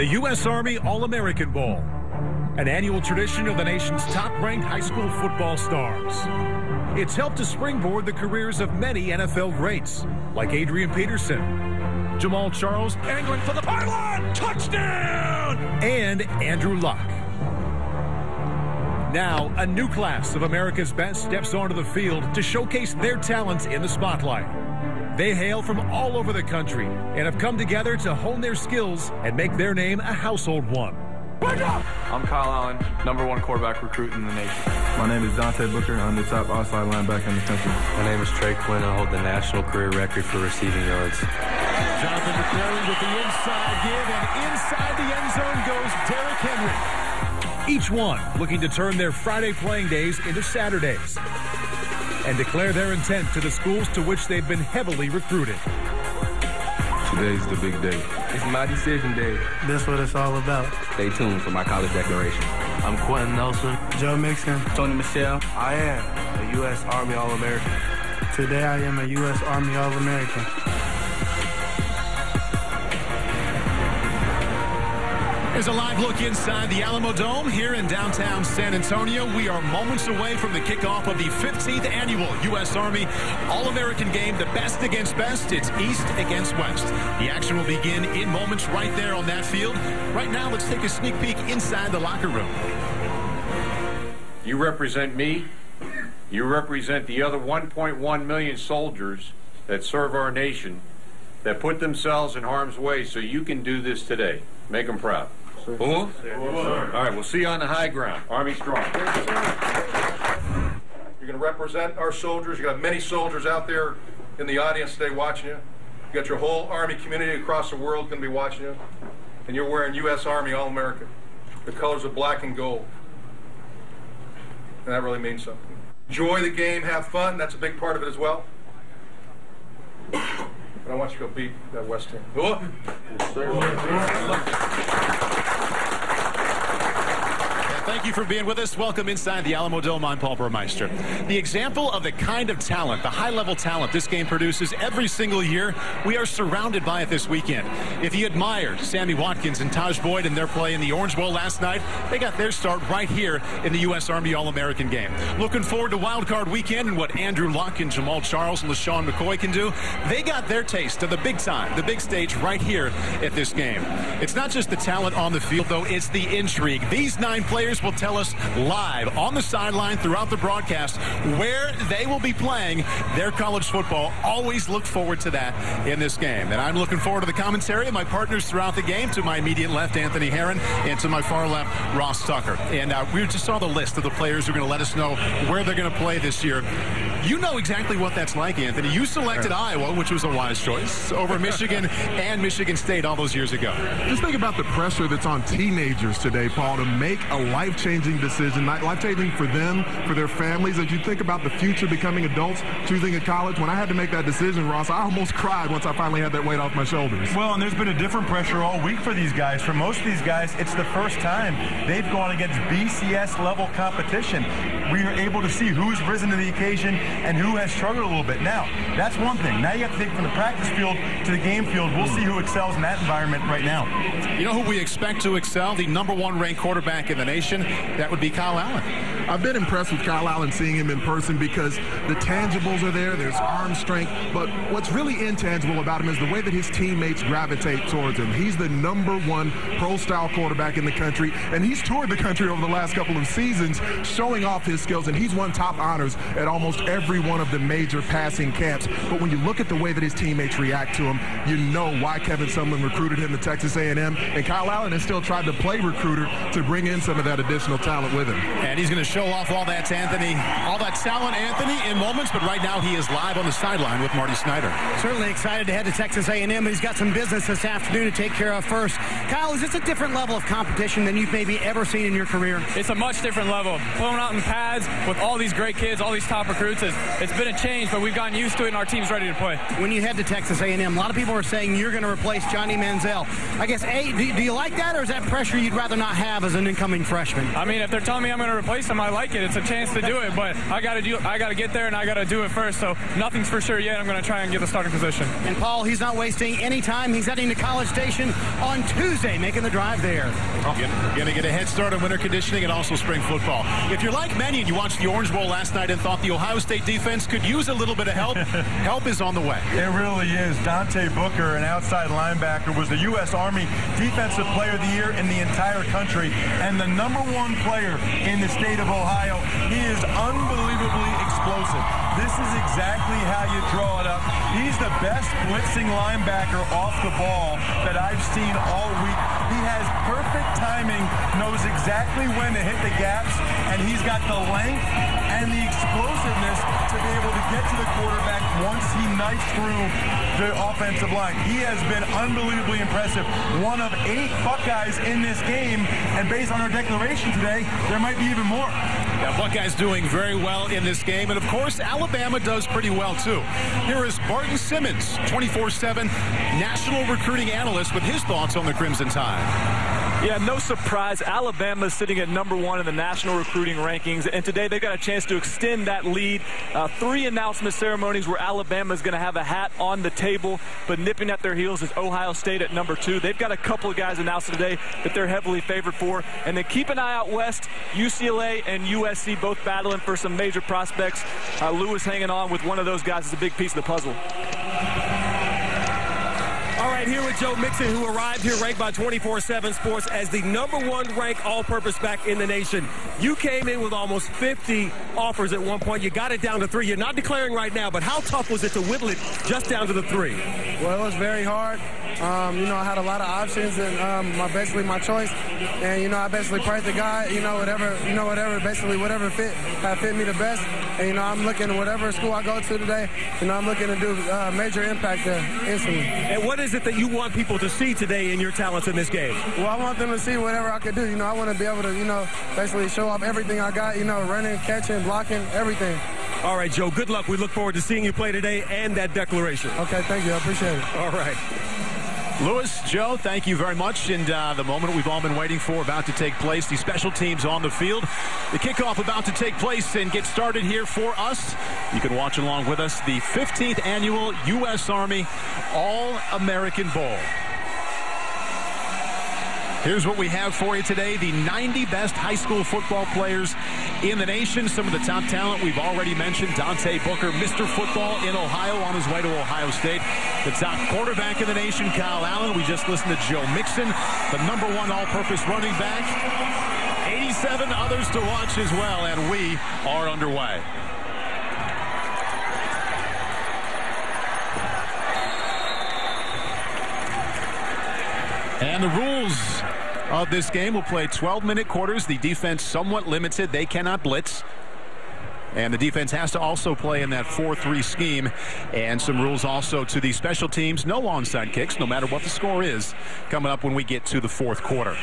The U.S. Army All-American Bowl, an annual tradition of the nation's top-ranked high school football stars. It's helped to springboard the careers of many NFL greats, like Adrian Peterson, Jamaal Charles angling for the pylon, touchdown, and Andrew Luck. Now, a new class of America's best steps onto the field to showcase their talents in the spotlight. They hail from all over the country and have come together to hone their skills and make their name a household one. I'm Kyle Allen, number one quarterback recruit in the nation. My name is Dante Booker. I'm the top outside linebacker in the country. My name is Trey Quinn. I hold the national career record for receiving yards. Jonathan McCrary with the inside give, and inside the end zone goes Derrick Henry. Each one looking to turn their Friday playing days into Saturdays and declare their intent to the schools to which they've been heavily recruited. Today's the big day. It's my decision day. That's what it's all about. Stay tuned for my college declaration. I'm Quenton Nelson. Joe Mixon. Sony Michel. I am a U.S. Army All-American. Today I am a U.S. Army All-American. There's a live look inside the Alamodome here in downtown San Antonio. We are moments away from the kickoff of the 15th annual U.S. Army All-American game, the best against best. It's East against West. The action will begin in moments right there on that field. Right now, let's take a sneak peek inside the locker room. You represent me. You represent the other 1.1 million soldiers that serve our nation, that put themselves in harm's way so you can do this today. Make them proud. Who? All right, we'll see you on the high ground. Army strong. You're going to represent our soldiers. You got many soldiers out there in the audience today watching you. You got your whole Army community across the world going to be watching you. And you're wearing U.S. Army All-American. The colors of black and gold. And that really means something. Enjoy the game, have fun. That's a big part of it as well. But I want you to go beat that West team. Go up. Thank you for being with us. Welcome inside the Alamodome. I'm Paul Burmeister. The example of the kind of talent, the high-level talent this game produces every single year, we are surrounded by it this weekend. If you admire Sammy Watkins and Tajh Boyd and their play in the Orange Bowl last night, they got their start right here in the U.S. Army All-American game. Looking forward to Wild Card Weekend and what Andrew Luck and Jamaal Charles and LeSean McCoy can do. They got their taste of the big time, the big stage right here at this game. It's not just the talent on the field, though, it's the intrigue. These nine players will tell us live on the sideline throughout the broadcast where they will be playing their college football. Always look forward to that in this game. And I'm looking forward to the commentary of my partners throughout the game. To my immediate left, Anthony Herron, and to my far left, Ross Tucker. And uh, we just saw the list of the players who are going to let us know where they're going to play this year. You know exactly what that's like, Anthony. You selected Iowa, which was a wise choice, over Michigan and Michigan State all those years ago. Just think about the pressure that's on teenagers today, Paul, to make a life-changing decision, life-changing for them, for their families. As you think about the future becoming adults, choosing a college, when I had to make that decision, Ross, I almost cried once I finally had that weight off my shoulders. Well, and there's been a different pressure all week for these guys. For most of these guys, it's the first time they've gone against BCS level competition. We are able to see who's risen to the occasion and who has struggled a little bit. Now, that's one thing. Now you have to take from the practice field to the game field. We'll see who excels in that environment right now. You know who we expect to excel? The number one ranked quarterback in the nation. That would be Kyle Allen. I've been impressed with Kyle Allen seeing him in person because the tangibles are there. There's arm strength. But what's really intangible about him is the way that his teammates gravitate towards him. He's the number one pro-style quarterback in the country, and he's toured the country over the last couple of seasons showing off his skills, and he's won top honors at almost every one of the major passing camps. But when you look at the way that his teammates react to him, you know why Kevin Sumlin recruited him to Texas A&M, and Kyle Allen has still tried to play recruiter to bring in some of that additional talent with him. And he's going to show off all that, Anthony, all that talent, Anthony, in moments. But right now, he is live on the sideline with Marty Snyder. Certainly excited to head to Texas A&M. He's got some business this afternoon to take care of first. Kyle, is this a different level of competition than you've maybe ever seen in your career? It's a much different level. Pulling out in pads with all these great kids, all these top recruits, is it's been a change, but we've gotten used to it, and our team's ready to play. When you head to Texas A&M, a lot of people are saying you're going to replace Johnny Manziel. I guess, A, do, do you like that, or is that pressure you'd rather not have as an incoming freshman? I mean, if they're telling me I'm going to replace him, I like it. It's a chance to do it, but I got to do. I got to get there, and I got to do it first. So nothing's for sure yet. I'm going to try and get the starting position. And Paul, he's not wasting any time. He's heading to College Station on Tuesday, making the drive there. Oh, going to get a head start on winter conditioning and also spring football. If you're like many and you watched the Orange Bowl last night and thought the Ohio State defense could use a little bit of help, help is on the way. It really is. Dante Booker, an outside linebacker, was the U.S. Army Defensive Player of the Year in the entire country and the number one player in the state of Ohio. He is unbelievably explosive. This is exactly how you draw it up. He's the best blitzing linebacker off the ball that I've seen all week. He has perfect timing, knows exactly when to hit the gaps, and he's got the length and the explosiveness to be able to get to the quarterback once he knifes through the offensive line. He has been unbelievably impressive. One of eight Buckeyes in this game, and based on our declaration today, there might be even more. Yeah, Buckeyes doing very well in this game, and of course, Alabama does pretty well too. Here is Barton Simmons, 24-7 national recruiting analyst, with his thoughts on the Crimson Tide. Yeah, no surprise. Alabama is sitting at number one in the national recruiting rankings, and today they've got a chance to extend that lead. Uh, three announcement ceremonies where Alabama is going to have a hat on the table, but nipping at their heels is Ohio State at number two. They've got a couple of guys announced today that they're heavily favored for. And then keep an eye out west. UCLA and USC both battling for some major prospects. Uh, Lewis hanging on with one of those guys is a big piece of the puzzle. All right, here with Joe Mixon, who arrived here ranked by 24-7 Sports as the number one ranked all-purpose back in the nation. You came in with almost 50 offers at one point. You got it down to three. You're not declaring right now, but how tough was it to whittle it just down to the three? Well, it was very hard. Um, you know, I had a lot of options, and um, my basically my choice. And you know, I basically prayed to God. You know, whatever, you know, whatever, basically whatever fit have fit me the best. And you know, I'm looking whatever school I go to today. You know, I'm looking to do uh, major impact there instantly. And what is it that you want people to see today in your talents in this game? Well, I want them to see whatever I could do. You know, I want to be able to, you know, basically show off everything I got. You know, running, catching, blocking, everything. All right, Joe. Good luck. We look forward to seeing you play today and that declaration. Okay, thank you. I appreciate it. All right. Lewis, Joe, thank you very much. And uh, the moment we've all been waiting for about to take place. The special teams on the field. The kickoff about to take place and get started here for us. You can watch along with us the 15th annual U.S. Army All-American Bowl. Here's what we have for you today. The 90 best high school football players in the nation. Some of the top talent we've already mentioned. Dante Booker, Mr. Football in Ohio on his way to Ohio State. The top quarterback in the nation, Kyle Allen. We just listened to Joe Mixon, the number one all-purpose running back. 87 others to watch as well, and we are underway. And the rules of this game will play 12-minute quarters. The defense somewhat limited. They cannot blitz. And the defense has to also play in that 4-3 scheme. And some rules also to the special teams. No onside kicks, no matter what the score is, coming up when we get to the fourth quarter.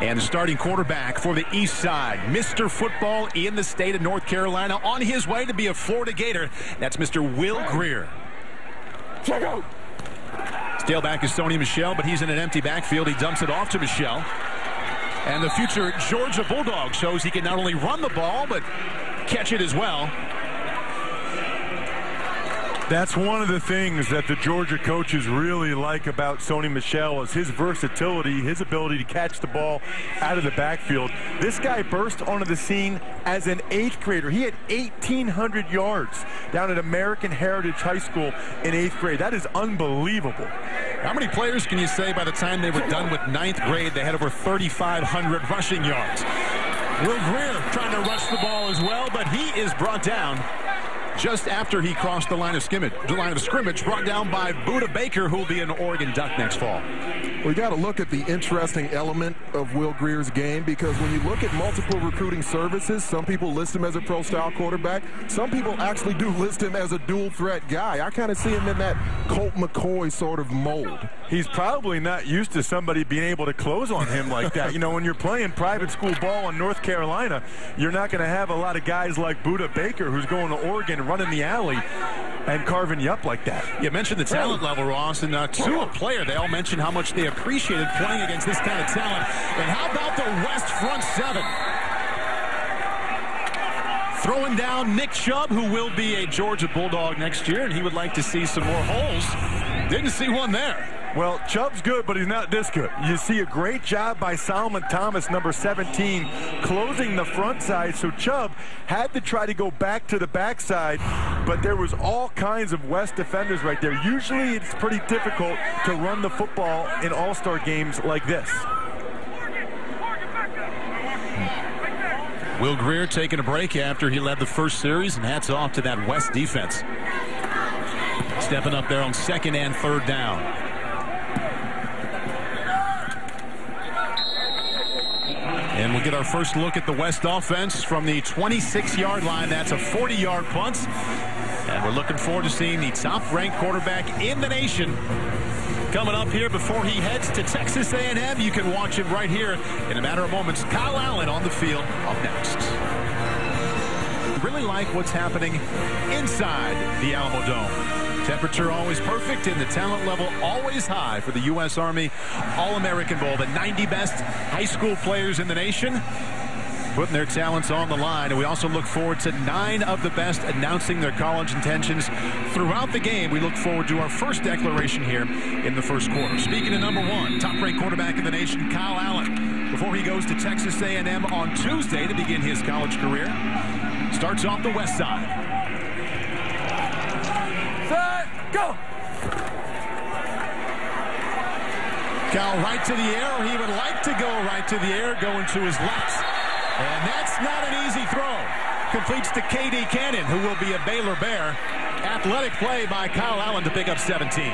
And the starting quarterback for the East Side, Mr. Football in the state of North Carolina, on his way to be a Florida Gator. That's Mr. Will Grier. Check out. Tailback is Sony Michel, but he's in an empty backfield. He dumps it off to Michel. And the future Georgia Bulldog shows he can not only run the ball, but catch it as well. That's one of the things that the Georgia coaches really like about Sony Michel is his versatility, his ability to catch the ball out of the backfield. This guy burst onto the scene as an eighth grader. He had 1,800 yards down at American Heritage High School in eighth grade. That is unbelievable. How many players can you say by the time they were done with ninth grade, they had over 3,500 rushing yards? Will Grier trying to rush the ball as well, but he is brought down just after he crossed the line of scrimmage. The line of scrimmage brought down by Budda Baker, who will be an Oregon Duck next fall. We got to look at the interesting element of Will Grier's game because when you look at multiple recruiting services, some people list him as a pro-style quarterback. Some people actually do list him as a dual-threat guy. I kind of see him in that Colt McCoy sort of mold. He's probably not used to somebody being able to close on him like that. you know, when you're playing private school ball in North Carolina, you're not going to have a lot of guys like Budda Baker who's going to Oregon running the alley and carving you up like that. You mentioned the talent level, Ross, and uh, to a player, they all mentioned how much they appreciated playing against this kind of talent. And how about the West front seven? Throwing down Nick Chubb, who will be a Georgia Bulldog next year, and he would like to see some more holes. Didn't see one there. Well, Chubb's good, but he's not this good. You see a great job by Solomon Thomas, number 17, closing the front side. So Chubb had to try to go back to the backside, but there was all kinds of West defenders right there. Usually it's pretty difficult to run the football in all-star games like this. Will Grier taking a break after he led the first series, and hats off to that West defense. Stepping up there on second and third down. And we'll get our first look at the West offense from the 26-yard line. That's a 40-yard punt. And we're looking forward to seeing the top-ranked quarterback in the nation coming up here before he heads to Texas A&M. You can watch him right here in a matter of moments. Kyle Allen on the field up next. Really like what's happening inside the Alamodome. Temperature always perfect and the talent level always high for the U.S. Army All-American Bowl. The 90 best high school players in the nation putting their talents on the line. And we also look forward to nine of the best announcing their college intentions throughout the game. We look forward to our first declaration here in the first quarter. Speaking of number one, top-ranked quarterback in the nation, Kyle Allen, before he goes to Texas A&M on Tuesday to begin his college career. Starts off the west side. Set, go! Cal right to the air, he would like to go right to the air, going to his left. And that's not an easy throw. Completes to K.D. Cannon, who will be a Baylor Bear. Athletic play by Kyle Allen to pick up 17.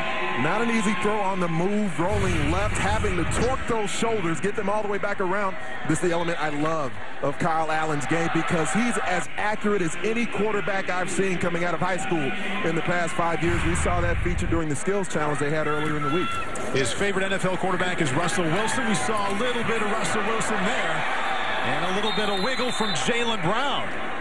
Not an easy throw on the move, rolling left, having to torque those shoulders, get them all the way back around. This is the element I love of Kyle Allen's game because he's as accurate as any quarterback I've seen coming out of high school in the past five years. We saw that feature during the skills challenge they had earlier in the week. His favorite NFL quarterback is Russell Wilson. We saw a little bit of Russell Wilson there. And a little bit of wiggle from Jalen Brown.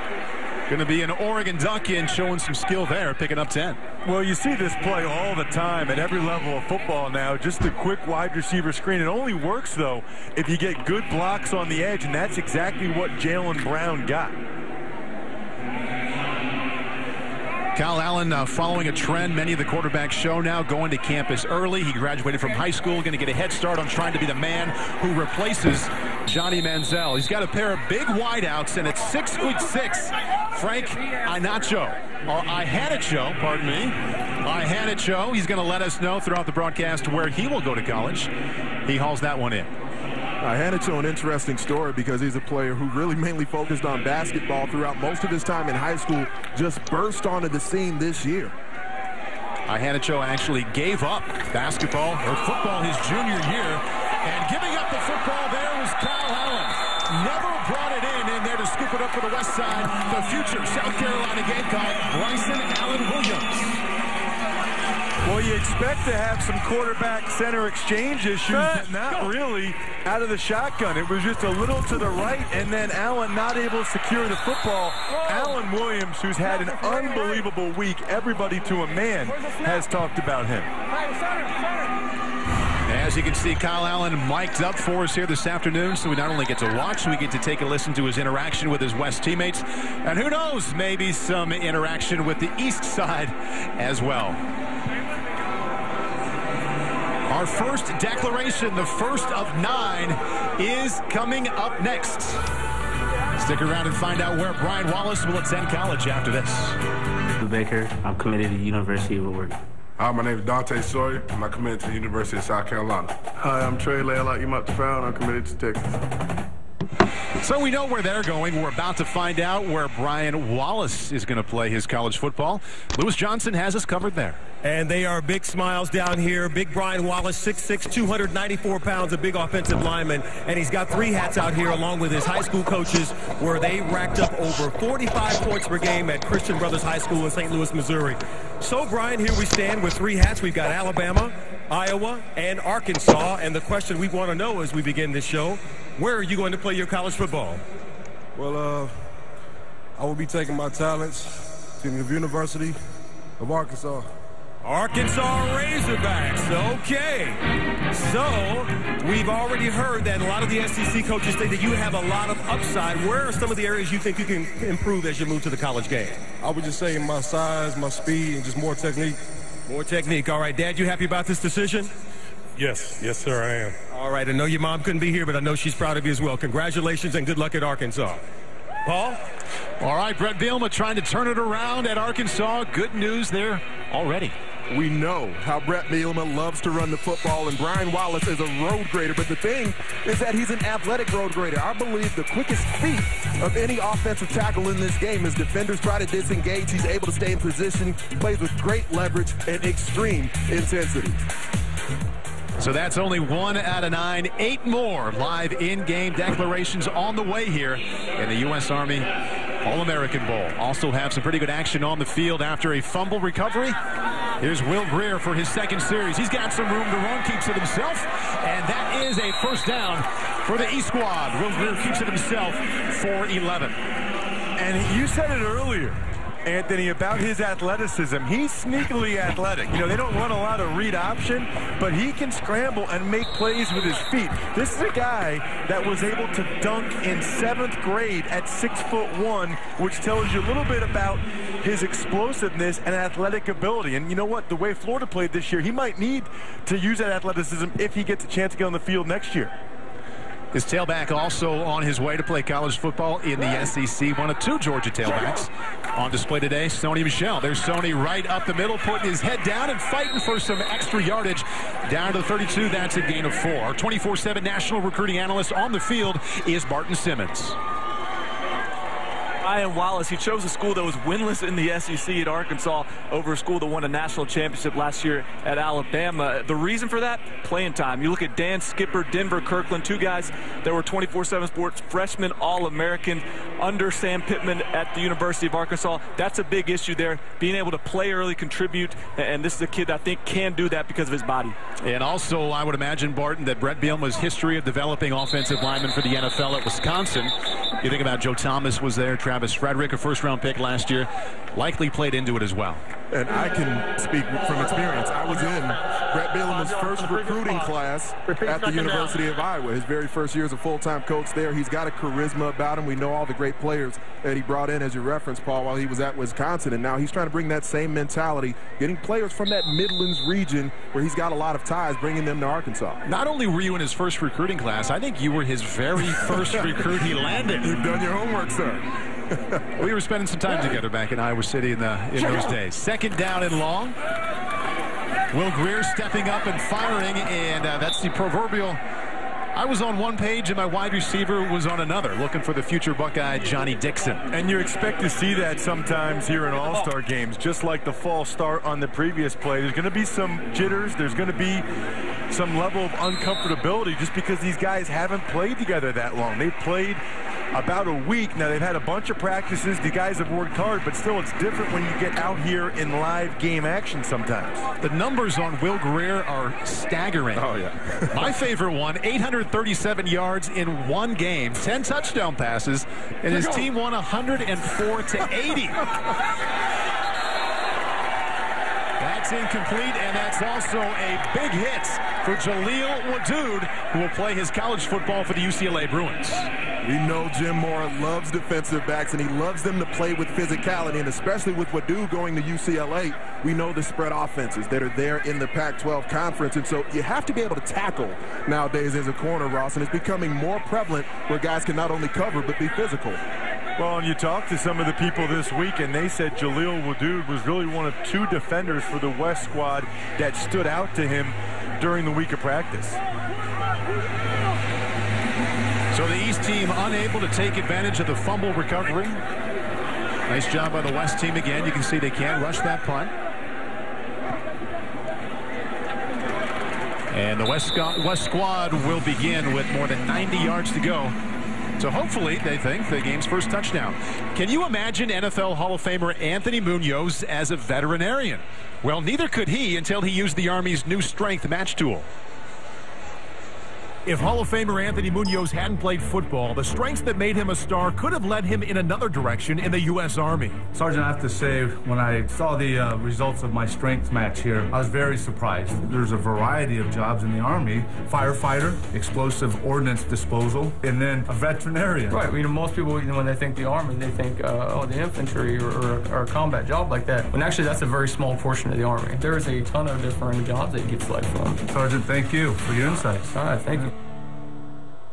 Going to be an Oregon Duck in showing some skill there, picking up 10. Well, you see this play all the time at every level of football now. Just a quick wide receiver screen. It only works, though, if you get good blocks on the edge, and that's exactly what Jalen Brown got. Kyle Allen uh, following a trend many of the quarterbacks show now, going to campus early. He graduated from high school, going to get a head start on trying to be the man who replaces Johnny Manziel. He's got a pair of big wideouts, and it's six foot six, Frank Inacho, or Iheanacho, pardon me. Iheanacho, he's going to let us know throughout the broadcast where he will go to college. He hauls that one in. I handed to an interesting story because he's a player who really mainly focused on basketball throughout most of his time in high school, just burst onto the scene this year. Iheanacho actually gave up basketball or football his junior year, and giving up the football was Kyle Allen. Never brought it in, and there to scoop it up for the west side, the future South Carolina Gamecock, Bryson Allen Williams. Well, you expect to have some quarterback center exchange issues, but not really out of the shotgun. It was just a little to the right, and then Allen not able to secure the football. Oh. Allen Williams, who's had an unbelievable week, everybody to a man has talked about him. You can see, Kyle Allen mic'd up for us here this afternoon, so we not only get to watch, we get to take a listen to his interaction with his West teammates, and who knows, maybe some interaction with the East side as well. Our first declaration, the first of nine, is coming up next. Stick around and find out where Brian Wallace will attend college after this. Baker, I'm committed to University of Oregon. Hi, my name is Dante Sawyer, and I'm committed to the University of South Carolina. Hi, I'm Trey. You might Brown. I'm committed to Texas. So we know where they're going. We're about to find out where Brian Wallace is going to play his college football. Lewis Johnson has us covered there. And they are big smiles down here. Big Brian Wallace, 6'6", 294 pounds, a big offensive lineman. And he's got three hats out here along with his high school coaches where they racked up over 45 points per game at Christian Brothers High School in St. Louis, Missouri. So, Brian, here we stand with three hats. We've got Alabama, Iowa, and Arkansas. And the question we want to know as we begin this show, where are you going to play your college football? Well, uh, I will be taking my talents to the University of Arkansas. Arkansas Razorbacks. Okay. So we've already heard that a lot of the SEC coaches think that you have a lot of upside. Where are some of the areas you think you can improve as you move to the college game? I would just say my size, my speed, and just more technique. More technique. All right, Dad, you happy about this decision? Yes, yes, sir, I am. All right, I know your mom couldn't be here, but I know she's proud of you as well. Congratulations and good luck at Arkansas. Paul? All right, Bret Bielema trying to turn it around at Arkansas. Good news there already. We know how Bret Bielema loves to run the football, and Brian Wallace is a road grader. But the thing is that he's an athletic road grader. I believe the quickest feat of any offensive tackle in this game is defenders try to disengage. He's able to stay in position, plays with great leverage and extreme intensity. So that's only one out of nine. Eight more live in-game declarations on the way here in the U.S. Army All-American Bowl. Also have some pretty good action on the field after a fumble recovery. Here's Will Grier for his second series. He's got some room to run, keeps it himself, and that is a first down for the E squad. Will Grier keeps it himself for 11. And you said it earlier. Anthony, about his athleticism. He's sneakily athletic. You know, they don't run a lot of read option, but he can scramble and make plays with his feet. This is a guy that was able to dunk in seventh grade at six foot one, which tells you a little bit about his explosiveness and athletic ability. And you know what? The way Florida played this year, he might need to use that athleticism if he gets a chance to get on the field next year. His tailback also on his way to play college football in the SEC. One of two Georgia tailbacks on display today, Sony Michel. There's Sony right up the middle, putting his head down and fighting for some extra yardage. Down to the 32, that's a gain of four. Our 24-7 national recruiting analyst on the field is Barton Simmons. Brian Wallace, he chose a school that was winless in the SEC at Arkansas over a school that won a national championship last year at Alabama. The reason for that? Playing time. You look at Dan Skipper, Denver Kirkland, two guys that were 24-7 sports freshman All-American under Sam Pittman at the University of Arkansas. That's a big issue there, being able to play early, contribute, and this is a kid that I think can do that because of his body. And also, I would imagine, Barton, that Bret Bielema's history of developing offensive linemen for the NFL at Wisconsin. You think about Joe Thomas was there, Travis Frederick, a first-round pick last year, likely played into it as well. And I can speak from experience. I was in Bret Bielema's first recruiting class at the University of Iowa. His very first year as a full-time coach there. He's got a charisma about him. We know all the great players that he brought in, as you referenced, Paul, while he was at Wisconsin. And now he's trying to bring that same mentality, getting players from that Midlands region where he's got a lot of ties, bringing them to Arkansas. Not only were you in his first recruiting class, I think you were his very first recruit he landed. You've done your homework, sir. we were spending some time together back in Iowa City in, the, in those days. Second down and long. Will Grier stepping up and firing, and uh, that's the proverbial. I was on one page and my wide receiver was on another, looking for the future Buckeye, Johnnie Dixon. And you expect to see that sometimes here in All-Star games, just like the false start on the previous play. There's going to be some jitters. There's going to be some level of uncomfortability just because these guys haven't played together that long. They've played about a week. Now, they've had a bunch of practices. The guys have worked hard, but still, it's different when you get out here in live game action sometimes. The numbers on Will Grier are staggering. Oh, yeah. My favorite one, 837 yards in one game, 10 touchdown passes, and his team won 104 to 80. That's incomplete, and that's also a big hit for Jaleel Wadood, who will play his college football for the UCLA Bruins. We know Jim Mora loves defensive backs, and he loves them to play with physicality, and especially with Wadood going to UCLA, we know the spread offenses that are there in the Pac-12 conference, and so you have to be able to tackle nowadays as a corner, Ross, and it's becoming more prevalent where guys can not only cover but be physical. Well, and you talked to some of the people this week, and they said Jaleel Wadood was really one of two defenders for the West squad that stood out to him during the week of practice. So the East team unable to take advantage of the fumble recovery. Nice job by the West team again. You can see they can't rush that punt. And the West, West squad will begin with more than 90 yards to go. So hopefully they think the game's first touchdown. Can you imagine NFL Hall of Famer Anthony Munoz as a veterinarian? Well, neither could he until he used the Army's new strength match tool. If Hall of Famer Anthony Munoz hadn't played football, the strengths that made him a star could have led him in another direction in the U.S. Army. Sergeant, I have to say, when I saw the uh, results of my strength match here, I was very surprised. There's a variety of jobs in the Army firefighter, explosive ordnance disposal, and then a veterinarian. Right. You know, most people, you know, when they think the Army, they think, uh, oh, the infantry or, or, or, a combat job like that. When actually, that's a very small portion of the Army. There's a ton of different jobs that you get selected from. Sergeant, thank you for your insights. All right, thank you.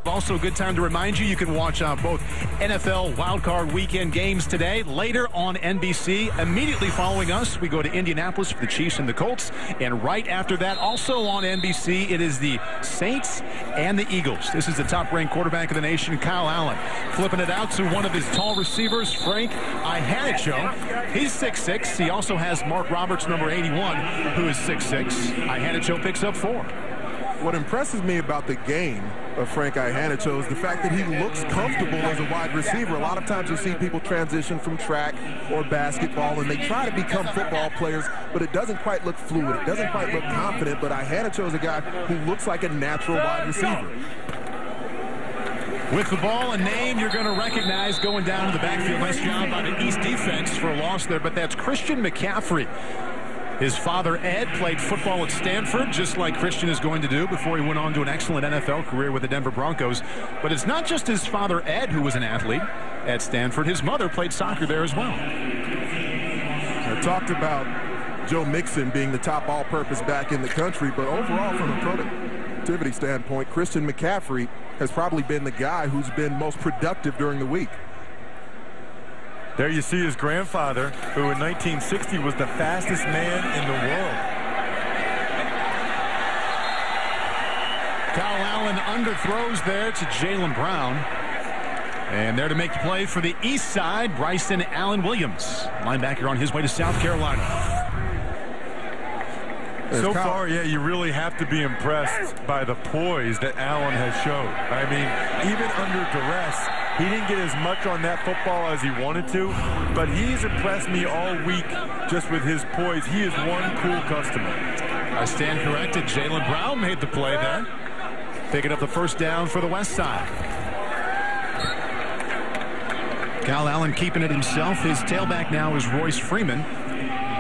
Also, a good time to remind you, you can watch uh, both NFL wildcard weekend games today, later on NBC. Immediately following us, we go to Indianapolis for the Chiefs and the Colts. And right after that, also on NBC, it is the Saints and the Eagles. This is the top-ranked quarterback of the nation, Kyle Allen. Flipping it out to one of his tall receivers, Frank Iheanacho. He's 6'6". He also has Mark Roberts, number 81, who is 6'6". Iheanacho picks up four. What impresses me about the game of Frank Iheanacho is the fact that he looks comfortable as a wide receiver. A lot of times you see people transition from track or basketball and they try to become football players, but it doesn't quite look fluid. It doesn't quite look confident, but Iheanacho is a guy who looks like a natural wide receiver. With the ball, a name you're going to recognize going down to the backfield. Nice job by the East defense for a loss there, but that's Christian McCaffrey. His father, Ed, played football at Stanford, just like Christian is going to do before he went on to an excellent NFL career with the Denver Broncos. But it's not just his father, Ed, who was an athlete at Stanford. His mother played soccer there as well. I talked about Joe Mixon being the top all-purpose back in the country, but overall, from a productivity standpoint, Christian McCaffrey has probably been the guy who's been most productive during the week. There you see his grandfather, who in 1960 was the fastest man in the world. Kyle Allen underthrows there to Jalen Brown. And there to make the play for the east side, Bryson Allen Williams. Linebacker on his way to South Carolina. So far, yeah, you really have to be impressed by the poise that Allen has showed. I mean, even under duress, he didn't get as much on that football as he wanted to, but he's impressed me all week just with his poise. He is one cool customer. I stand corrected. Jalen Brown made the play there. Picking up the first down for the west side. Kyle Allen keeping it himself. His tailback now is Royce Freeman.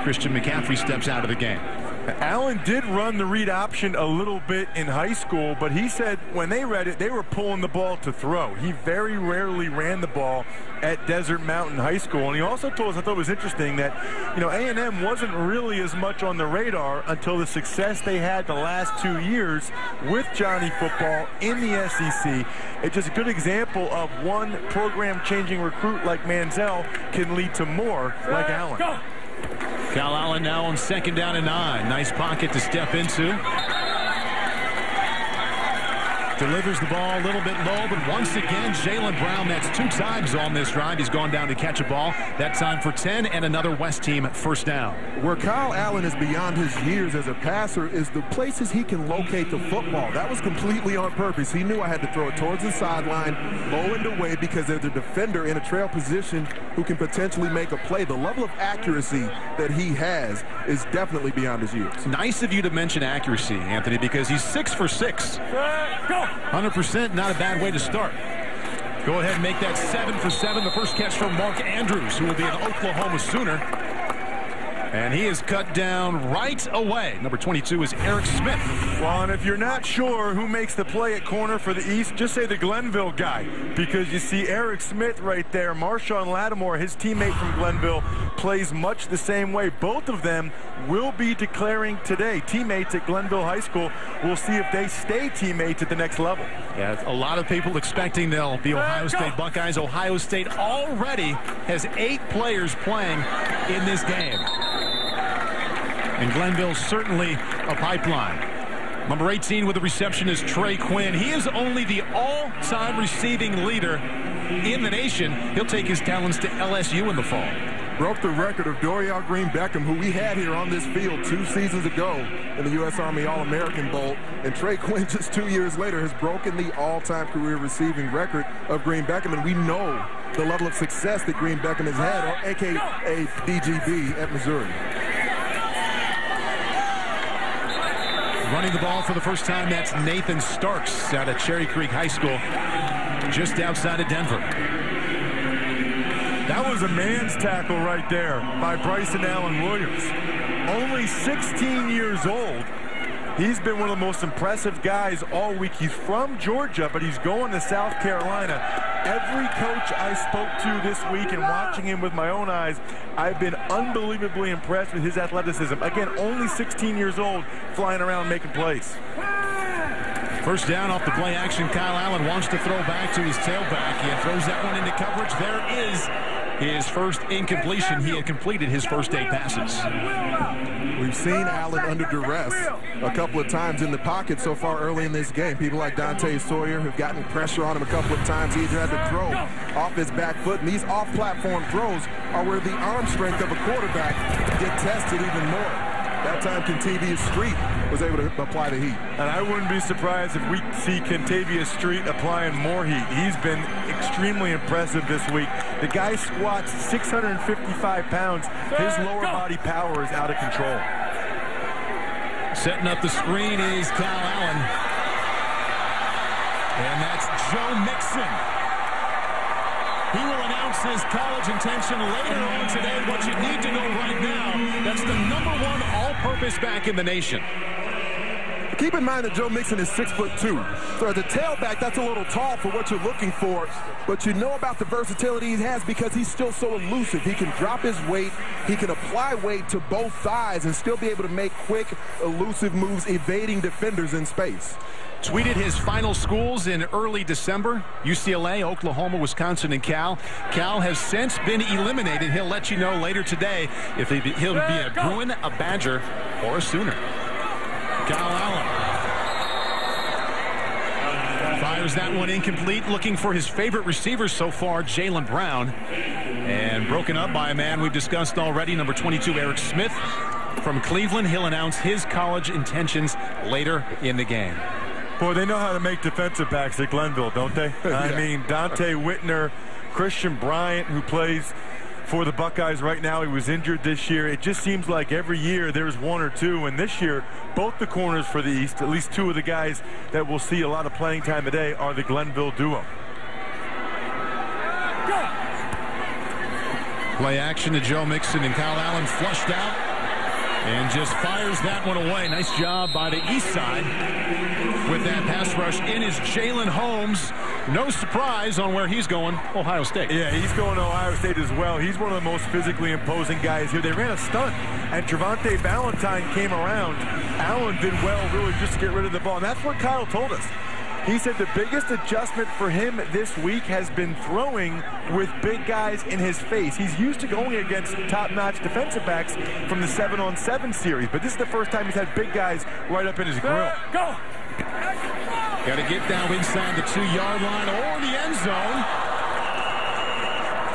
Christian McCaffrey steps out of the game. Allen did run the read option a little bit in high school, but he said when they read it, they were pulling the ball to throw. He very rarely ran the ball at Desert Mountain High School. And he also told us, I thought it was interesting, that, you know, A&M wasn't really as much on the radar until the success they had the last two years with Johnny football in the SEC. It's just a good example of one program-changing recruit like Manziel can lead to more like Allen. Go. Kyle Allen now on second down and nine. Nice pocket to step into. Delivers the ball a little bit low, but once again, Jalen Brown, that's two times on this drive. He's gone down to catch a ball. That time for 10 and another West team first down. Where Kyle Allen is beyond his years as a passer is the places he can locate the football. That was completely on purpose. He knew I had to throw it towards the sideline, low and away, because there's a defender in a trail position who can potentially make a play. The level of accuracy that he has is definitely beyond his years. Nice of you to mention accuracy, Anthony, because he's six for six. Go! 100%, not a bad way to start. Go ahead and make that seven for seven. The first catch from Mark Andrews, who will be an Oklahoma Sooner. And he is cut down right away. Number 22 is Erick Smith. Well, and if you're not sure who makes the play at corner for the East, just say the Glenville guy. Because you see Erick Smith right there. Marshon Lattimore, his teammate from Glenville, plays much the same way. Both of them will be declaring today. Teammates at Glenville High School. We'll see if they stay teammates at the next level. Yeah, a lot of people expecting they'll be Ohio State Buckeyes. Ohio State already has eight players playing in this game. And Glenville's certainly a pipeline. Number 18 with the reception is Trey Quinn. He is only the all-time receiving leader in the nation. He'll take his talents to LSU in the fall. Broke the record of Dorial Green Beckham, who we had here on this field two seasons ago in the U.S. Army All-American Bowl. And Trey Quinn, just two years later, has broken the all-time career receiving record of Green Beckham. And we know the level of success that Green Beckham has had, or a.k.a. DGB at Missouri. Running the ball for the first time, that's Nathan Starks out of Cherry Creek High School, just outside of Denver. That was a man's tackle right there by Bryson Allen Williams. Only 16 years old. He's been one of the most impressive guys all week. He's from Georgia, but he's going to South Carolina. Every coach I spoke to this week and watching him with my own eyes, I've been unbelievably impressed with his athleticism. Again, only 16 years old, flying around making plays. First down off the play action. Kyle Allen wants to throw back to his tailback. He throws that one into coverage. There is his first incompletion. He had completed his first eight passes. We've seen Allen under duress a couple of times in the pocket so far early in this game. People like Dante Sawyer have gotten pressure on him a couple of times. He either had to throw off his back foot, and these off-platform throws are where the arm strength of a quarterback get tested even more. That time, Kentavius Street was able to apply the heat. And I wouldn't be surprised if we see Kentavius Street applying more heat. He's been extremely impressive this week. The guy squats 655 pounds. His lower body power is out of control. Setting up the screen is Kyle Allen. And that's Joe Mixon. He will announce his college intention later on today. What you need to know right now, that's the number one all-purpose back in the nation. Keep in mind that Joe Mixon is six foot two. So as a tailback, that's a little tall for what you're looking for. But you know about the versatility he has because he's still so elusive. He can drop his weight. He can apply weight to both thighs and still be able to make quick, elusive moves, evading defenders in space tweeted his final schools in early December. UCLA, Oklahoma, Wisconsin, and Cal. Cal has since been eliminated. He'll let you know later today if he'll be a Bruin, a Badger, or a Sooner. Kyle Allen. Fires that one incomplete, looking for his favorite receiver so far, Jalen Brown. And broken up by a man we've discussed already, number 22, Erick Smith from Cleveland. He'll announce his college intentions later in the game. Boy, they know how to make defensive backs at Glenville, don't they? yeah. I mean, Donte Whitner, Christian Bryant, who plays for the Buckeyes right now. He was injured this year. It just seems like every year there's one or two. And this year, both the corners for the East, at least two of the guys that will see a lot of playing time today, are the Glenville duo. Play action to Joe Mixon and Kyle Allen flushed out and just fires that one away. Nice job by the east side with that pass rush in is Jalyn Holmes. No surprise on where he's going, Ohio State. Yeah, he's going to Ohio State as well. He's one of the most physically imposing guys here. They ran a stunt, and Travonte Valentine came around. Allen did well really just to get rid of the ball, and that's what Kyle told us. He said the biggest adjustment for him this week has been throwing with big guys in his face. He's used to going against top-notch defensive backs from the 7-on-7 series, but this is the first time he's had big guys right up in his grill. Go! Got to get down inside the two-yard line or the end zone.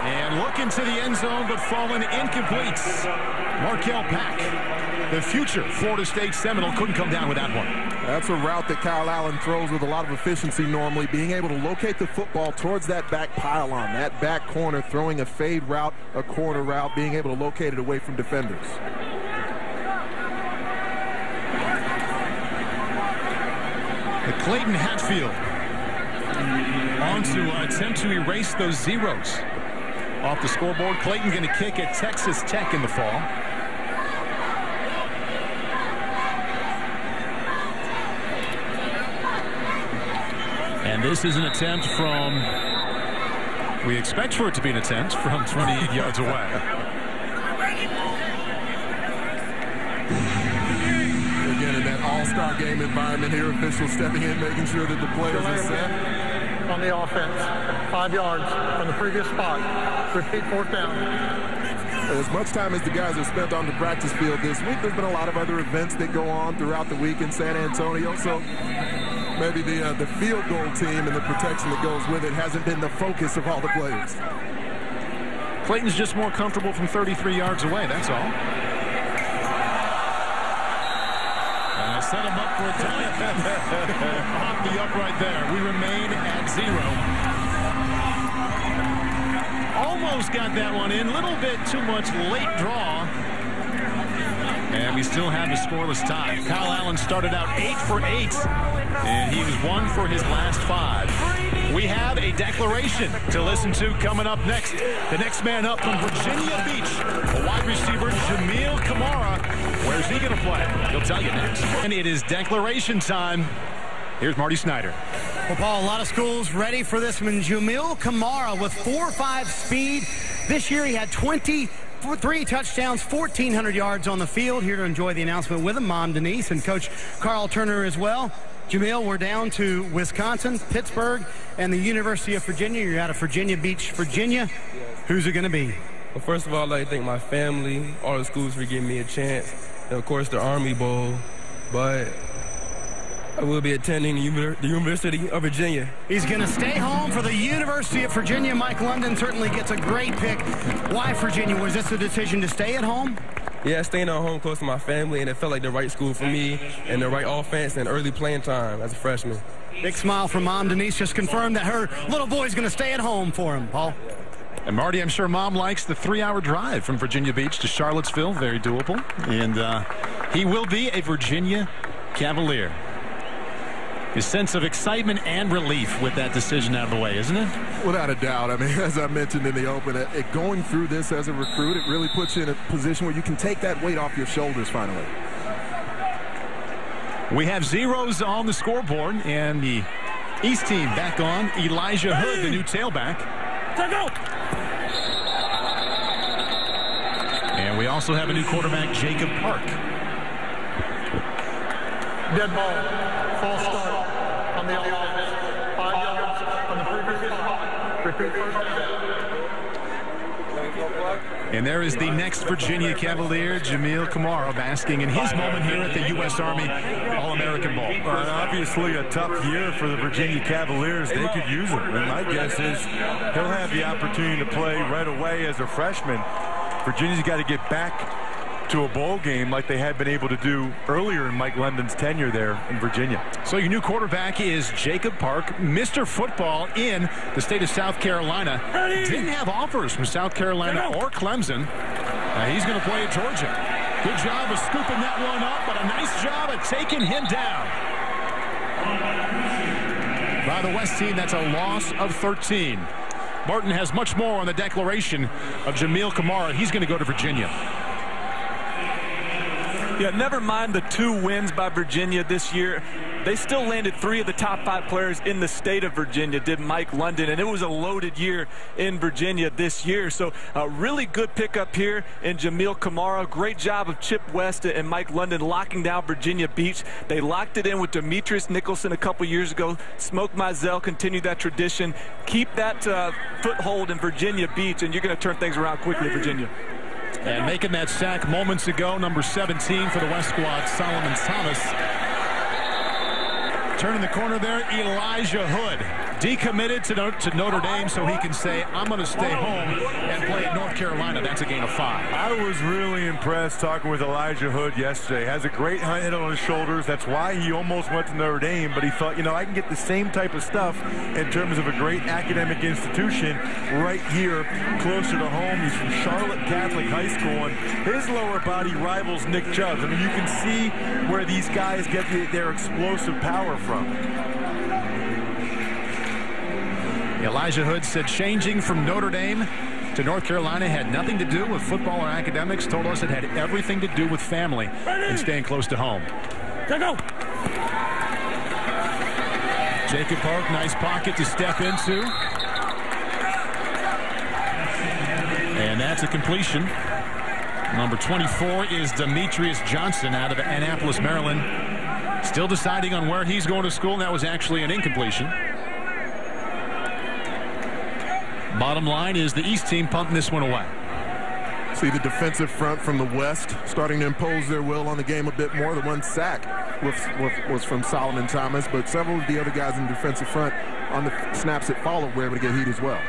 And looking to the end zone, but falling incomplete. Markel Pack, the future Florida State Seminole, couldn't come down with that one. That's a route that Kyle Allen throws with a lot of efficiency normally, being able to locate the football towards that back pylon, that back corner, throwing a fade route, a corner route, being able to locate it away from defenders. The Clayton Hatfield on to attempt to erase those zeros off the scoreboard. Clayton going to kick at Texas Tech in the fall. And this is an attempt from, we expect for it to be an attempt from 28 yards away. Game environment here, officials stepping in, making sure that the players are set. On the offense, five yards from the previous spot. Repeat fourth down. As much time as the guys have spent on the practice field this week, there's been a lot of other events that go on throughout the week in San Antonio. So maybe the uh, the field goal team and the protection that goes with it hasn't been the focus of all the players. Clayton's just more comfortable from 33 yards away, that's all. Set him up for a tie off the upright there. We remain at zero. Almost got that one in. Little bit too much late draw. And we still have a scoreless tie. Kyle Allen started out eight for eight. And he was one for his last five. We have a declaration to listen to coming up next. The next man up from Virginia Beach, a wide receiver, Jamil Kamara. Where's he going to play? He'll tell you next. And it is declaration time. Here's Marty Snyder. Well, Paul, a lot of schools ready for this one. Jamil Kamara with 4-5 speed. This year he had 20 three touchdowns, 1,400 yards on the field. Here to enjoy the announcement with him, Mom Denise and Coach Carl Turner as well. Jamil, we're down to Wisconsin, Pittsburgh, and the University of Virginia. You're out of Virginia Beach, Virginia. Who's it going to be? Well, first of all, I'd like to thank my family, all the schools for giving me a chance, and of course the Army Bowl. But I will be attending the University of Virginia. He's going to stay home for the University of Virginia. Mike London certainly gets a great pick. Why Virginia? Was this a decision to stay at home? Yeah, staying at home close to my family, and it felt like the right school for me, and the right offense and early playing time as a freshman. Big smile from mom. Denise just confirmed that her little boy's going to stay at home for him, Paul. And Marty, I'm sure mom likes the three-hour drive from Virginia Beach to Charlottesville. Very doable. And uh, he will be a Virginia Cavalier. His sense of excitement and relief with that decision out of the way, isn't it? Without a doubt. I mean, as I mentioned in the open, it, it, going through this as a recruit, it really puts you in a position where you can take that weight off your shoulders finally. We have zeros on the scoreboard, and the East team back on. Elijah Hood, the new tailback. And we also have a new quarterback, Jacob Park. Dead ball. False start on the offense. Five yards on the previous spot. Repeat first and there is the next Virginia Cavalier, Jamil Kamara, basking in his moment here at the U.S. Army All-American Bowl. Obviously a tough year for the Virginia Cavaliers. They could use him. And my guess is he'll have the opportunity to play right away as a freshman. Virginia's got to get back to a bowl game like they had been able to do earlier in Mike London's tenure there in Virginia. So your new quarterback is Jacob Park, Mr. Football in the state of South Carolina. Didn't have offers from South Carolina or Clemson. Uh, he's going to play at Georgia. Good job of scooping that one up, but a nice job of taking him down. By the West team, that's a loss of 13. Martin has much more on the declaration of Jamil Kamara. He's going to go to Virginia. Yeah, never mind the two wins by Virginia this year. They still landed three of the top five players in the state of Virginia, did Mike London, and it was a loaded year in Virginia this year. So a really good pickup here in Jamil Kamara. Great job of Chip West and Mike London locking down Virginia Beach. They locked it in with Demetrious Nicholson a couple years ago. Smoke Mizzell continued that tradition. Keep that uh, foothold in Virginia Beach, and you're going to turn things around quickly, Virginia. And making that sack moments ago, number 17 for the West squad, Solomon Thomas. Turning the corner there, Elijah Hood decommitted to, to Notre Dame so he can say, I'm going to stay home and play at North Carolina. That's a gain of five. I was really impressed talking with Elijah Hood yesterday. Has a great head on his shoulders. That's why he almost went to Notre Dame, but he thought, you know, I can get the same type of stuff in terms of a great academic institution right here closer to home. He's from Charlotte Catholic High School, and his lower body rivals Nick Chubb's. I mean, you can see where these guys get the, their explosive power from. Elijah Hood said changing from Notre Dame to North Carolina had nothing to do with football or academics. Told us it had everything to do with family and staying close to home. Go, Jacob Park, nice pocket to step into. And that's a completion. Number 24 is Demetrius Johnson out of Annapolis, Maryland. Still deciding on where he's going to school. That was actually an incompletion. Bottom line is the East team pumping this one away. See the defensive front from the West starting to impose their will on the game a bit more. The one sack was, was, was from Solomon Thomas, but several of the other guys in the defensive front on the snaps that followed were able to get heat as well.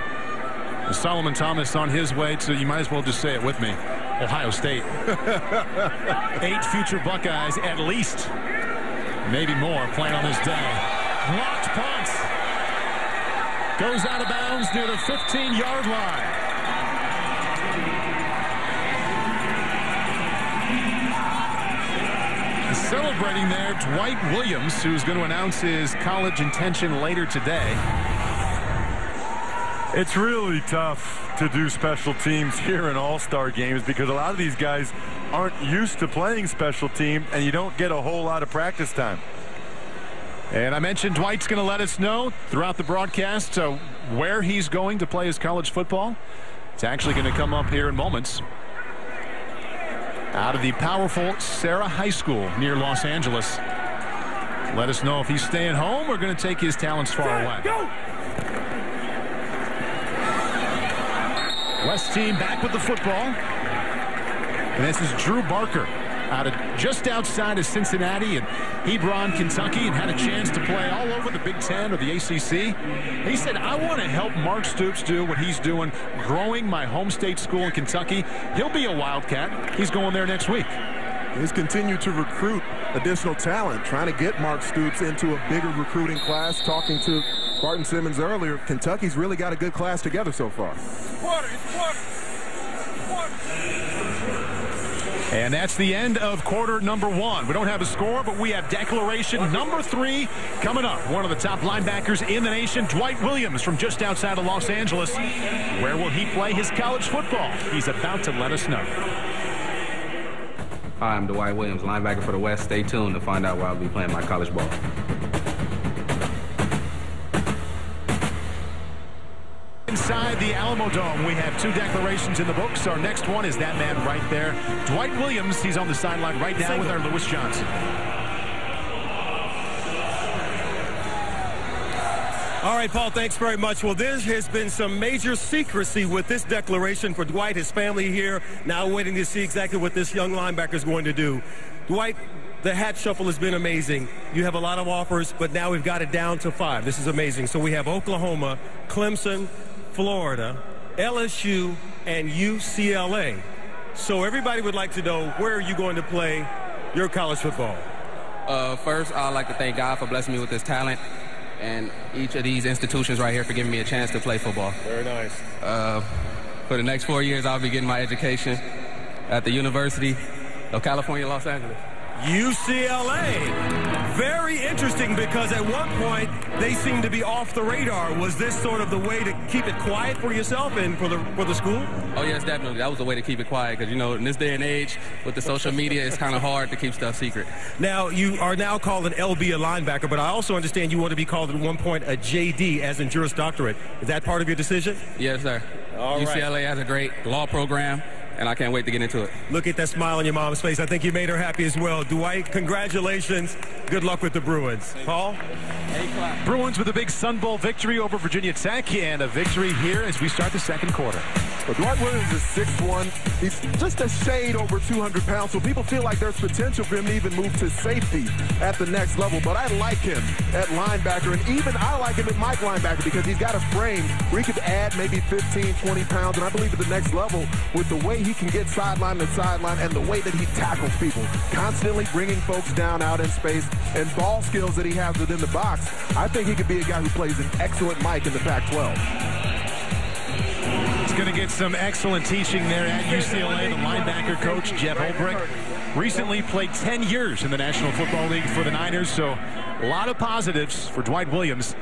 Solomon Thomas on his way to, you might as well just say it with me, Ohio State. Eight future Buckeyes at least, maybe more, playing on this day. Blocked punt. Goes out of bounds near the 15-yard line. Celebrating there, Dwight Williams, who's going to announce his college intention later today. It's really tough to do special teams here in all-star games because a lot of these guys aren't used to playing special team and you don't get a whole lot of practice time. And I mentioned Dwight's going to let us know throughout the broadcast uh, where he's going to play his college football. It's actually going to come up here in moments. Out of the powerful Serra High School near Los Angeles. Let us know if he's staying home or going to take his talents far away. Go! West team back with the football. And this is Drew Barker out of just outside of Cincinnati and Hebron, Kentucky, and had a chance to play all over the Big Ten or the ACC. He said, I want to help Mark Stoops do what he's doing, growing my home state school in Kentucky. He'll be a Wildcat. He's going there next week. He's continued to recruit additional talent, trying to get Mark Stoops into a bigger recruiting class. Talking to Barton Simmons earlier, Kentucky's really got a good class together so far. Quarter, it's quarter. And that's the end of quarter number one. We don't have a score, but we have declaration number three coming up. One of the top linebackers in the nation, Dwight Williams from just outside of Los Angeles. Where will he play his college football? He's about to let us know. Hi, I'm Dwight Williams, linebacker for the West. Stay tuned to find out where I'll be playing my college ball. Inside the Alamodome, we have two declarations in the books. Our next one is that man right there, Dwight Williams. He's on the sideline right now with our Lewis Johnson. All right, Paul, thanks very much. Well, there has been some major secrecy with this declaration for Dwight, his family here, now waiting to see exactly what this young linebacker is going to do. Dwight, the hat shuffle has been amazing. You have a lot of offers, but now we've got it down to five. This is amazing. So we have Oklahoma, Clemson, Florida, LSU, and UCLA. So everybody would like to know where are you going to play your college football? Uh, first, I'd like to thank God for blessing me with this talent and each of these institutions right here for giving me a chance to play football. Very nice. Uh, for the next four years, I'll be getting my education at the University of California, Los Angeles. UCLA. Very interesting because at one point they seemed to be off the radar. Was this sort of the way to keep it quiet for yourself and for the for the school? Oh yes, definitely. That was the way to keep it quiet because you know in this day and age with the social media, it's kind of hard to keep stuff secret. Now you are now called an LB, a linebacker, but I also understand you want to be called at one point a JD, as in Juris Doctorate. Is that part of your decision? Yes, sir. All right. UCLA has a great law program and I can't wait to get into it. Look at that smile on your mom's face. I think you made her happy as well. Dwight, congratulations. Good luck with the Bruins. Paul? Bruins with a big Sun Bowl victory over Virginia Tech and a victory here as we start the second quarter. Well, Dwight Williams is 6'1". He's just a shade over 200 pounds, so people feel like there's potential for him to even move to safety at the next level. But I like him at linebacker, and even I like him at Mike linebacker because he's got a frame where he could add maybe 15, 20 pounds. And I believe at the next level, with the way he can get sideline to sideline and the way that he tackles people, constantly bringing folks down out in space, and ball skills that he has within the box, I think he could be a guy who plays an excellent Mike in the Pac-12. He's going to get some excellent teaching there at UCLA. The linebacker coach, Jeff Ulbrich, recently played 10 years in the National Football League for the Niners, so a lot of positives for Dwight Williams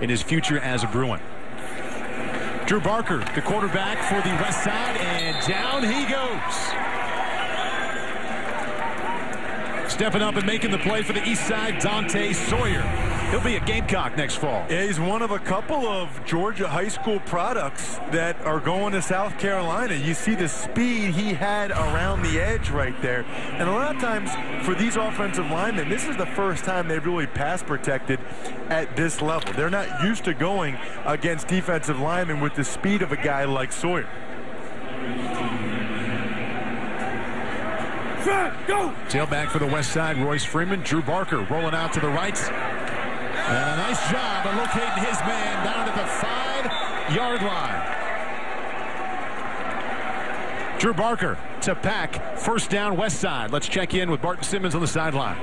in his future as a Bruin. Drew Barker, the quarterback for the West Side, and down he goes. Stepping up and making the play for the East Side, Dante Sawyer. He'll be a Gamecock next fall. Yeah, he's one of a couple of Georgia high school products that are going to South Carolina. You see the speed he had around the edge right there. And a lot of times for these offensive linemen, this is the first time they've really pass protected at this level. They're not used to going against defensive linemen with the speed of a guy like Sawyer. Go! Tailback for the west side, Royce Freeman. Drew Barker rolling out to the right. And a nice job of locating his man down at the five-yard line. Drew Barker to pack. First down, west side. Let's check in with Barton Simmons on the sideline.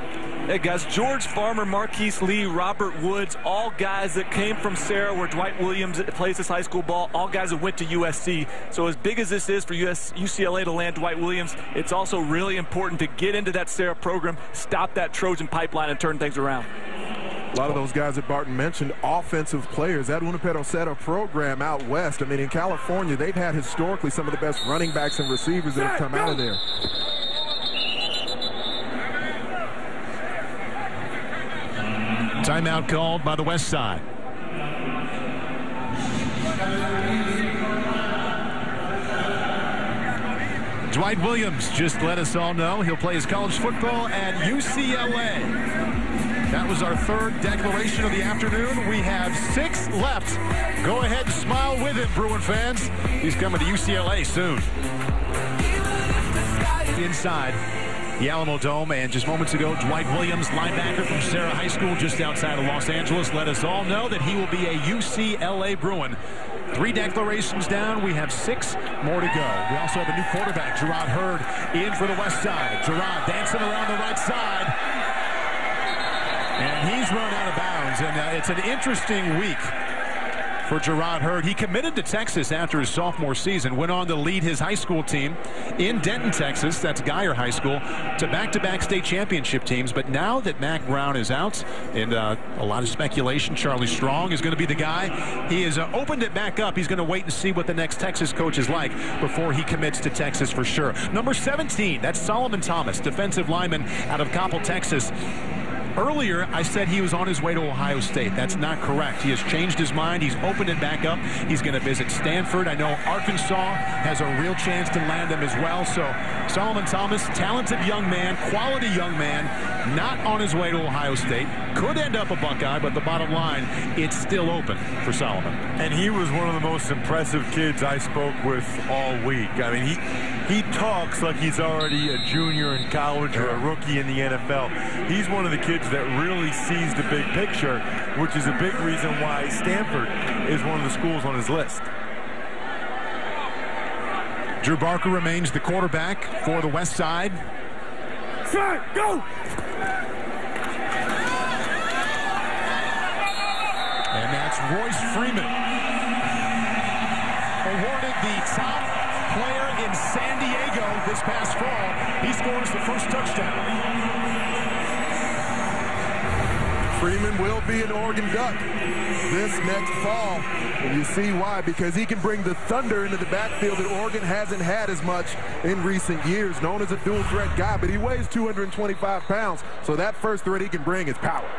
Hey guys, George Farmer, Marquise Lee, Robert Woods, all guys that came from Serra, where Dwight Williams plays his high school ball, all guys that went to USC. So as big as this is for US, UCLA to land Dwight Williams, it's also really important to get into that Serra program, stop that Trojan pipeline and turn things around. A lot of those guys that Barton mentioned, offensive players. That Winnipeg set a program out west. I mean, in California, they've had historically some of the best running backs and receivers that have come out of there. Timeout called by the west side. Dwight Williams just let us all know he'll play his college football at UCLA. That was our third declaration of the afternoon. We have six left. Go ahead and smile with him, Bruin fans. He's coming to UCLA soon. Inside the Alamodome. And just moments ago, Dwight Williams, linebacker from Serra High School just outside of Los Angeles, let us all know that he will be a UCLA Bruin. Three declarations down. We have six more to go. We also have a new quarterback, Jerrod Heard, in for the west side. Jerrod dancing around the right side. And he's run out of bounds. And uh, it's an interesting week for Jerrod Heard. He committed to Texas after his sophomore season, went on to lead his high school team in Denton, Texas, that's Guyer High School, to back-to-back state championship teams. But now that Mack Brown is out, and uh, a lot of speculation, Charlie Strong is going to be the guy. He has uh, opened it back up. He's going to wait and see what the next Texas coach is like before he commits to Texas for sure. Number 17, that's Solomon Thomas, defensive lineman out of Coppell, Texas. Earlier, I said he was on his way to Ohio State. That's not correct. He has changed his mind. He's opened it back up. He's going to visit Stanford. I know Arkansas has a real chance to land him as well. So Solomon Thomas, talented young man, quality young man, not on his way to Ohio State. Could end up a Buckeye, but the bottom line, it's still open for Solomon. And he was one of the most impressive kids I spoke with all week. I mean, he he talks like he's already a junior in college or a rookie in the NFL. He's one of the kids that really sees the big picture, which is a big reason why Stanford is one of the schools on his list. Drew Barker remains the quarterback for the West Side. Set, go! And that's Royce Freeman. Awarded the top player in San Diego this past fall. He scores the first touchdown. Freeman will be an Oregon Duck this next fall. And you see why, because he can bring the thunder into the backfield that Oregon hasn't had as much in recent years. Known as a dual threat guy, but he weighs 225 pounds, so that first threat he can bring is power.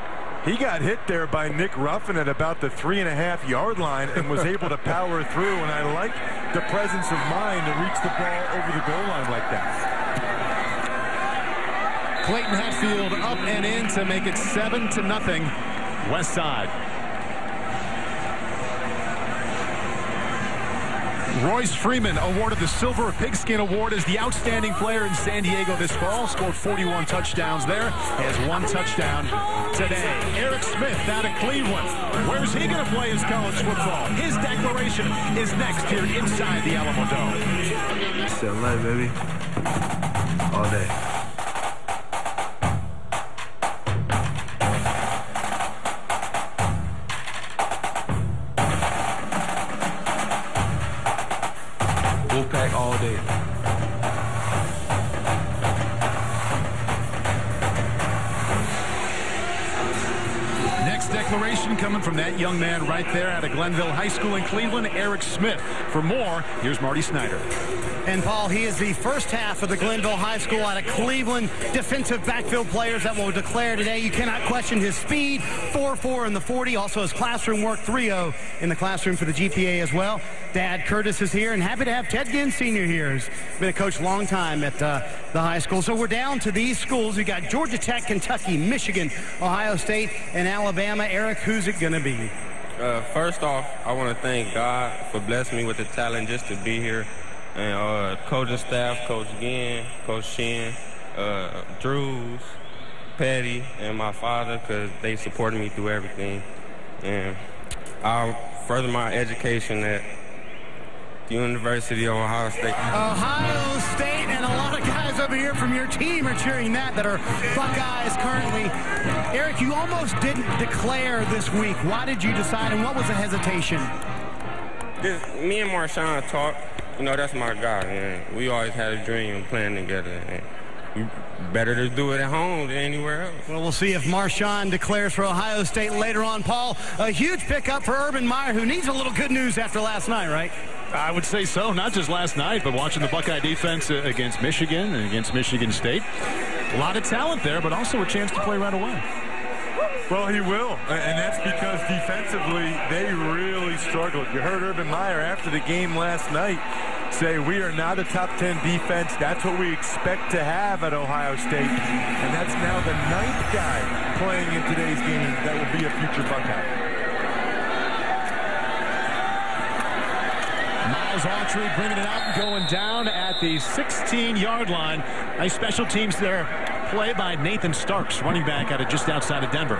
He got hit there by Nick Ruffin at about the three and a half yard line and was able to power through. And I like the presence of mind to reach the ball over the goal line like that. Clayton Hatfield up and in to make it seven to nothing. West Side. Royce Freeman awarded the Silver Pigskin Award as the outstanding player in San Diego this fall. Scored 41 touchdowns there. Has one touchdown today. Erick Smith out of Cleveland. Where's he going to play his college football? His declaration is next here inside the Alamodome. Still life, baby. All day. Coming from that young man right there out of Glenville High School in Cleveland, Erick Smith. For more, here's Marty Snyder. And Paul, he is the first half of the Glenville High School out of Cleveland defensive backfield players that will declare today. You cannot question his speed, 4-4 in the 40. Also his classroom work, 3-0 in the classroom for the GPA as well. Dad Curtis is here and happy to have Ted Ginn Sr. here. He's been a coach long time at uh, the high school. So we're down to these schools. We got Georgia Tech, Kentucky, Michigan, Ohio State, and Alabama. Erick, who's it going to be? Uh, first off, I want to thank God for blessing me with the talent just to be here. And uh, coaching staff, Coach Ginn, Coach Shin, uh, Drews, Petty, and my father because they supported me through everything. And I'll further my education at the University of Ohio State. Ohio State and a lot of guys over here from your team are cheering that that are Buckeyes currently. Erick, you almost didn't declare this week. Why did you decide and what was the hesitation? Just, me and Marshon talk. You know, that's my guy. And we always had a dream of playing together. And better to do it at home than anywhere else. Well, we'll see if Marshon declares for Ohio State later on. Paul, a huge pickup for Urban Meyer, who needs a little good news after last night, right? I would say so. Not just last night, but watching the Buckeye defense uh, against Michigan and against Michigan State. A lot of talent there, but also a chance to play right away. Well, he will, and that's because defensively they really struggled. You heard Urban Meyer after the game last night say we are not a top 10 defense. That's what we expect to have at Ohio State, and that's now the ninth guy playing in today's game that will be a future Buckeye. Myles Autry bringing it out and going down at the 16-yard line. Nice special teams there. Play by Nathan Starks, running back out of just outside of Denver.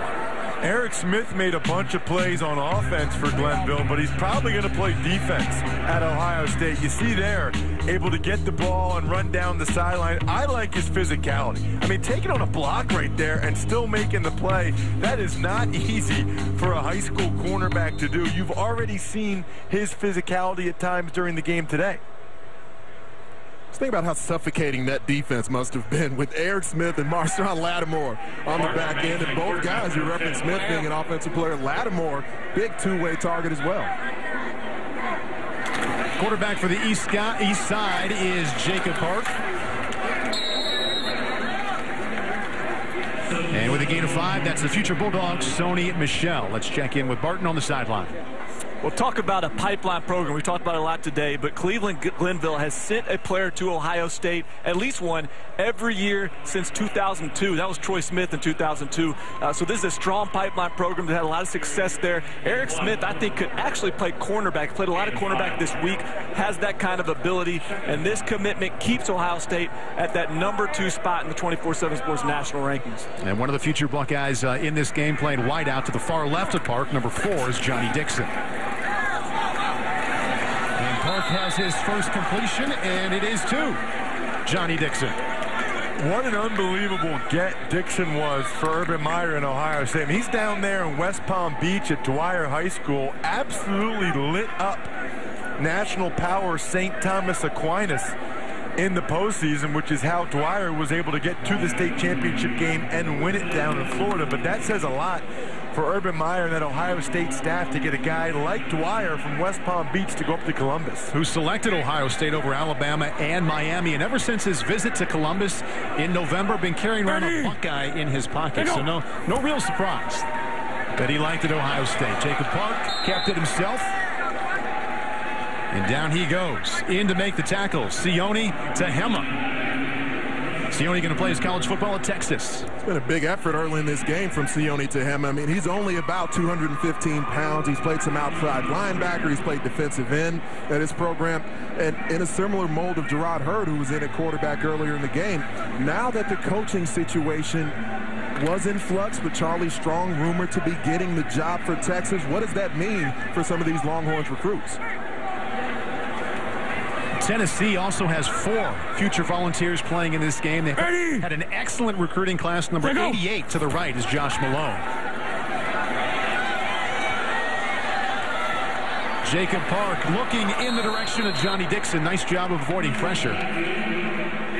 Erick Smith made a bunch of plays on offense for Glenville, but he's probably going to play defense at Ohio State. You see there, able to get the ball and run down the sideline. I like his physicality. I mean, taking on a block right there and still making the play, that is not easy for a high school cornerback to do. You've already seen his physicality at times during the game today. Just think about how suffocating that defense must have been with Erick Smith and Marshon Lattimore on the back end. And both guys, you referenced Smith being an offensive player, Lattimore, big two-way target as well. Quarterback for the East, East Side is Jacob Park. And with a gain of five, that's the future Bulldogs, Sony Michel. Let's check in with Barton on the sideline. We'll talk about a pipeline program. We talked about it a lot today, but Cleveland Glenville has sent a player to Ohio State, at least one, every year since 2002. That was Troy Smith in 2002. Uh, so this is a strong pipeline program that had a lot of success there. Erick Smith, I think, could actually play cornerback. Played a lot of cornerback this week, has that kind of ability, and this commitment keeps Ohio State at that number two spot in the 24-7 Sports national rankings. And one of the future Buckeyes uh, in this game playing wide out to the far left of Park, number four, is Johnnie Dixon. Park has his first completion, and it is two. Johnnie Dixon. What an unbelievable get Dixon was for Urban Meyer in Ohio State. He's down there in West Palm Beach at Dwyer High School, absolutely lit up national power St. Thomas Aquinas in the postseason, which is how Dwyer was able to get to the state championship game and win it down in Florida. But that says a lot for Urban Meyer and that Ohio State staff to get a guy like Dwyer from West Palm Beach to go up to Columbus. Who selected Ohio State over Alabama and Miami. And ever since his visit to Columbus in November, been carrying around a Buckeye in his pocket. So no, no real surprise that he liked it Ohio State. Jacob Park kept it himself. And down he goes. In to make the tackle. Sione Teuhema. Sione going to play his college football at Texas. It's been a big effort early in this game from Sione Teuhema. I mean, he's only about 215 pounds. He's played some outside linebacker. He's played defensive end at his program. And in a similar mold of Jerrod Heard, who was in at quarterback earlier in the game. Now that the coaching situation was in flux, but Charlie Strong rumored to be getting the job for Texas, what does that mean for some of these Longhorns recruits? Tennessee also has four future volunteers playing in this game. They had an excellent recruiting class. Number 88 to the right is Josh Malone. Jacob Park looking in the direction of Johnnie Dixon. Nice job of avoiding pressure.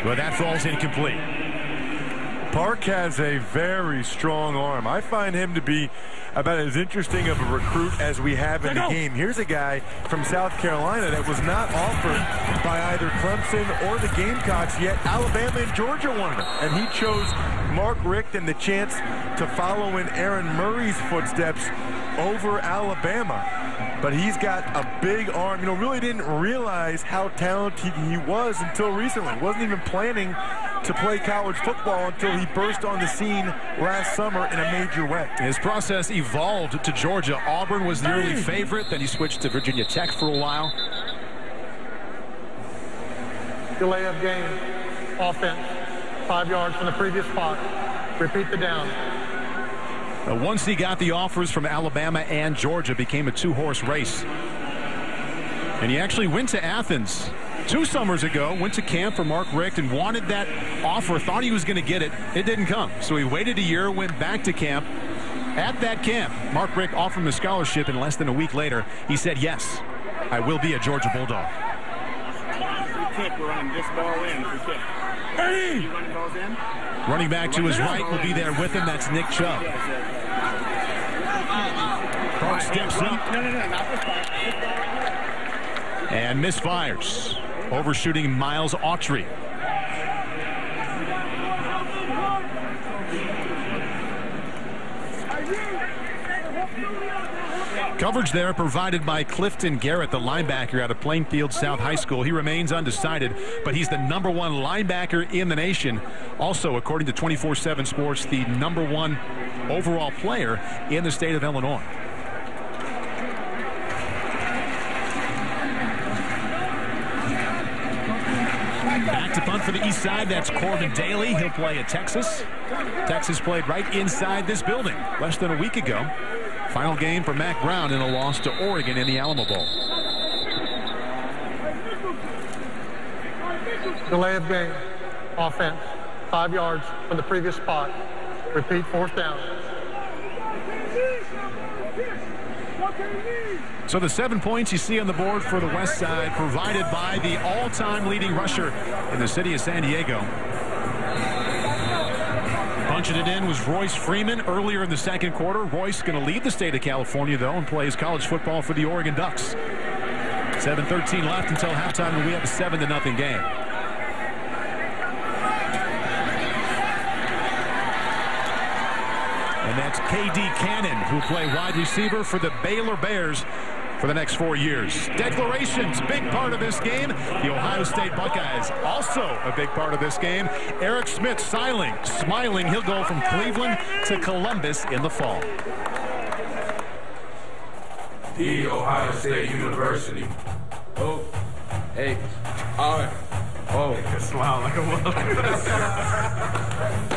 But that falls incomplete. Park has a very strong arm. I find him to be about as interesting of a recruit as we have in the game. Here's a guy from South Carolina that was not offered by either Clemson or the Gamecocks yet. Alabama and Georgia wanted him, and he chose Mark Richt and the chance to follow in Aaron Murray's footsteps over Alabama. But he's got a big arm. You know, really didn't realize how talented he was until recently. Wasn't even planning to play college football until he burst on the scene last summer in a major way. His process evolved to Georgia. Auburn was the early favorite. Then he switched to Virginia Tech for a while. Delay of game. Offense. five yards from the previous spot. Repeat the down. Uh, once he got the offers from Alabama and Georgia, became a two-horse race. And he actually went to Athens two summers ago, went to camp for Mark Richt and wanted that offer, thought he was going to get it. It didn't come. So he waited a year, went back to camp. At that camp, Mark Richt offered him a scholarship, and less than a week later, he said, yes, I will be a Georgia Bulldog. Running back to his right will be there with him. That's Nick Chubb. Clark steps up. And misfires. Overshooting Myles Autry. Coverage there provided by Clifton Garrett, the linebacker out of Plainfield South High School. He remains undecided, but he's the number one linebacker in the nation. Also, according to 24-7 Sports, the number one overall player in the state of Illinois. Back to punt for the east side. That's Corbin Daly. He'll play at Texas. Texas played right inside this building less than a week ago. Final game for Mack Brown in a loss to Oregon in the Alamo Bowl. Delay of game. Offense. Five yards from the previous spot. Repeat fourth down. So the seven points you see on the board for the West Side provided by the all-time leading rusher in the city of San Diego. Punching it in was Royce Freeman earlier in the second quarter. Royce going to lead the state of California, though, and plays college football for the Oregon Ducks. 7-13 left until halftime, and we have a 7 to nothing game. And that's K.D. Cannon, who will play wide receiver for the Baylor Bears for the next four years. Declarations, big part of this game. The Ohio State Buckeyes, also a big part of this game. Erick Smith smiling, smiling. He'll go from Cleveland to Columbus in the fall. The Ohio State University. Oh, hey, all right. Oh, smile like a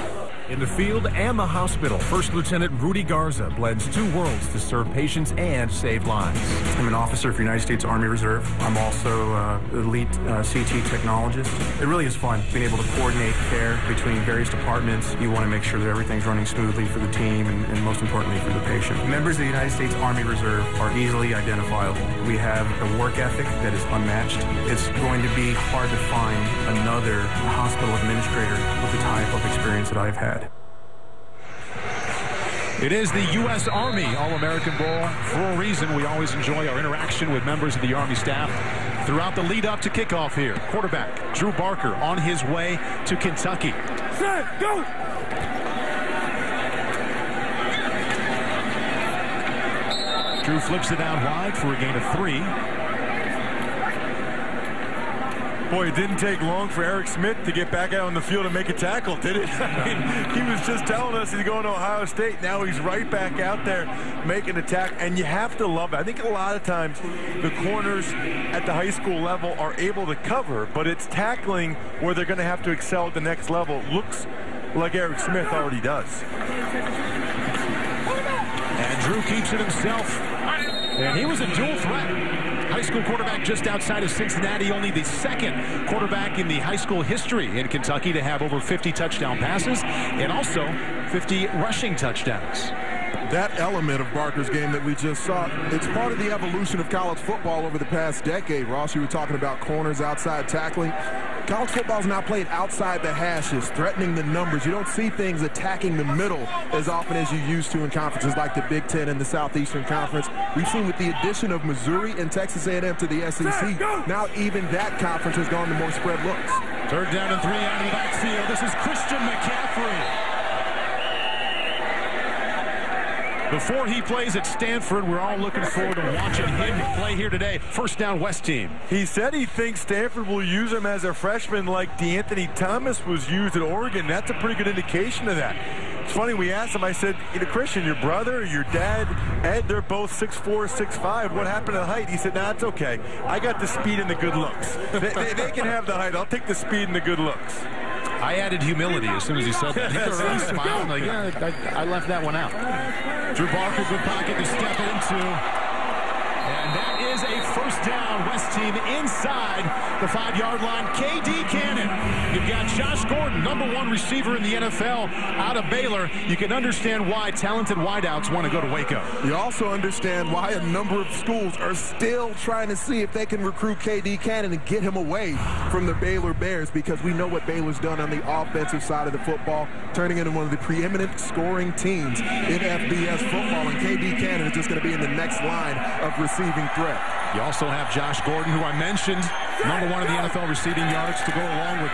In the field and the hospital, First Lieutenant Rudy Garza blends two worlds to serve patients and save lives. I'm an officer for the United States Army Reserve. I'm also uh, elite uh, CT technologist. It really is fun being able to coordinate care between various departments. You want to make sure that everything's running smoothly for the team and, and most importantly for the patient. Members of the United States Army Reserve are easily identifiable. We have a work ethic that is unmatched. It's going to be hard to find another hospital administrator with the type of experience that I've had. It is the U.S. Army All-American Bowl. For a reason, we always enjoy our interaction with members of the Army staff throughout the lead up to kickoff here. Quarterback Drew Barker on his way to Kentucky. Set, go! Drew flips it out wide for a gain of three. Boy, it didn't take long for Erick Smith to get back out on the field and make a tackle, did it? I mean, he was just telling us he's going to Ohio State. Now he's right back out there making a tackle, and you have to love it. I think a lot of times the corners at the high school level are able to cover, but it's tackling where they're going to have to excel at the next level. Looks like Erick Smith already does. And Drew keeps it himself. And he was a dual threat. School quarterback just outside of Cincinnati, only the second quarterback in the high school history in Kentucky to have over 50 touchdown passes and also 50 rushing touchdowns. That element of Barker's game that we just saw, it's part of the evolution of college football over the past decade. Ross, you were talking about corners, outside tackling. College football is now played outside the hashes, threatening the numbers. You don't see things attacking the middle as often as you used to in conferences like the Big Ten and the Southeastern Conference. We've seen with the addition of Missouri and Texas A&M to the SEC, now even that conference has gone to more spread looks. Third down and three out of the backfield. This is Christian McCaffrey. Before he plays at Stanford, we're all looking forward to watching him play here today. First down West team. He said he thinks Stanford will use him as a freshman like DeAnthony Thomas was used at Oregon. That's a pretty good indication of that. It's funny, we asked him, I said, you know, Christian, your brother, your dad, Ed, they're both 6'4", 6'5". What happened to the height? He said, nah, it's okay. I got the speed and the good looks. they, they, they can have the height. I'll take the speed and the good looks. I added humility as soon as he said that. He smiled. Like, yeah, I, I left that one out. Drew Barker, good pocket to step into. And that is a first down. West team inside the five-yard line. KD Cannon. You've got Josh Gordon, number one receiver in the NFL out of Baylor. You can understand why talented wideouts want to go to Waco. You also understand why a number of schools are still trying to see if they can recruit KD Cannon and get him away from the Baylor Bears because we know what Baylor's done on the offensive side of the football, turning into one of the preeminent scoring teams in FBS football. And KD Cannon is just going to be in the next line of receiving threat. You also have Josh Gordon, who I mentioned, number one in the NFL receiving yards to go along with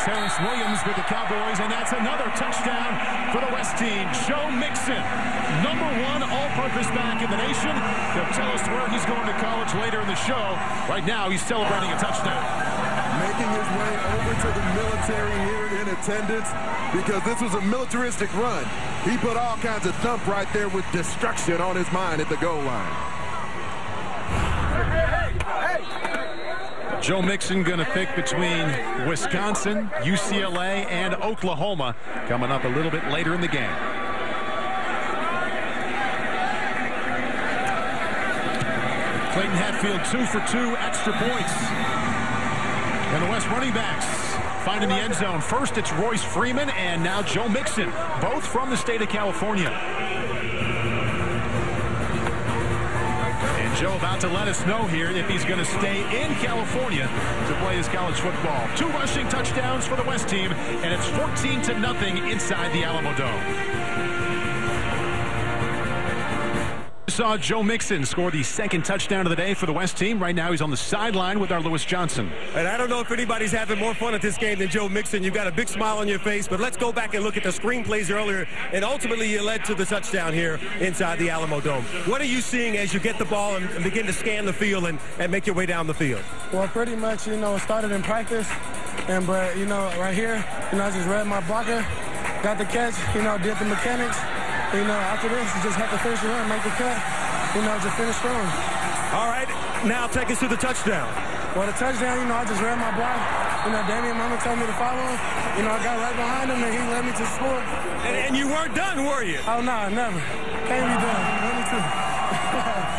Terrance Williams with the Cowboys, and that's another touchdown for the West team. Joe Mixon, number one all-purpose back in the nation. He'll tell us where he's going to college later in the show. Right now, he's celebrating a touchdown. Making his way over to the military here in attendance because this was a militaristic run. He put all kinds of thump right there with destruction on his mind at the goal line. Joe Mixon going to pick between Wisconsin, UCLA, and Oklahoma coming up a little bit later in the game. Clayton Hatfield two for two extra points. And the West running backs finding the end zone. First it's Royce Freeman and now Joe Mixon, both from the state of California. Joe about to let us know here if he's going to stay in California to play his college football. Two rushing touchdowns for the West team, and it's 14 to nothing inside the Alamodome. Saw Joe Mixon score the second touchdown of the day for the West team. Right now he's on the sideline with our Lewis Johnson. And I don't know if anybody's having more fun at this game than Joe Mixon. You've got a big smile on your face, but let's go back and look at the screenplays earlier. And ultimately you led to the touchdown here inside the Alamodome. What are you seeing as you get the ball and, and begin to scan the field and, and make your way down the field? Well, pretty much, you know, started in practice. And, but, you know, right here, you know, I just read my blocker, got the catch, you know, did the mechanics. You know, after this, you just have to finish the run, make the cut you know, just finish strong. All right, now take us to the touchdown. Well, the touchdown, you know, I just ran my block. You know, Damien Mama told me to follow him. You know, I got right behind him, and he led me to the score. And, and you weren't done, were you? Oh, no, never. Can't be done. Let me too.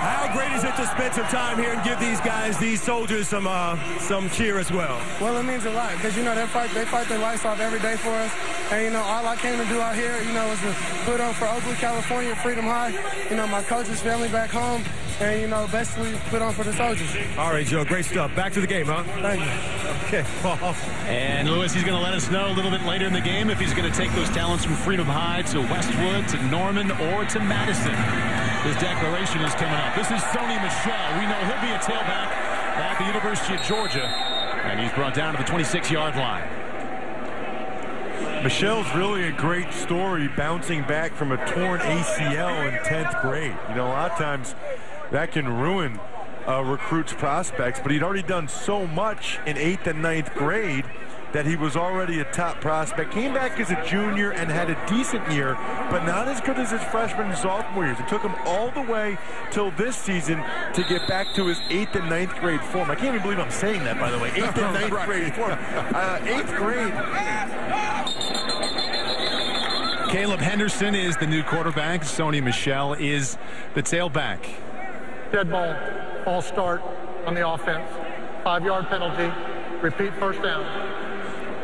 How great is it to spend some time here and give these guys, these soldiers, some uh, some cheer as well? Well, it means a lot because you know they fight they fight their lives off every day for us, and you know all I came to do out here, you know, was to put on for Oakland, California, Freedom High. You know, my coach's family back home, and you know, basically put on for the soldiers. All right, Joe, great stuff. Back to the game, huh? Thank you. Okay, Paul. And Lewis, he's going to let us know a little bit later in the game if he's going to take those talents from Freedom High to Westwood, to Norman, or to Madison. His declaration is coming up. This is Sony Michel. We know he'll be a tailback at the University of Georgia. And he's brought down to the 26-yard line. Michel's really a great story bouncing back from a torn ACL in 10th grade. You know, a lot of times that can ruin a recruit's prospects, but he'd already done so much in 8th and 9th grade that he was already a top prospect. Came back as a junior and had a decent year, but not as good as his freshman and sophomore years. It took him all the way till this season to get back to his 8th and 9th grade form. I can't even believe I'm saying that, by the way. 8th and 9th grade form. Uh, 8th grade. Caleb Henderson is the new quarterback. Sony Michel is the tailback. Dead ball. Ball start on the offense. Five-yard penalty. Repeat first down.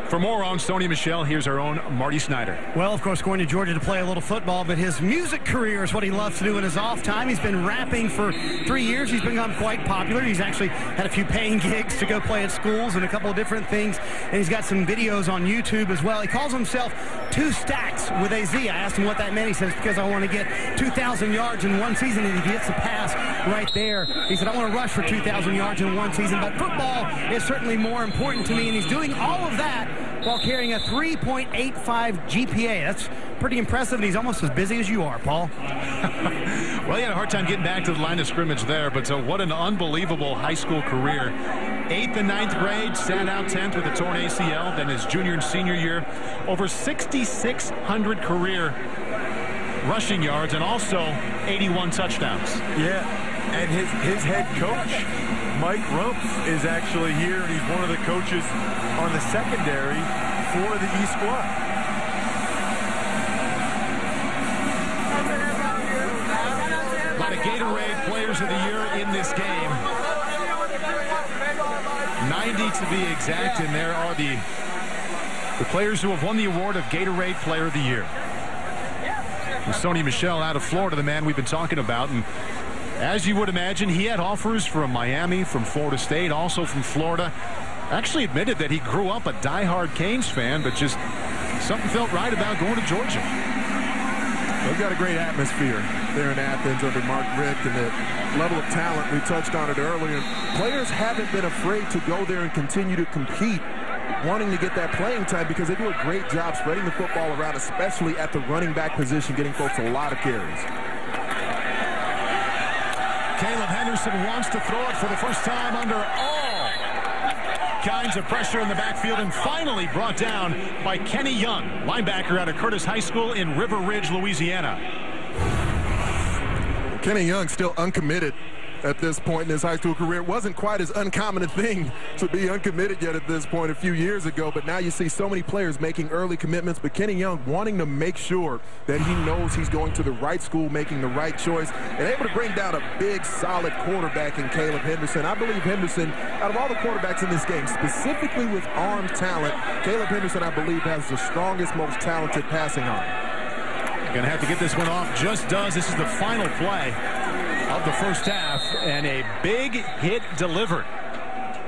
For more on Sony Michel, here's our own Marty Snyder. Well, of course, going to Georgia to play a little football, but his music career is what he loves to do in his off time. He's been rapping for three years. He's become quite popular. He's actually had a few paying gigs to go play at schools and a couple of different things, and he's got some videos on YouTube as well. He calls himself Two Stacks with AZ. I asked him what that meant. He says, because I want to get 2,000 yards in one season, and he gets a pass right there. He said, I want to rush for 2,000 yards in one season, but football is certainly more important to me, and he's doing all of that while carrying a 3.85 GPA. That's pretty impressive, and he's almost as busy as you are, Paul. well, he had a hard time getting back to the line of scrimmage there, but uh, what an unbelievable high school career. Eighth and ninth grade, sat out 10th with a torn ACL. Then his junior and senior year, over 6,600 career rushing yards and also 81 touchdowns. Yeah. And his, his head coach, Mike Rumph, is actually here, and he's one of the coaches on the secondary for the East squad. A lot of Gatorade Players of the Year in this game. 90 to be exact, and there are the, the players who have won the award of Gatorade Player of the Year. Sony Michel out of Florida, the man we've been talking about. And as you would imagine, he had offers from Miami, from Florida State, also from Florida. Actually admitted that he grew up a diehard Canes fan, but just something felt right about going to Georgia. They've got a great atmosphere there in Athens under Mark Richt and the level of talent. We touched on it earlier. Players haven't been afraid to go there and continue to compete, wanting to get that playing time because they do a great job spreading the football around, especially at the running back position, getting folks a lot of carries. Caleb Henderson wants to throw it for the first time under all kinds of pressure in the backfield and finally brought down by Kenny Young, linebacker out of Curtis High School in River Ridge, Louisiana. Kenny Young still uncommitted at this point in his high school career. It wasn't quite as uncommon a thing to be uncommitted yet at this point a few years ago, but now you see so many players making early commitments, but Kenny Young wanting to make sure that he knows he's going to the right school, making the right choice, and able to bring down a big, solid quarterback in Caleb Henderson. I believe Henderson, out of all the quarterbacks in this game, specifically with arm talent, Caleb Henderson, I believe, has the strongest, most talented passing arm. Going to have to get this one off. Just does. This is the final play of the first half, and a big hit delivered.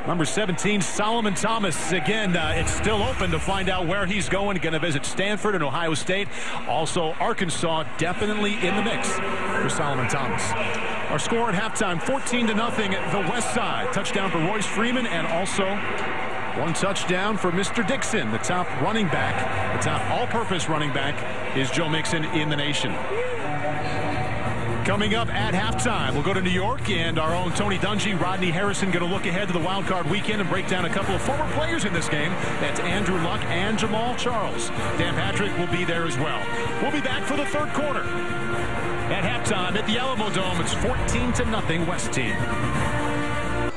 Number 17, Solomon Thomas. Again, uh, it's still open to find out where he's going. Going to visit Stanford and Ohio State. Also, Arkansas definitely in the mix for Solomon Thomas. Our score at halftime, 14 to nothing. At the West Side. Touchdown for Royce Freeman and also one touchdown for Mr. Mixon, the top running back. The top all-purpose running back is Joe Mixon in the nation. Coming up at halftime, we'll go to New York, and our own Tony Dungy, Rodney Harrison going to look ahead to the wild card weekend and break down a couple of former players in this game. That's Andrew Luck and Jamaal Charles. Dan Patrick will be there as well. We'll be back for the third quarter. At halftime at the Alamodome, it's 14 to nothing West team.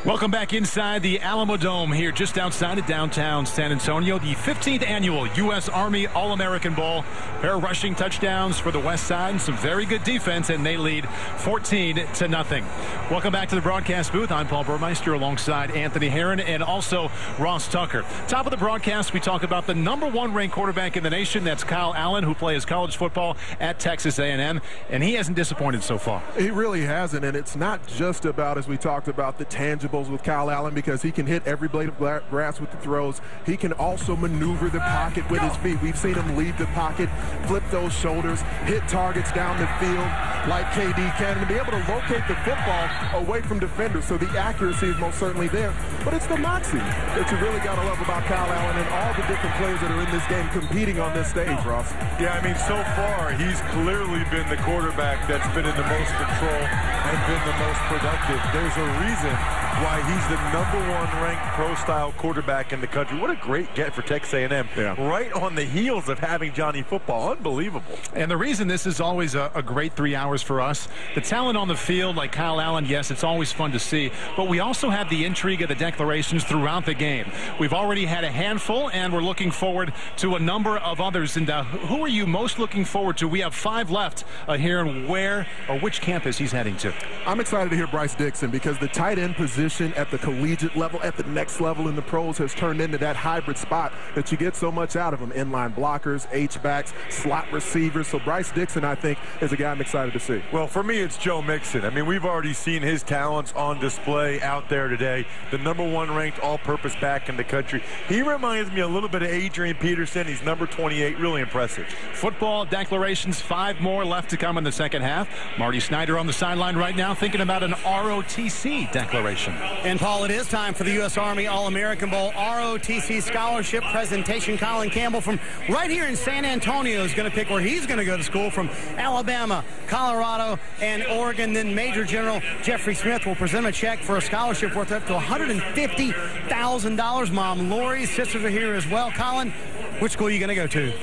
Welcome back inside the Alamodome here just outside of downtown San Antonio. The 15th annual U.S. Army All-American Bowl. Pair of rushing touchdowns for the West Side some very good defense, and they lead 14 to nothing. Welcome back to the broadcast booth. I'm Paul Burmeister alongside Anthony Herron and also Ross Tucker. Top of the broadcast, we talk about the number one ranked quarterback in the nation. That's Kyle Allen, who plays college football at Texas A&M, and he hasn't disappointed so far. He really hasn't, and it's not just about, as we talked about, the tangible with Kyle Allen because he can hit every blade of grass with the throws. He can also maneuver the pocket with his feet. We've seen him leave the pocket, flip those shoulders, hit targets down the field like KD can, and be able to locate the football away from defenders. So the accuracy is most certainly there. But it's the moxie that you really got to love about Kyle Allen and all the different players that are in this game competing on this stage, Ross. Yeah, I mean, so far, he's clearly been the quarterback that's been in the most control and been the most productive. There's a reason why he's the number one ranked pro-style quarterback in the country. What a great get for Texas A&M. Yeah. Right on the heels of having Johnny Football. Unbelievable. And the reason this is always a, a, great three hours for us, the talent on the field like Kyle Allen, yes, it's always fun to see. But we also have the intrigue of the declarations throughout the game. We've already had a handful, and we're looking forward to a number of others. And uh, who are you most looking forward to? We have five left uh, here, and where or which campus he's heading to. I'm excited to hear Bryce Dixon because the tight end position at the collegiate level, at the next level in the pros, has turned into that hybrid spot that you get so much out of them. Inline blockers, H-backs, slot receivers. So Bryce Dixon, I think, is a guy I'm excited to see. Well, for me, it's Joe Mixon. I mean, we've already seen his talents on display out there today. The number one ranked all-purpose back in the country. He reminds me a little bit of Adrian Peterson. He's number 28. Really impressive. Football declarations, five more left to come in the second half. Marty Snyder on the sideline right now thinking about an ROTC declaration. And Paul, it is time for the U.S. Army All-American Bowl ROTC Scholarship presentation. Colin Campbell from right here in San Antonio is going to pick where he's going to go to school from Alabama, Colorado, and Oregon. Then Major General Jeffrey Smith will present a check for a scholarship worth up to $150,000. Mom Lori's sisters are here as well. Colin, which school are you going to go to?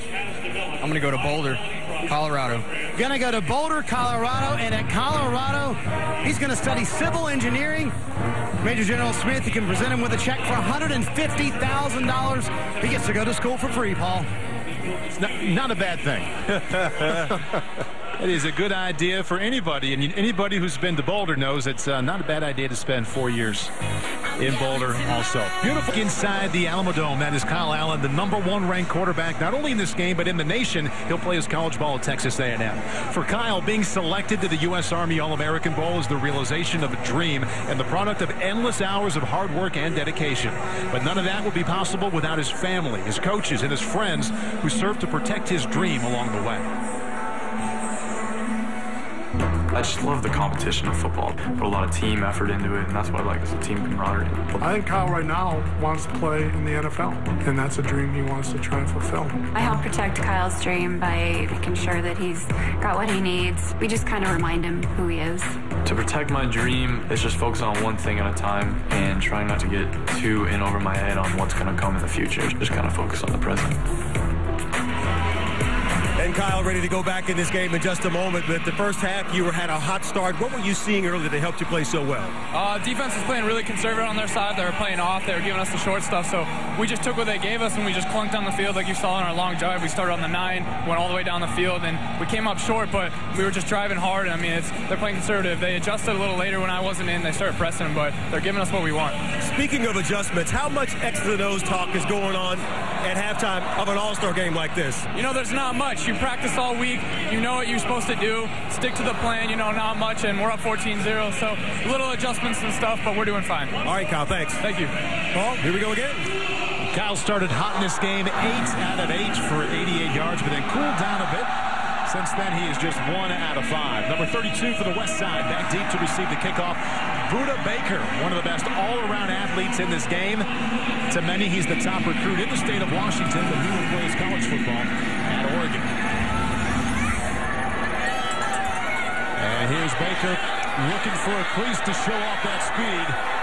I'm going to go to Boulder. Colorado. Going to go to Boulder, Colorado, and at Colorado, he's going to study civil engineering. Major General Smith, you can present him with a check for $150,000. He gets to go to school for free, Paul. It's not, not a bad thing. it is a good idea for anybody, and anybody who's been to Boulder knows it's uh, not a bad idea to spend four years in Boulder also. Beautiful inside the Alamodome. That is Kyle Allen, the number one ranked quarterback, not only in this game, but in the nation. He'll play his college ball at Texas A&M. For Kyle, being selected to the U.S. Army All-American Bowl is the realization of a dream and the product of endless hours of hard work and dedication. But none of that would be possible without his family, his coaches, and his friends who served to protect his dream along the way. I just love the competition of football. Put a lot of team effort into it, and that's what I like is the team camaraderie. I think Kyle right now wants to play in the NFL, and that's a dream he wants to try and fulfill. I help protect Kyle's dream by making sure that he's got what he needs. We just kind of remind him who he is. To protect my dream is just focus on one thing at a time and trying not to get too in over my head on what's going to come in the future. Just kind of focus on the present. Kyle ready to go back in this game in just a moment. But the first half, you had a hot start. What were you seeing earlier that helped you play so well? Uh, defense was playing really conservative on their side. They were playing off. They were giving us the short stuff. So we just took what they gave us and we just clunked down the field like you saw in our long drive. We started on the nine, went all the way down the field, and we came up short, but we were just driving hard. I mean, it's they're playing conservative. They adjusted a little later when I wasn't in. They started pressing, but they're giving us what we want. Speaking of adjustments, how much extra nose talk is going on at halftime of an All-Star game like this? You know, there's not much. You practice all week week. You know what you're supposed to do. Stick to the plan. You know, not much, and we're up 14-0. So little adjustments and stuff, but we're doing fine. All right, Kyle. Thanks. Thank you. Paul, here we go again. Kyle started hot in this game, eight out of eight for 88 yards, but then cooled down a bit. Since then, he is just one out of five. Number 32 for the West Side, back deep to receive the kickoff. Budda Baker, one of the best all-around athletes in this game. To many, he's the top recruit in the state of Washington, but he will play his college football at Oregon. And here's Baker looking for a crease to show off that speed.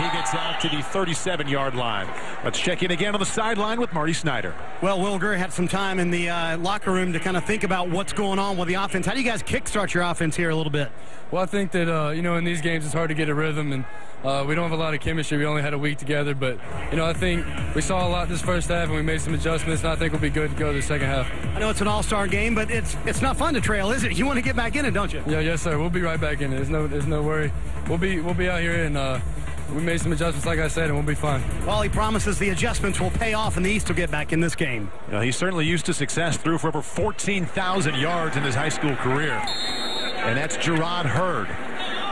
And he gets out to the 37-yard line. Let's check in again on the sideline with Marty Snyder. Well, Will Grier had some time in the uh, locker room to kind of think about what's going on with the offense. How do you guys kickstart your offense here a little bit? Well, I think that, uh, you know, in these games it's hard to get a rhythm, and uh, we don't have a lot of chemistry. We only had a week together, but, you know, I think we saw a lot this first half, and we made some adjustments, and I think we'll be good to go to the second half. I know it's an all-star game, but it's it's not fun to trail, is it? You want to get back in it, don't you? Yeah, yes, sir. We'll be right back in it. There's no, there's no worry. We'll be, we'll be out here, and uh, we made some adjustments, like I said, and we'll be fine. Well, he promises the adjustments will pay off, and the East will get back in this game. You know, he's certainly used to success, threw for over 14,000 yards in his high school career. And that's Jerrod Heard.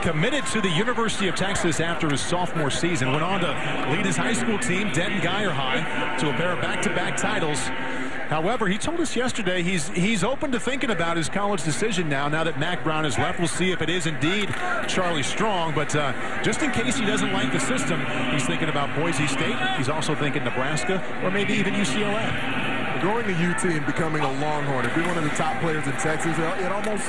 committed to the University of Texas after his sophomore season. Went on to lead his high school team, Denton Guyer High, to a pair of back-to-back titles. However, he told us yesterday he's he's open to thinking about his college decision now. Now that Mack Brown has left, we'll see if it is indeed Charlie Strong. But uh, just in case he doesn't like the system, he's thinking about Boise State. He's also thinking Nebraska or maybe even UCLA growing the UT and becoming a Longhorn, if you're one of the top players in Texas, it almost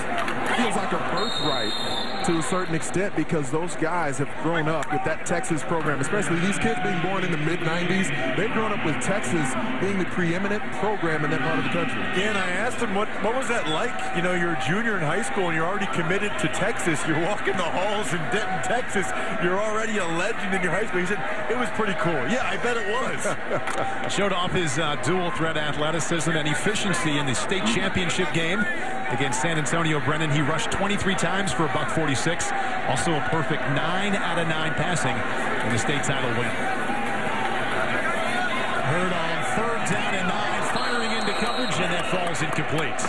feels like a birthright to a certain extent because those guys have grown up with that Texas program, especially these kids being born in the mid-90s. They've grown up with Texas being the preeminent program in that part of the country. Yeah, and I asked him, what, what was that like? You know, you're a junior in high school and you're already committed to Texas. You're walking the halls in Denton, Texas. You're already a legend in your high school. He said, it was pretty cool. Yeah, I bet it was. Showed off his uh, dual threat athleticism and efficiency in the state championship game against San Antonio Brennan. He rushed 23 times for a buck 46. Also a perfect 9 out of 9 passing in the state title win. Heard on third down and 9, firing into coverage, and that falls incomplete.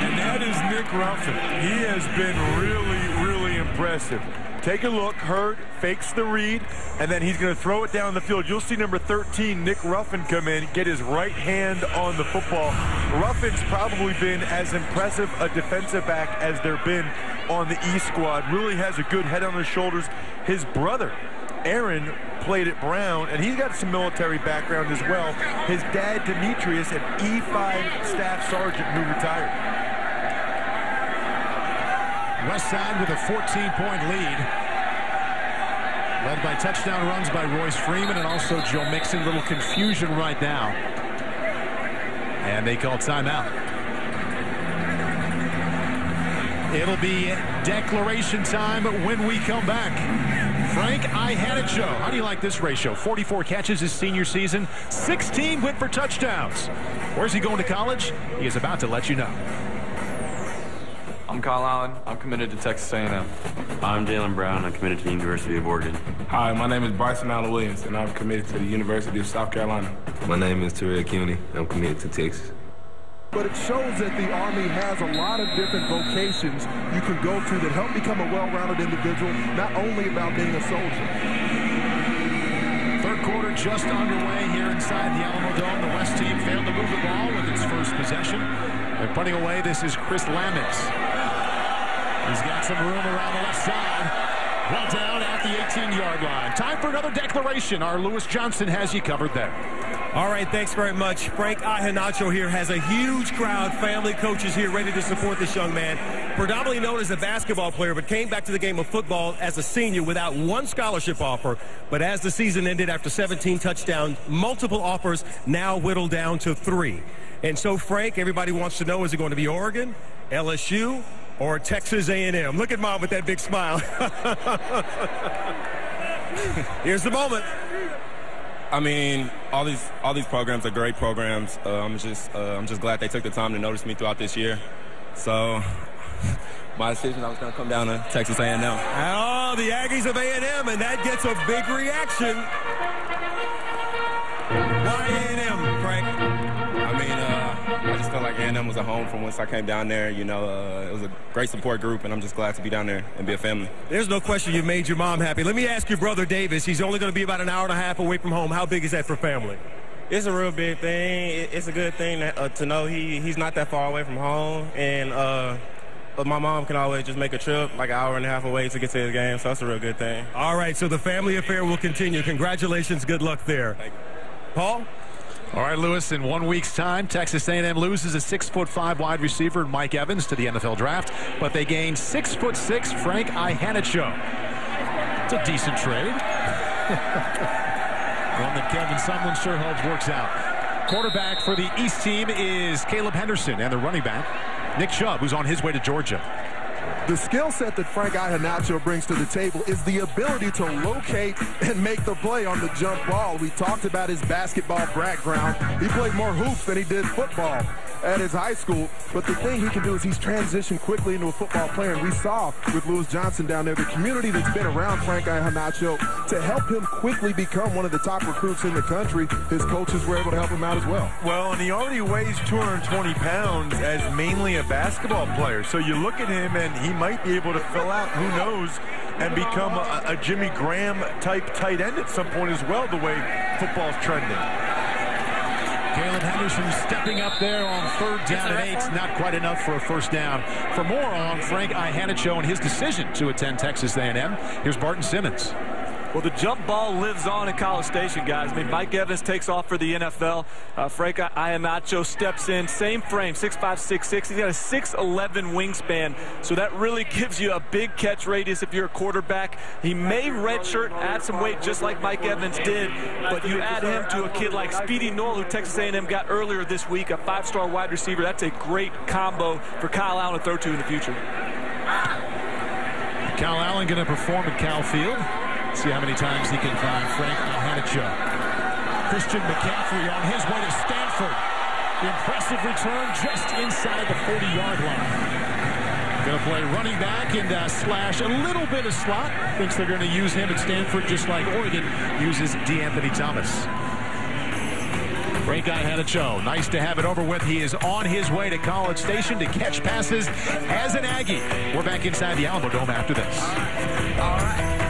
And that is Nick Ruffin. He has been really, really impressive. Take a look. Heard fakes the read, and then he's going to throw it down the field. You'll see number 13, Nick Ruffin, come in, get his right hand on the football. Ruffin's probably been as impressive a defensive back as there been on the E squad. Really has a good head on his shoulders. His brother, Aaron, played at Brown, and he's got some military background as well. His dad, Demetrius, an E5 staff sergeant who retired. West Side with a 14-point lead. Led by touchdown runs by Royce Freeman and also Joe Mixon. Little confusion right now And they call timeout. It'll be declaration time when we come back. Frank Iheanacho. How do you like this ratio? 44 catches his senior season, 16 went for touchdowns. Where's he going to college? He is about to let you know. I'm Kyle Allen. I'm committed to Texas A&M. I'm Jalen Brown. I'm committed to the University of Oregon. Hi, my name is Bryson Allen Williams, and I'm committed to the University of South Carolina. My name is Terrell Cuney. I'm committed to Texas. But it shows that the Army has a lot of different vocations you can go to that help become a well-rounded individual, not only about being a soldier. Third quarter just underway here inside the Alamodome. The West team failed to move the ball with its first possession. They're putting away. This is Chris Lammons. He's got some room around the left side. Well down at the 18-yard line. Time for another declaration. Our Lewis Johnson has you covered there. All right, thanks very much. Frank Iheanacho here has a huge crowd, family coaches here ready to support this young man. Predominantly known as a basketball player, but came back to the game of football as a senior without one scholarship offer. But as the season ended after 17 touchdowns, multiple offers now whittled down to three. And so, Frank, everybody wants to know, is it going to be Oregon, LSU, or Texas A&M? Look at Mom with that big smile. Here's the moment. I mean, all these all these programs are great programs. Uh, I'm just uh, I'm just glad they took the time to notice me throughout this year. So my decision, I was going to come down to Texas A&M. Oh, the Aggies of A&M, and that gets a big reaction. A&M was a home from once I came down there. You know, uh, it was a great support group, and I'm just glad to be down there and be a family. There's no question you made your mom happy. Let me ask your brother Davis. He's only going to be about an hour and a half away from home. How big is that for family? It's a real big thing. It's a good thing that, uh, to know he he's not that far away from home, and uh, but my mom can always just make a trip like an hour and a half away to get to his game, so that's a real good thing. All right, so the family affair will continue. Congratulations. Good luck there. Paul? All right, Lewis, in one week's time, Texas A&M loses a six-foot-five wide receiver, Mike Evans, to the NFL draft, but they gain six-foot-six Frank Iheanacho. It's a decent trade. One that Kevin Sumlin sure hopes works out. Quarterback for the East team is Caleb Henderson, and the running back, Nick Chubb, who's on his way to Georgia. The skill set that Frank Iheanacho brings to the table is the ability to locate and make the play on the jump ball. We talked about his basketball background. He played more hoops than he did football at his high school. But the thing he can do is he's transitioned quickly into a football player. And we saw with Lewis Johnson down there, the community that's been around Frank Iheanacho to help him quickly become one of the top recruits in the country. His coaches were able to help him out as well. Well, and he already weighs 220 pounds as mainly a basketball player. So you look at him and he might be able to fill out, who knows, and become a, a Jimmy Graham type tight end at some point as well, the way football's trending. Henderson stepping up there on third down and eight. Not quite enough for a first down. For more on Frank Iheanacho and his decision to attend Texas A&M, here's Barton Simmons. Well, the jump ball lives on in College Station, guys. I mean, Mike Evans takes off for the NFL. Uh, Frank Iheanacho steps in. Same frame, 6'5", 6'6". He's got a 6'11 wingspan, so that really gives you a big catch radius if you're a quarterback. He may redshirt, add some weight just like Mike Evans did, but you add him to a kid like Speedy Noil, who Texas A&M got earlier this week, a five-star wide receiver. That's a great combo for Kyle Allen to throw to in the future. Kyle Allen going to perform at Kyle Field. See how many times he can find Frank Iheanacho. Christian McCaffrey on his way to Stanford. Impressive return just inside the 40-yard line. Going to play running back and uh, slash a little bit of slot. Thinks they're going to use him at Stanford just like Oregon uses De'Anthony Thomas. Frank Iheanacho, nice to have it over with. He is on his way to College Station to catch passes as an Aggie. We're back inside the Alamodome after this. All right.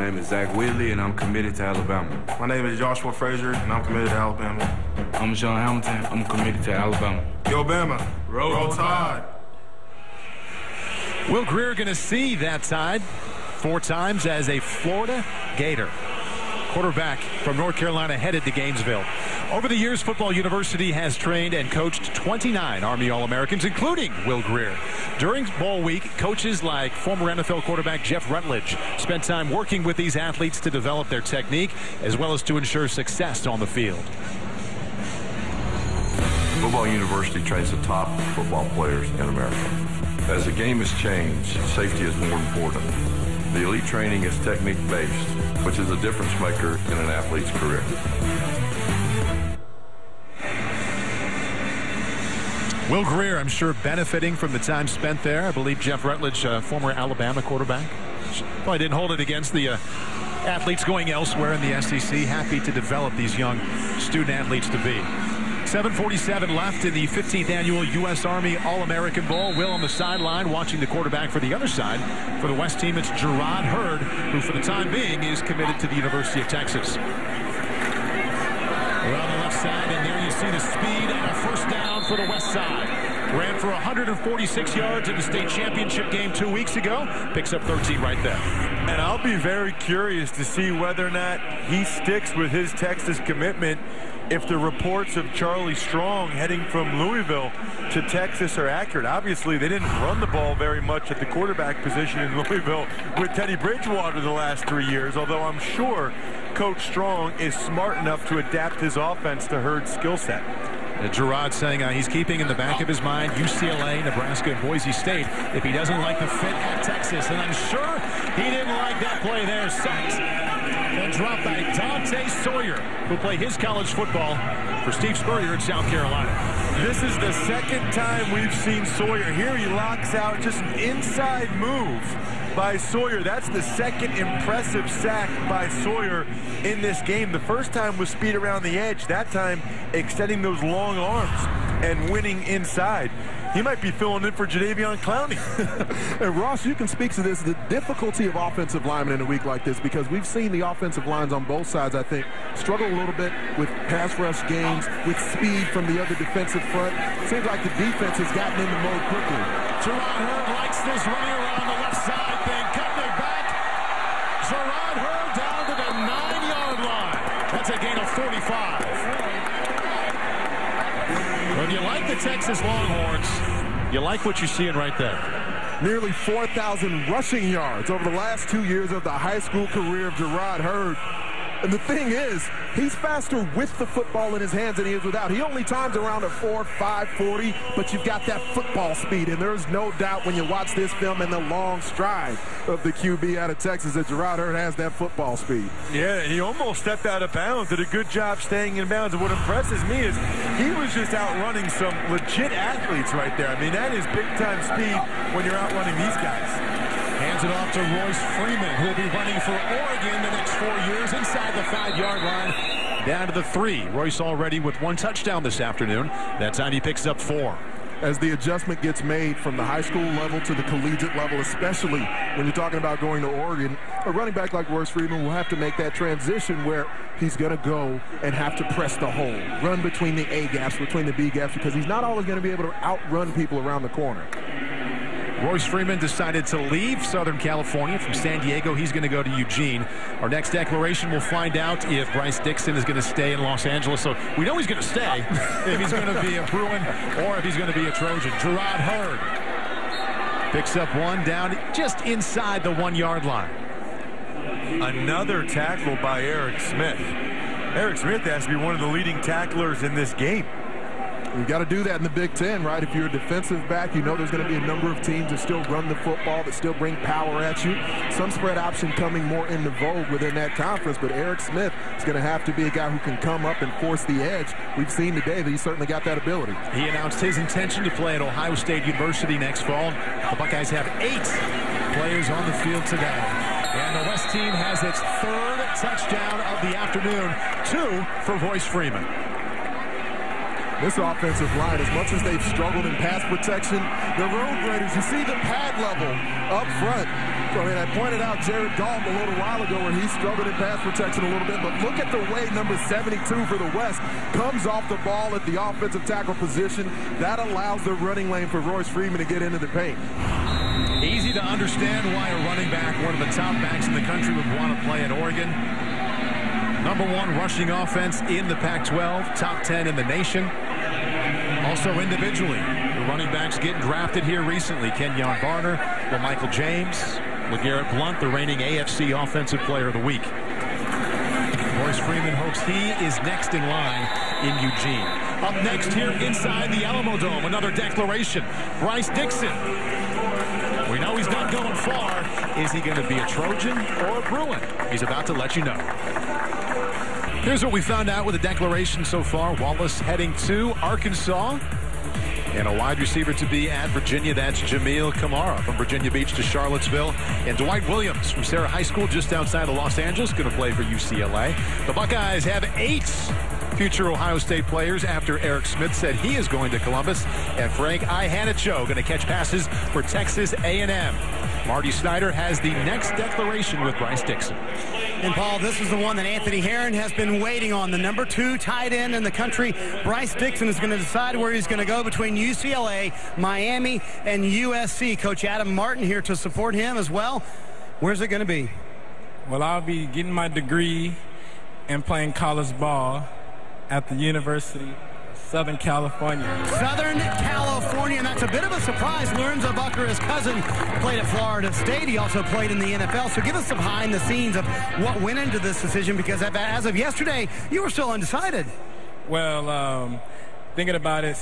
My name is Zach Whitley, and I'm committed to Alabama. My name is Joshua Frazier, and I'm committed to Alabama. I'm Sean Hamilton. I'm committed to Alabama. Yo, Bama. Roll, Roll Tide. Will Grier going to see that side four times as a Florida Gator. Quarterback from North Carolina headed to Gainesville. Over the years, Football University has trained and coached 29 Army All-Americans, including Will Grier. During bowl week, coaches like former NFL quarterback Jeff Rutledge spent time working with these athletes to develop their technique as well as to ensure success on the field. Football University trains the top football players in America. As the game has changed, safety is more important. The elite training is technique-based, which is a difference maker in an athlete's career. Will Grier, I'm sure, benefiting from the time spent there. I believe Jeff Rutledge, uh, former Alabama quarterback, probably didn't hold it against the uh, athletes going elsewhere in the SEC. Happy to develop these young student athletes to be. 747 left in the 15th annual U.S. Army All-American Bowl. Will on the sideline watching the quarterback for the other side. For the West team, it's Jerrod Heard, who for the time being is committed to the University of Texas. Around the left side, and there you see the speed and a first down for the West side. Ran for 146 yards in the state championship game two weeks ago. Picks up 13 right there. And I'll be very curious to see whether or not he sticks with his Texas commitment if the reports of Charlie Strong heading from Louisville to Texas are accurate. Obviously, they didn't run the ball very much at the quarterback position in Louisville with Teddy Bridgewater the last three years, although I'm sure Coach Strong is smart enough to adapt his offense to Heard's skill set. Jerrod saying uh, he's keeping in the back of his mind UCLA, Nebraska, and Boise State if he doesn't like the fit at Texas. And I'm sure he didn't like that play there. Dropped by Dante Sawyer, who played his college football for Steve Spurrier in South Carolina. This is the second time we've seen Sawyer. Here he locks out just an inside move by Sawyer. That's the second impressive sack by Sawyer in this game. The first time was speed around the edge. That time extending those long arms and winning inside. He might be filling in for Jadeveon Clowney. and Ross, you can speak to this, the difficulty of offensive linemen in a week like this, because we've seen the offensive lines on both sides, I think, struggle a little bit with pass rush games, with speed from the other defensive front. Seems like the defense has gotten into mode quickly. Jerrod Heard likes this running around the left side thing. Cutting it back. Jerrod Heard down to the nine-yard line. That's a gain of 45. When you like the Texas Longhorns, you like what you're seeing right there. Nearly 4,000 rushing yards over the last two years of the high school career of Jerrod Heard. And the thing is, he's faster with the football in his hands than he is without. He only times around a 4, 5, 40, but you've got that football speed. And there's no doubt when you watch this film and the long stride of the QB out of Texas that Jerrod Heard has that football speed. Yeah, he almost stepped out of bounds, did a good job staying in bounds. And what impresses me is he was just outrunning some legit athletes right there. I mean, that is big-time speed when you're outrunning these guys. Hands it off to Royce Freeman, who will be running for Oregon the next four years inside the five-yard line. Down to the three. Royce already with one touchdown this afternoon. That time he picks up four. As the adjustment gets made from the high school level to the collegiate level, especially when you're talking about going to Oregon, a running back like Royce Freeman will have to make that transition where he's going to go and have to press the hole, run between the A gaps, between the B gaps, because he's not always going to be able to outrun people around the corner. Royce Freeman decided to leave Southern California from San Diego. He's going to go to Eugene. Our next declaration will find out if Bryce Dixon is going to stay in Los Angeles. So we know he's going to stay if he's going to be a Bruin or if he's going to be a Trojan. Jerrod Heard picks up one down just inside the one-yard line. Another tackle by Erick Smith. Erick Smith has to be one of the leading tacklers in this game. You got to do that in the Big Ten, right? If you're a defensive back, you know there's going to be a number of teams that still run the football, that still bring power at you. Some spread option coming more into vogue within that conference, but Erick Smith is going to have to be a guy who can come up and force the edge. We've seen today that he certainly got that ability. He announced his intention to play at Ohio State University next fall. The Buckeyes have eight players on the field today. And the West team has its third touchdown of the afternoon, two for Royce Freeman. This offensive line, as much as they've struggled in pass protection, the road graders, you see the pad level up front. I mean, I pointed out Jared Dalton a little while ago where he struggled in pass protection a little bit, but look at the way number 72 for the West comes off the ball at the offensive tackle position. That allows the running lane for Royce Freeman to get into the paint. Easy to understand why a running back, one of the top backs in the country, would want to play at Oregon. Number one rushing offense in the Pac-12, top 10 in the nation. Also individually, the running backs getting drafted here recently. Kenjon Barner, Michael James, LeGarrette Blount, the reigning AFC Offensive Player of the Week. Royce Freeman hopes he is next in line in Eugene. Up next here inside the Alamodome, another declaration. Bryce Dixon. We know he's not going far. Is he going to be a Trojan or a Bruin? He's about to let you know. Here's what we found out with the declaration so far. Wallace heading to Arkansas. And a wide receiver to be at Virginia. That's Jamil Kamara from Virginia Beach to Charlottesville. And Dwight Williams from Serra High School just outside of Los Angeles going to play for UCLA. The Buckeyes have eight future Ohio State players after Erick Smith said he is going to Columbus. And Frank Iheanacho going to catch passes for Texas A&M. Marty Snyder has the next declaration with Bryce Dixon. And Paul, this is the one that Anthony Herron has been waiting on. The number two tight end in the country. Bryce Dixon is going to decide where he's going to go between UCLA, Miami, and USC. Coach Adam Martin here to support him as well. Where's it going to be? Well, I'll be getting my degree and playing college ball at the University of Southern California. Southern California, and that's a bit of a surprise. Lorenzo Booker, his cousin, played at Florida State. He also played in the NFL. So give us some behind the scenes of what went into this decision because as of yesterday, you were still undecided. Well, um, thinking about it,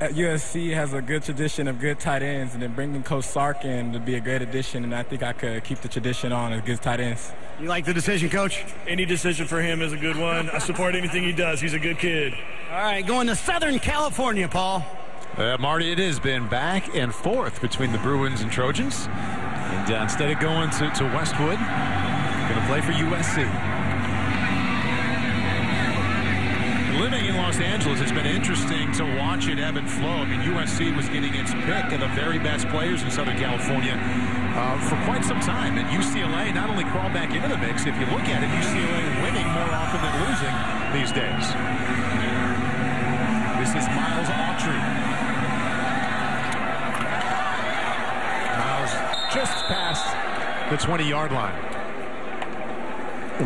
USC has a good tradition of good tight ends, and then bringing Coach Sark in would be a great addition, and I think I could keep the tradition on of good tight ends. You like the decision, Coach? Any decision for him is a good one. I support anything he does. He's a good kid. All right, going to Southern California, Paul. Uh, Marty, it has been back and forth between the Bruins and Trojans. And uh, instead of going to, to Westwood, going to play for USC. Living in Los Angeles, it's been interesting to watch it ebb and flow. I mean, USC was getting its pick of the very best players in Southern California uh, for quite some time. And UCLA not only crawled back into the mix, if you look at it, UCLA winning more often than losing these days. This is Myles Autry. Myles just past the 20-yard line.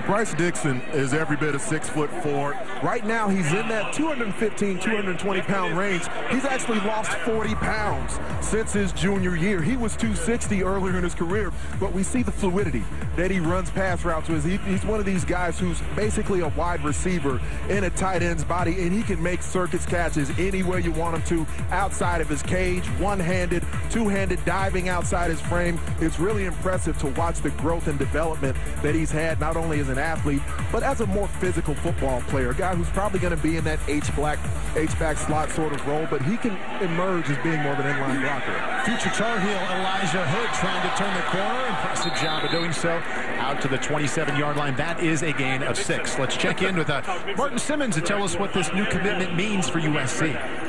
Bryce Dixon is every bit of six foot four. Right now, he's in that 215, 220 pound range. He's actually lost 40 pounds since his junior year. He was 260 earlier in his career, but we see the fluidity that he runs pass routes with. He, he's one of these guys who's basically a wide receiver in a tight end's body, and he can make circus catches anywhere you want him to, outside of his cage, one-handed, two-handed, diving outside his frame. It's really impressive to watch the growth and development that he's had, not only as an athlete, but as a more physical football player, a guy who's probably going to be in that H-back, H-back slot sort of role, but he can emerge as being more of an inline blocker. Future Tar Heel Elijah Hood trying to turn the corner. Impressive job of doing so. Out to the 27-yard line. That is a gain of six. Let's check in with uh, Barton Simmons to tell us what this new commitment means for USC.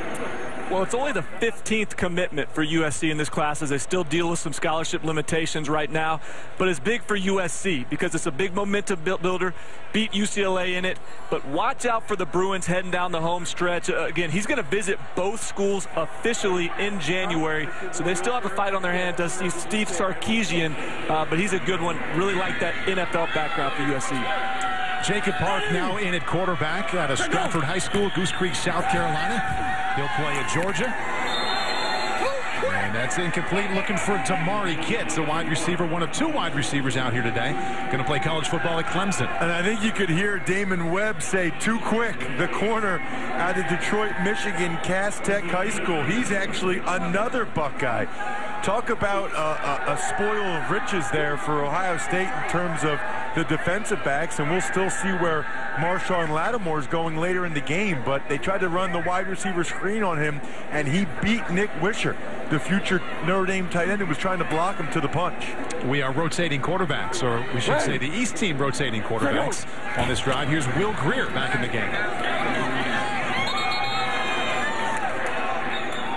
Well, it's only the 15th commitment for USC in this class as they still deal with some scholarship limitations right now. But it's big for USC because it's a big momentum builder. Beat UCLA in it. But watch out for the Bruins heading down the home stretch. Uh, again, he's going to visit both schools officially in January. So they still have a fight on their hands. Does Steve Sarkisian, uh, but he's a good one. Really like that NFL background for USC. Jacob Park now in at quarterback out of Stratford High School, Goose Creek, South Carolina. He'll play at Georgia. And that's incomplete. Looking for Damari Kitts, a wide receiver, one of two wide receivers out here today. Going to play college football at Clemson. And I think you could hear Damon Webb say, too quick, the corner out of Detroit, Michigan, Cass Tech High School. He's actually another Buckeye. Talk about a, a, a spoil of riches there for Ohio State in terms of the defensive backs, and we'll still see where Marshon Lattimore is going later in the game. But they tried to run the wide receiver screen on him, and he beat Nic Weishar, the future Notre Dame tight end who was trying to block him to the punch. We are rotating quarterbacks, or we should say the East team rotating quarterbacks on this drive. Here's Will Grier back in the game.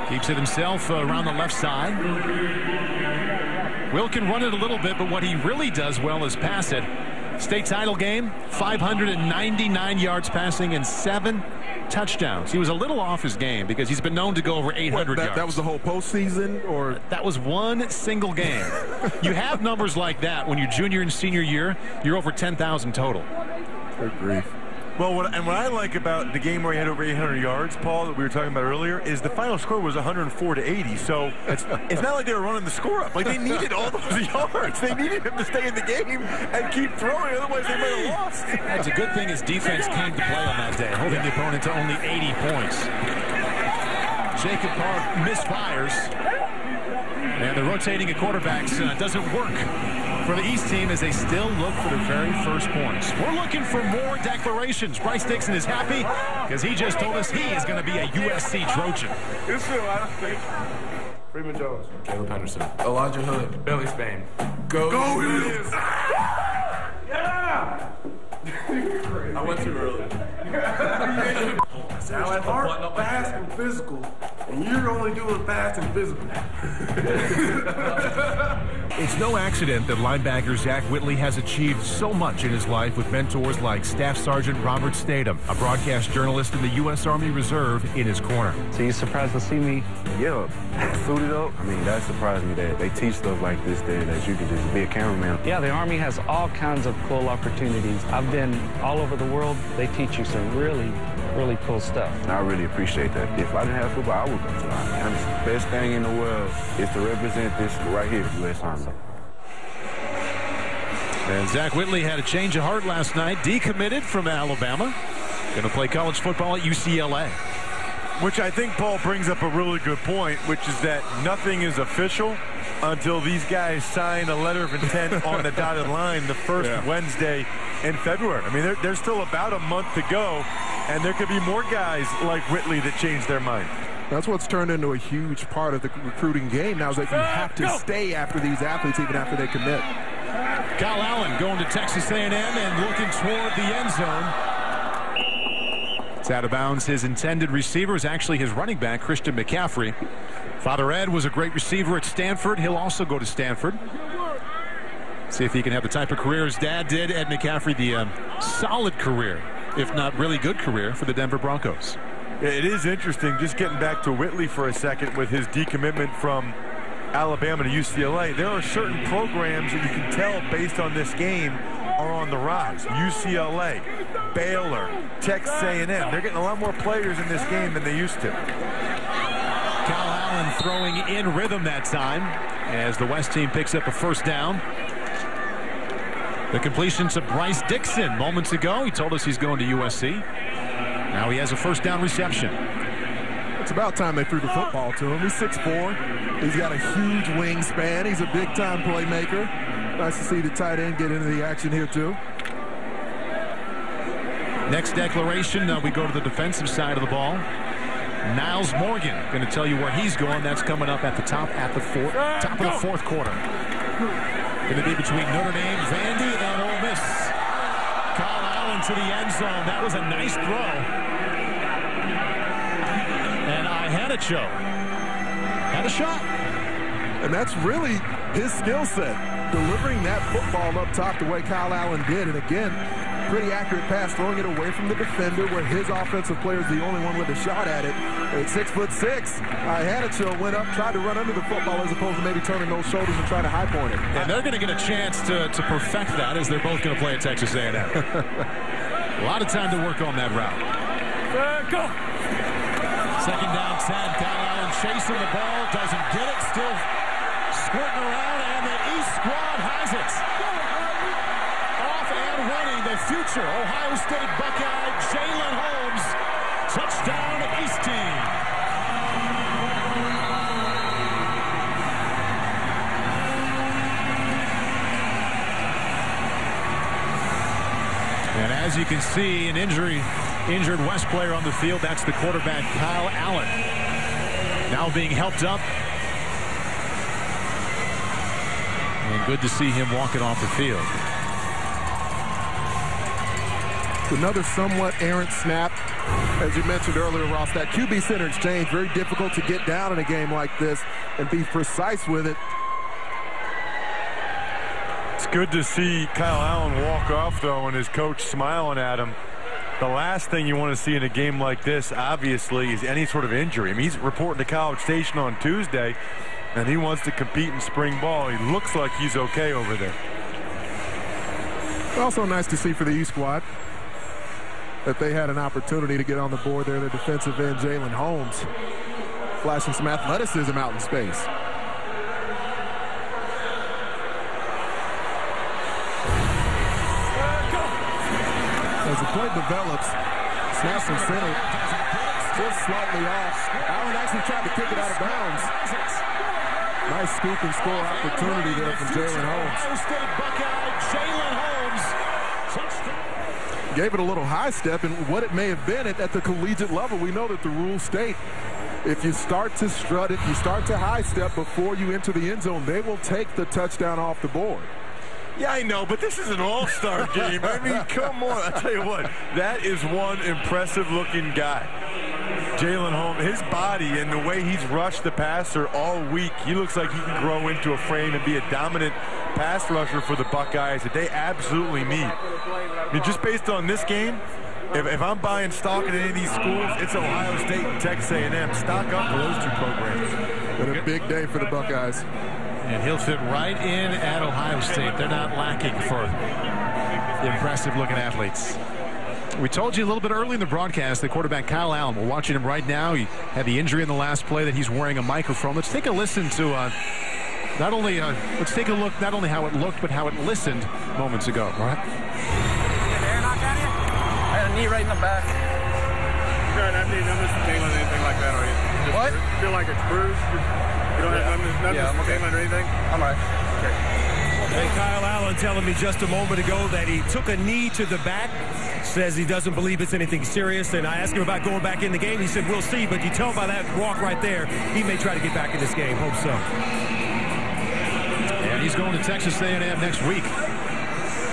Keeps it himself uh, around the left side. Will can run it a little bit, but what he really does well is pass it. State title game, 599 yards passing and seven touchdowns. He was a little off his game because he's been known to go over 800 what, that, yards. That was the whole postseason, or that was one single game. you have numbers like that when you're junior and senior year. You're over 10,000 total. Good grief. Well, what, and what I like about the game where he had over 800 yards, Paul, that we were talking about earlier, is the final score was 104 to 80. So it's, it's not like they were running the score up. Like they needed all those yards. They needed him to stay in the game and keep throwing. Otherwise, they might have lost. That's a good thing his defense came to play on that day, holding the opponent to only 80 points. Jacob Park misfires. And the rotating of quarterbacks uh, doesn't work for the East team as they still look for their very first points. We're looking for more declarations. Bryce Dixon is happy because he just told us he is going to be a USC Trojan. It's true, I don't think. Freeman Jones. Caleb Henderson. Elijah Hood. Billy Spain. Go, Go Eagles. Yeah! I went too early. Now at art, fast and physical, and you're only doing fast and physical. It's no accident that linebacker Zach Whitley has achieved so much in his life with mentors like Staff Sergeant Robert Statham, a broadcast journalist in the U.S. Army Reserve, in his corner. So you surprised to see me? Yeah, suited up. I mean, that surprised me that they teach stuff like this there that you can just be a cameraman. Yeah, the Army has all kinds of cool opportunities. I've been all over the world. They teach you some really, really cool stuff. And I really appreciate that. If I didn't have football, I would go to the Army. Honestly. Best thing in the world is to represent this right here, U.S. Army. And Zach Whitley had a change of heart last night, decommitted from Alabama. Going to play college football at UCLA. Which I think Paul brings up a really good point, which is that nothing is official until these guys sign a letter of intent on the dotted line the first Yeah. Wednesday in February. I mean, there, there's still about a month to go, and there could be more guys like Whitley that change their mind. That's what's turned into a huge part of the recruiting game now is that you have to stay after these athletes even after they commit. Kyle Allen going to Texas A&M and looking toward the end zone. It's out of bounds. His intended receiver is actually his running back, Christian McCaffrey. Father Ed was a great receiver at Stanford. He'll also go to Stanford. See if he can have the type of career his dad did. Ed McCaffrey, the um, solid career, if not really good career, for the Denver Broncos. It is interesting, just getting back to Whitley for a second with his decommitment from Alabama to UCLA. There are certain programs that you can tell based on this game are on the rise. UCLA, Baylor, Texas A&M. They're getting a lot more players in this game than they used to. Kyle Allen throwing in rhythm that time as the West team picks up a first down. The completion to Bryce Dixon moments ago. He told us he's going to USC. Now he has a first down reception. It's about time they threw the football to him. He's 6'4". He's got a huge wingspan. He's a big-time playmaker. Nice to see the tight end get into the action here, too. Next declaration, uh, we go to the defensive side of the ball. Nyles Morgan going to tell you where he's going. That's coming up at the top at the fourth, top of the fourth quarter. Going to be between Notre Dame, Vandy, and Ole Miss. Kyle Allen to the end zone. That was a nice throw. And I had a show. Had a shot. And that's really his skill set, delivering that football up top the way Kyle Allen did. And again, pretty accurate pass, throwing it away from the defender where his offensive player is the only one with a shot at it. At six foot six, uh, Iheanacho, went up, tried to run under the football as opposed to maybe turning those shoulders and trying to high point it. And they're going to get a chance to, to perfect that as they're both going to play at Texas A&M. a lot of time to work on that route. go. Second down, 10. Kyle Allen chasing the ball, doesn't get it, still squirting around, and the East squad has it. Off and running, the future Ohio State Buckeye, Jalyn Holmes. Touchdown, East team. And as you can see, an injury, injured West player on the field. That's the quarterback, Kyle Allen. Now being helped up. Good to see him walking off the field. Another somewhat errant snap. As you mentioned earlier, Ross, that QB center exchange, very difficult to get down in a game like this and be precise with it. It's good to see Kyle Allen walk off, though, and his coach smiling at him. The last thing you want to see in a game like this, obviously, is any sort of injury. I mean, he's reporting to College Station on Tuesday, and he wants to compete in spring ball. He looks like he's okay over there. Also nice to see for the E squad. that they had an opportunity to get on the board there. The defensive end, Jalyn Holmes, flashing some athleticism out in space. As the play develops, snap from center, just slightly off. Allen actually tried to kick it out of bounds. Nice scoop and score opportunity there from Jalyn Holmes. State Buckeye Jalyn Holmes. Gave it a little high step, and what it may have been at, at the collegiate level, we know that the rules state if you start to strut, if you start to high step before you enter the end zone, they will take the touchdown off the board. Yeah, I know, but this is an all-star game. I mean, come on. I tell you what, that is one impressive-looking guy. Jalyn Holmes, his body and the way he's rushed the passer all week, he looks like he can grow into a frame and be a dominant pass rusher for the Buckeyes that they absolutely need. I mean, just based on this game, if, if I'm buying stock in any of these schools, it's Ohio State and Texas A&M. Stock up for those two programs. Been a big day for the Buckeyes. And he'll fit right in at Ohio State. They're not lacking for impressive-looking athletes. We told you a little bit early in the broadcast that quarterback Kyle Allen, we're watching him right now. He had the injury in the last play that he's wearing a microphone. Let's take a listen to uh, not only, uh, let's take a look not only how it looked, but how it listened moments ago. All right? I had a knee right in the back. You're not need nothing anything like that, are you? Just What? Feel like it's bruised? You don't have nothing, nothing Yeah, I'm okay. or anything? I'm all right. Hey, Kyle Allen telling me just a moment ago that he took a knee to the back. Says he doesn't believe it's anything serious. And I asked him about going back in the game. He said, we'll see. But you tell by that walk right there, he may try to get back in this game. Hope so. And he's going to Texas A&M next week.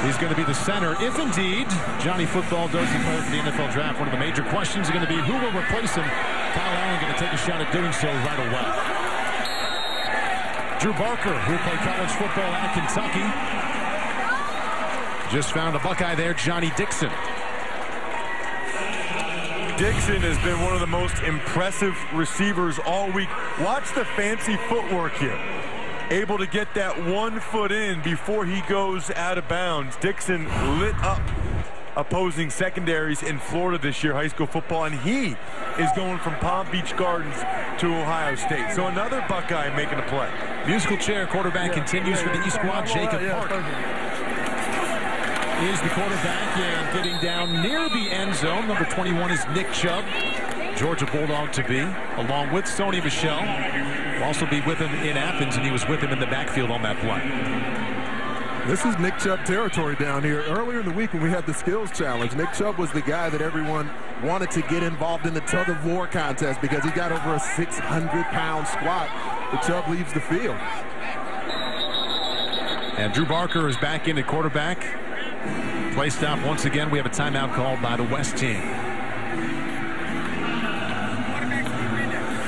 He's going to be the center if indeed Johnny Football does declare for the NFL draft. One of the major questions is going to be who will replace him. Kyle Allen going to take a shot at doing so right away. Drew Barker, who played college football at Kentucky. Just found a Buckeye there, Johnnie Dixon. Dixon has been one of the most impressive receivers all week. Watch the fancy footwork here. Able to get that one foot in before he goes out of bounds. Dixon lit up opposing secondaries in Florida this year, high school football, and he is going from Palm Beach Gardens to Ohio State. So another Buckeye making a play. Musical chair quarterback continues for the East Squad, Jacob Park. Is the quarterback and getting down near the end zone. Number 21 is Nick Chubb, Georgia Bulldog to be, along with Sony Michel. Will also be with him in Athens, and he was with him in the backfield on that play. This is Nick Chubb territory down here. Earlier in the week when we had the skills challenge, Nick Chubb was the guy that everyone wanted to get involved in the tug of war contest because he got over a 600-pound squat. But Chubb leaves the field. And Drew Barker is back in at quarterback. Play stop once again. We have a timeout called by the West team.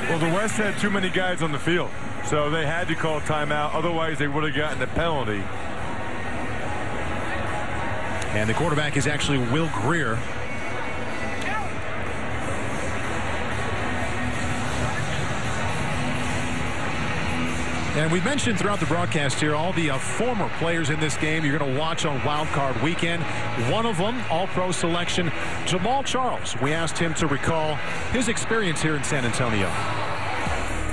Well, the West had too many guys on the field, so they had to call timeout. Otherwise, they would have gotten a penalty. And the quarterback is actually Will Grier. And we've mentioned throughout the broadcast here all the uh, former players in this game you're going to watch on Wild Card Weekend. One of them, All-Pro selection, Jamaal Charles. We asked him to recall his experience here in San Antonio.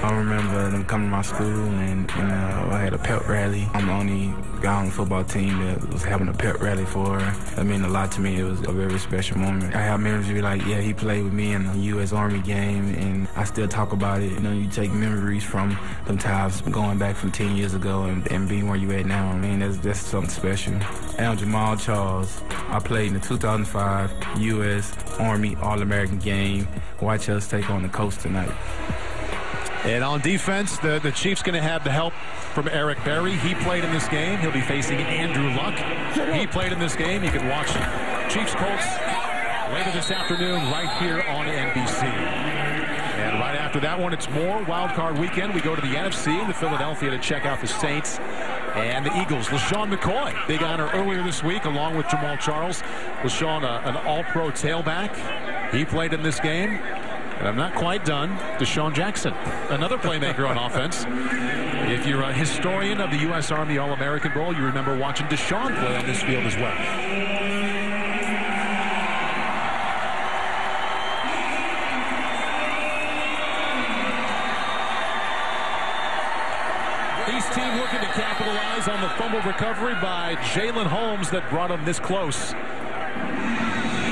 I remember them coming to my school and, and uh, I had a pep rally. I'm the only guy on the football team that was having a pep rally for her. That meant a lot to me. It was a very special moment. I have memories of like, yeah, he played with me in the U.S. Army game and I still talk about it. You know, you take memories from them times going back from 10 years ago and, and being where you at now. I mean, that's, that's something special. I'm Jamaal Charles. I played in the 2005 U.S. Army All-American game. Watch us take on the coast tonight. And on defense, the, the Chiefs going to have the help from Eric Berry. He played in this game. He'll be facing Andrew Luck. He played in this game. You can watch Chiefs Colts later this afternoon right here on NBC. And right after that one, it's more Wild Card Weekend. We go to the NFC the Philadelphia to check out the Saints and the Eagles. LeSean McCoy, big honor earlier this week, along with Jamaal Charles. LeSean, a, an all-pro tailback. He played in this game. And I'm not quite done. DeSean Jackson, another playmaker on offense. If you're a historian of the U.S. Army All-American Bowl, you remember watching DeSean play on this field as well. This team looking to capitalize on the fumble recovery by Jalyn Holmes that brought him this close.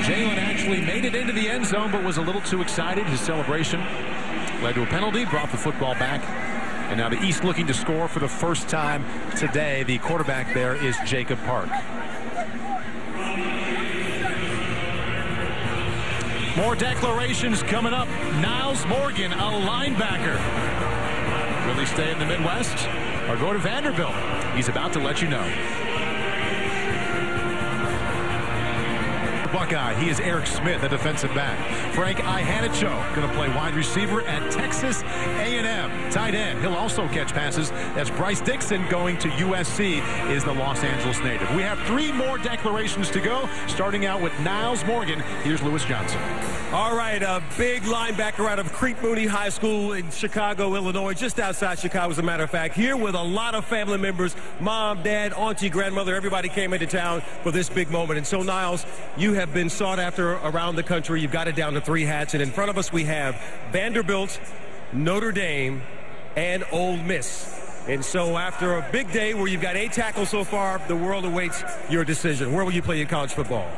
Jalyn actually made it into the end zone, but was a little too excited. His celebration led to a penalty, brought the football back. And now the East looking to score for the first time today. The quarterback there is Jacob Park. More declarations coming up. Nyles Morgan, a linebacker. Will he stay in the Midwest or go to Vanderbilt? He's about to let you know. Buckeye. He is Erick Smith, the defensive back. Frank Iheanacho going to play wide receiver at Texas A&M. Tight end. He'll also catch passes. That's Bryce Dixon going to USC is the Los Angeles native. We have three more declarations to go, starting out with Nyles Morgan. Here's Lewis Johnson. All right, a big linebacker out of Crete-Monee High School in Chicago, Illinois, just outside Chicago, as a matter of fact. Here with a lot of family members, mom, dad, auntie, grandmother, everybody came into town for this big moment. And so, Nyles, you have been sought after around the country. You've got it down to three hats. And in front of us, we have Vanderbilt, Notre Dame, and Ole Miss. And so after a big day where you've got eight tackles so far, the world awaits your decision. Where will you play your college football?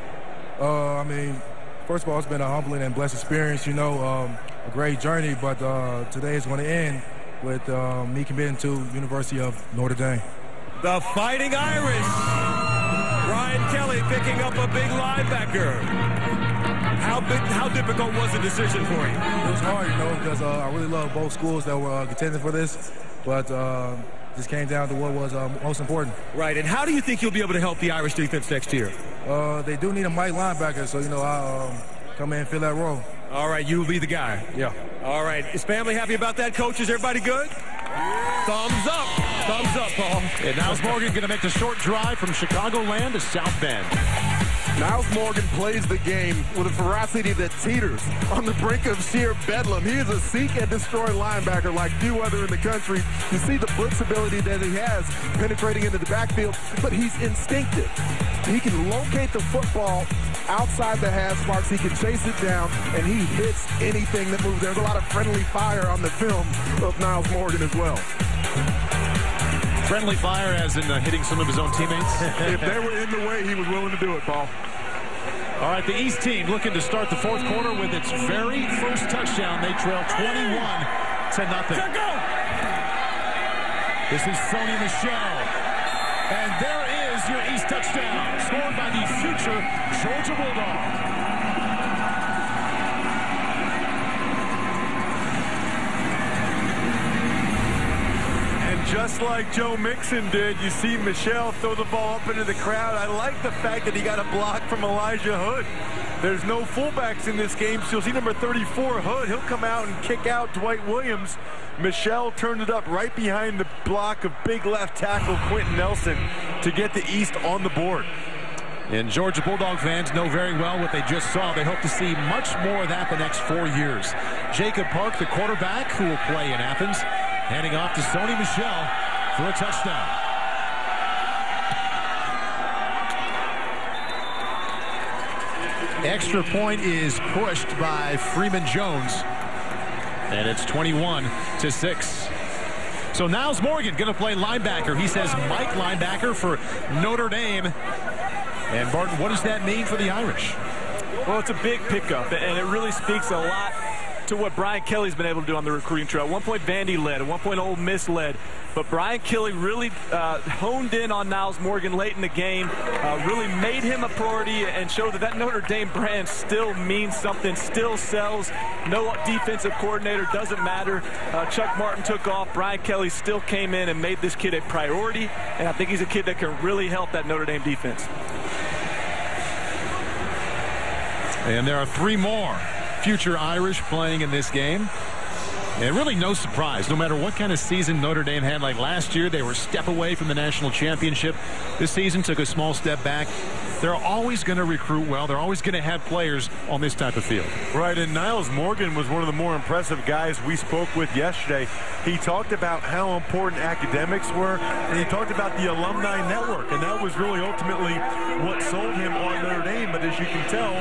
Uh, I mean, first of all, it's been a humbling and blessed experience, you know, um, a great journey, but uh, today is going to end with um, me committing to University of Notre Dame. The Fighting Irish. Brian Kelly picking up a big linebacker. How big, how difficult was the decision for you? It was hard, you know, because uh, I really love both schools that were uh, contending for this, but uh, just came down to what was uh, most important. Right, and how do you think you'll be able to help the Irish defense next year? Uh, they do need a Mike linebacker, so, you know, I'll um, come in and fill that role. All right, you will be the guy. Yeah. All right, is family happy about that, coach? Is everybody good? Thumbs up. Thumbs up, Paul. And Nyles Morgan going to make the short drive from Chicagoland to South Bend. Nyles Morgan plays the game with a ferocity that teeters on the brink of sheer bedlam. He is a seek and destroy linebacker like few other in the country. You see the blitz ability that he has penetrating into the backfield, but he's instinctive. He can locate the football outside the hash marks. He can chase it down, and he hits anything that moves. There's a lot of friendly fire on the film of Nyles Morgan as well. Friendly fire as in uh, hitting some of his own teammates? if they were in the way, he was willing to do it, Paul. All right, the East team looking to start the fourth quarter with its very first touchdown. They trail 21 to nothing. This is Sony Michel. And there is your East touchdown, scored by the future Georgia Bulldog. Just like Joe Mixon did, you see Michel throw the ball up into the crowd. I like the fact that he got a block from Elijah Hood. There's no fullbacks in this game, so you'll see number 34, Hood. He'll come out and kick out Dwight Williams. Michel turned it up right behind the block of big left tackle Quenton Nelson to get the East on the board. And Georgia Bulldog fans know very well what they just saw. They hope to see much more of that the next four years. Jacob Park, the quarterback, who will play in Athens, handing off to Sony Michel for a touchdown. Extra point is pushed by Freeman Jones. And it's 21 to 6. So Nyles Morgan going to play linebacker. He says Mike linebacker for Notre Dame. And Barton, what does that mean for the Irish? Well, it's a big pickup, and it really speaks a lot to what Brian Kelly's been able to do on the recruiting trail. At one point, Vandy led. At one point, Ole Miss led. But Brian Kelly really uh, honed in on Nyles Morgan late in the game, uh, really made him a priority and showed that that Notre Dame brand still means something, still sells. No defensive coordinator, doesn't matter. Uh, Chuck Martin took off. Brian Kelly still came in and made this kid a priority. And I think he's a kid that can really help that Notre Dame defense. And there are three more future Irish playing in this game. And really no surprise, no matter what kind of season Notre Dame had. Like last year, they were a step away from the national championship. This season took a small step back. They're always going to recruit well. They're always going to have players on this type of field. Right, and Nyles Morgan was one of the more impressive guys we spoke with yesterday. He talked about how important academics were, and he talked about the alumni network, and that was really ultimately what sold him on Notre Dame. But as you can tell,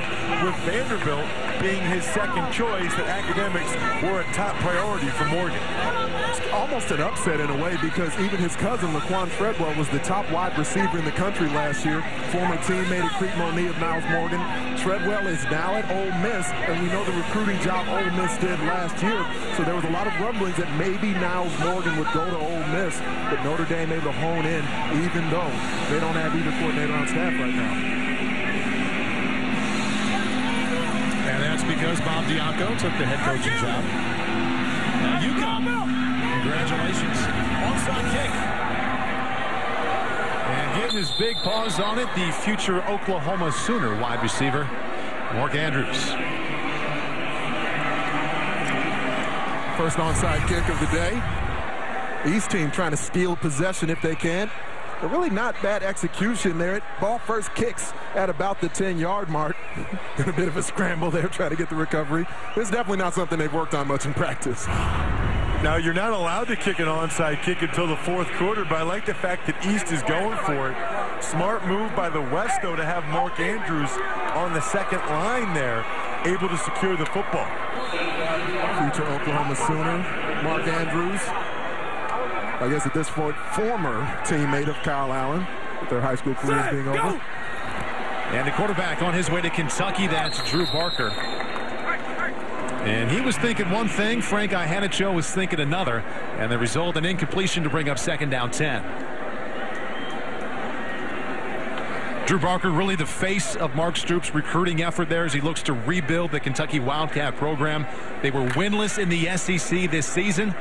with Vanderbilt being his second choice, that academics were a top priority for Morgan. It's almost an upset in a way because even his cousin, Laquan Treadwell, was the top wide receiver in the country last year. Former teammate at Crete-Monee of Nyles Morgan. Treadwell is now at Ole Miss, and we know the recruiting job Ole Miss did last year. So there was a lot of rumblings that maybe Nyles Morgan would go to Ole Miss, but Notre Dame able to hone in, even though they don't have either coordinator on staff right now. And that's because Bob Diaco took the head coaching job. Now you come. Congratulations. Onside kick. Getting his big paws on it, the future Oklahoma Sooner wide receiver, Mark Andrews. First onside kick of the day. East team trying to steal possession if they can. But really not bad execution there. Ball first kicks at about the 10-yard mark. a bit of a scramble there trying to get the recovery. It's definitely not something they've worked on much in practice. Now, you're not allowed to kick an onside kick until the fourth quarter, but I like the fact that East is going for it. Smart move by the West, though, to have Mark Andrews on the second line there, able to secure the football. Future Oklahoma Sooner, Mark Andrews. I guess at this point, former teammate of Kyle Allen, with their high school careers being over. And the quarterback on his way to Kentucky, that's Drew Barker. And he was thinking one thing, Frank Iheanacho was thinking another, and the result, an incompletion to bring up second down 10. Drew Barker really the face of Mark Stoops' recruiting effort there as he looks to rebuild the Kentucky Wildcat program. They were winless in the SEC this season.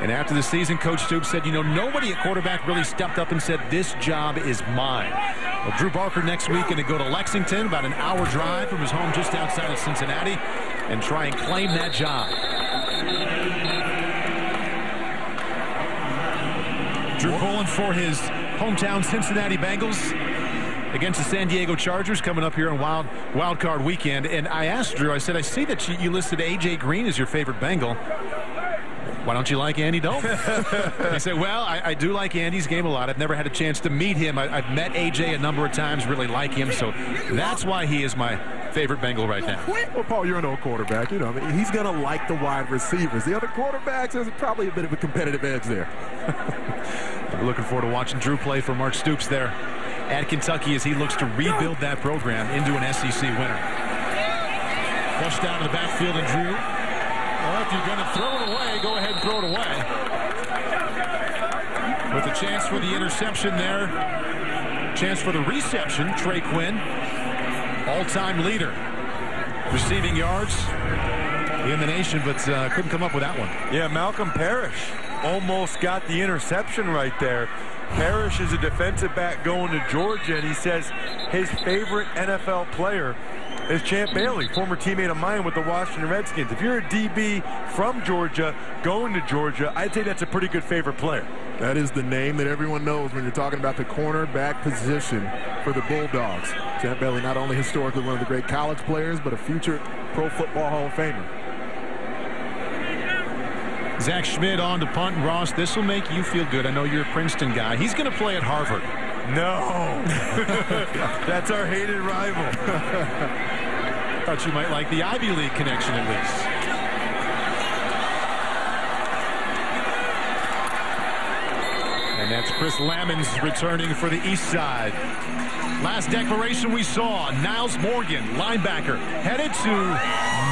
And after the season, Coach Stoops said, you know, nobody at quarterback really stepped up and said, this job is mine. Well, Drew Barker next week going to go to Lexington, about an hour drive from his home just outside of Cincinnati, and try and claim that job. Drew pulling for his hometown Cincinnati Bengals against the San Diego Chargers coming up here on Wild Wild Card Weekend. And I asked Drew, I said, I see that you, you listed A.J. Green as your favorite Bengal. Why don't you like Andy Dalton? he said, well, I, I, do like Andy's game a lot. I've never had a chance to meet him. I, have met A.J. a number of times, really like him. So that's why he is my favorite Bengal right now. Well, Paul, you're an old quarterback. You know, I mean, he's going to like the wide receivers. The other quarterbacks, there's probably a bit of a competitive edge there. looking forward to watching Drew play for Mark Stoops there at Kentucky as he looks to rebuild that program into an SEC winner. Flushed down to the backfield and Drew. Well, if you're going to throw it away, go ahead and throw it away. With a chance for the interception there. Chance for the reception, Trey Quinn. All-time leader. Receiving yards in the nation, but uh, couldn't come up with that one. Yeah, Malkom Parrish almost got the interception right there. Parrish is a defensive back going to Georgia, and he says his favorite NFL player is Champ Bailey, former teammate of mine with the Washington Redskins. If you're a DB from Georgia going to Georgia, I'd say that's a pretty good favorite player. That is the name that everyone knows when you're talking about the cornerback position for the Bulldogs. Champ Bailey, not only historically one of the great college players, but a future Pro Football Hall of Famer. Zach Schmidt on to punt and Ross. This will make you feel good. I know you're a Princeton guy. He's going to play at Harvard. No. That's our hated rival. Thought you might like the Ivy League connection at least. That's Chris Lammons returning for the east side. Last declaration we saw, Nyles Morgan, linebacker, headed to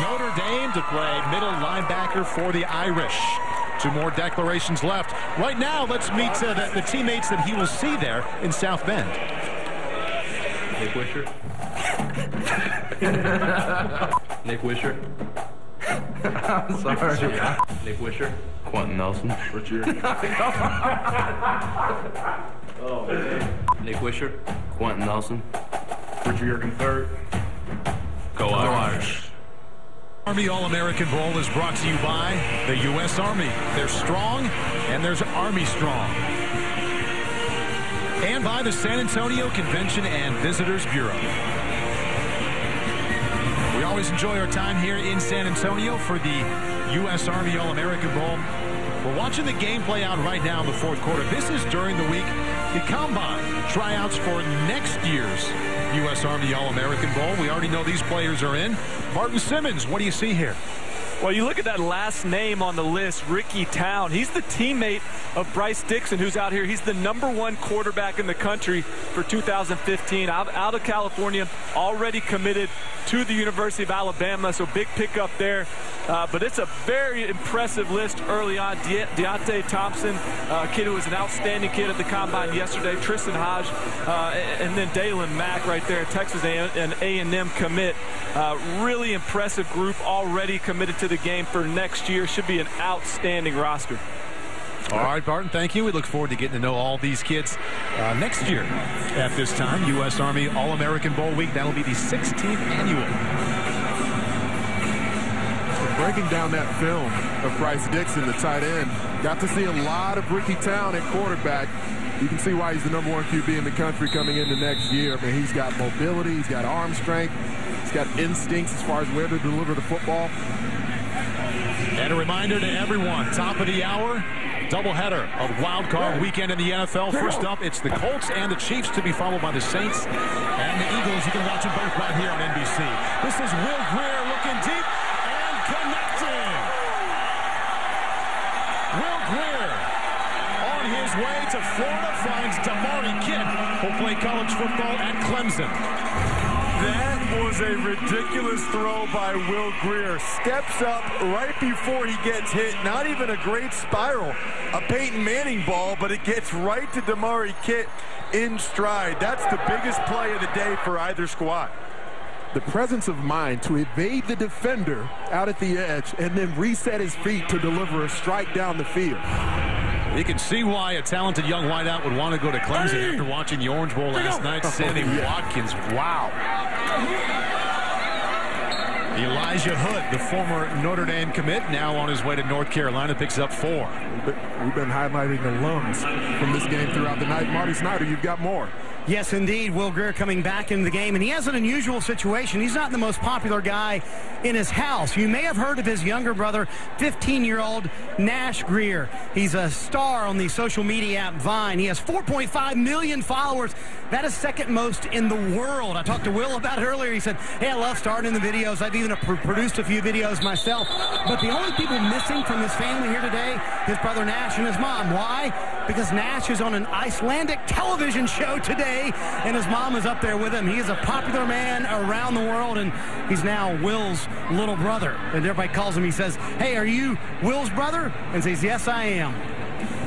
Notre Dame to play middle linebacker for the Irish. Two more declarations left. Right now, let's meet uh, the, the, teammates that he will see there in South Bend. Nic Weishar. Nic Weishar. I'm sorry. Nic Weishar. Quenton Nelson. Richard. oh, man. Nic Weishar. Quenton Nelson. Richard Yeargin third. Go Irish. Go Irish. Army All-American Bowl is brought to you by the U.S. Army. They're strong, and there's Army Strong. and by the San Antonio Convention and Visitors Bureau. Always enjoy our time here in San Antonio for the U.S. Army All-American Bowl. We're watching the game play out right now in the fourth quarter. This is during the week, the Combine tryouts for next year's U.S. Army All-American Bowl. We already know these players are in. Barton Simmons, what do you see here? Well, you look at that last name on the list, Ricky Town. He's the teammate of Bryce Dixon, who's out here. He's the number one quarterback in the country for 2015. Out, of California, already committed to the University of Alabama, so big pickup there. Uh, but it's a very impressive list early on. De Deontay Thompson, uh, a kid who was an outstanding kid at the Combine yesterday. Tristan Hodge, uh, and then Daylon Mack right there, Texas and A&M commit. Uh, really impressive group already committed to the game for next year. Should be an outstanding roster. All right, Barton, thank you. We look forward to getting to know all these kids uh, next year at this time. U.S. Army All-American Bowl Week. That'll be the 16th annual. breaking down that film of Bryce Dixon, the tight end, got to see a lot of Ricky Town at quarterback. You can see why he's the number one QB in the country coming into next year. I mean, he's got mobility, he's got arm strength, he's got instincts as far as where to deliver the football. And a reminder to everyone, top of the hour, doubleheader of wild card weekend in the NFL. First up, it's the Colts and the Chiefs to be followed by the Saints and the Eagles. You can watch them both right here on NBC. This is Will Grier looking deep and connecting. Will Grier on his way to Florida finds Damari Kitt, who'll play college football at Clemson. Was a ridiculous throw by Will Grier. Steps up right before he gets hit. Not even a great spiral. A Peyton Manning ball, but it gets right to Damari Kitt in stride. That's the biggest play of the day for either squad. The presence of mind to evade the defender out at the edge and then reset his feet to deliver a strike down the field. You can see why a talented young wideout would want to go to Clemson hey. after watching the Orange Bowl last night. Sammy oh, yeah. Watkins, wow. Elijah Hood, the former Notre Dame commit, now on his way to North Carolina, picks up four. We've been highlighting the lungs from this game throughout the night. Marty Snyder, you've got more. Yes, indeed. Will Grier coming back into the game, and he has an unusual situation. He's not the most popular guy in his house. You may have heard of his younger brother, 15-year-old Nash Grier. He's a star on the social media app Vine. He has 4.5 million followers. That is second most in the world. I talked to Will about it earlier. He said, hey, I love starting the videos. I've even produced a few videos myself. But the only people missing from his family here today, his brother Nash and his mom. Why? Because Nash is on an Icelandic television show today and his mom is up there with him. He is a popular man around the world, and he's now Will's little brother. And everybody calls him. He says, hey, are you Will's brother? And says, yes, I am.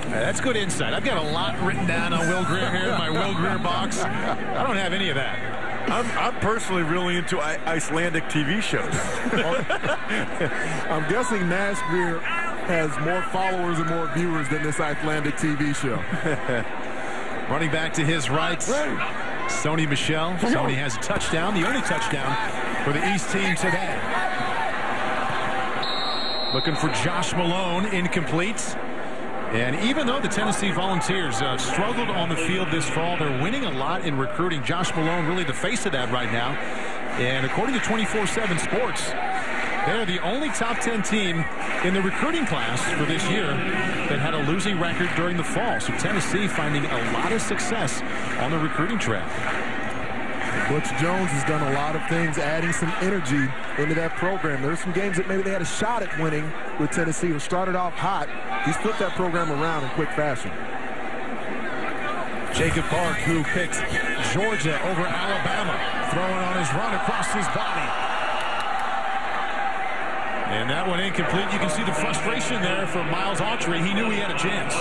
That's good insight. I've got a lot written down on Will Grier here in my Will Grier box. I don't have any of that. I'm, I'm personally really into I Icelandic TV shows. I'm guessing Nash Grier has more followers and more viewers than this Icelandic TV show. Running back to his right, Sony Michel. Sony has a touchdown, the only touchdown for the East team today. Looking for Josh Malone, incomplete. And even though the Tennessee Volunteers uh, struggled on the field this fall, they're winning a lot in recruiting. Josh Malone really the face of that right now. And according to 24-7 Sports, they're the only top 10 team in the recruiting class for this year that had a losing record during the fall. So Tennessee finding a lot of success on the recruiting track. Butch Jones has done a lot of things, adding some energy into that program. There There's some games that maybe they had a shot at winning with Tennessee, who started off hot. He's flipped that program around in quick fashion. Jacob Park, who picks Georgia over Alabama, throwing on his run across his body. And that one incomplete. You can see the frustration there for Myles Autry. He knew he had a chance.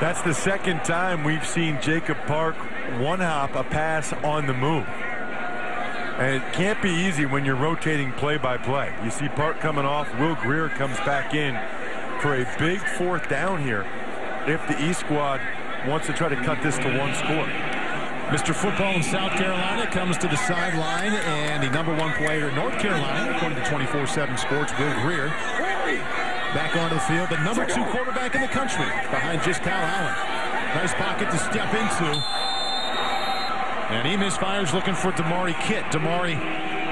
That's the second time we've seen Jacob Park one-hop a pass on the move. And it can't be easy when you're rotating play-by-play. -play. You see Park coming off. Will Grier comes back in for a big fourth down here if the East squad wants to try to cut this to one score. Mr. Football in South Carolina comes to the sideline, and the number one player in North Carolina, according to 24-7 Sports, Will Grier, back onto the field. The number two quarterback in the country behind just Kyle Allen. Nice pocket to step into. And he misfires looking for Damari Kitt. Damari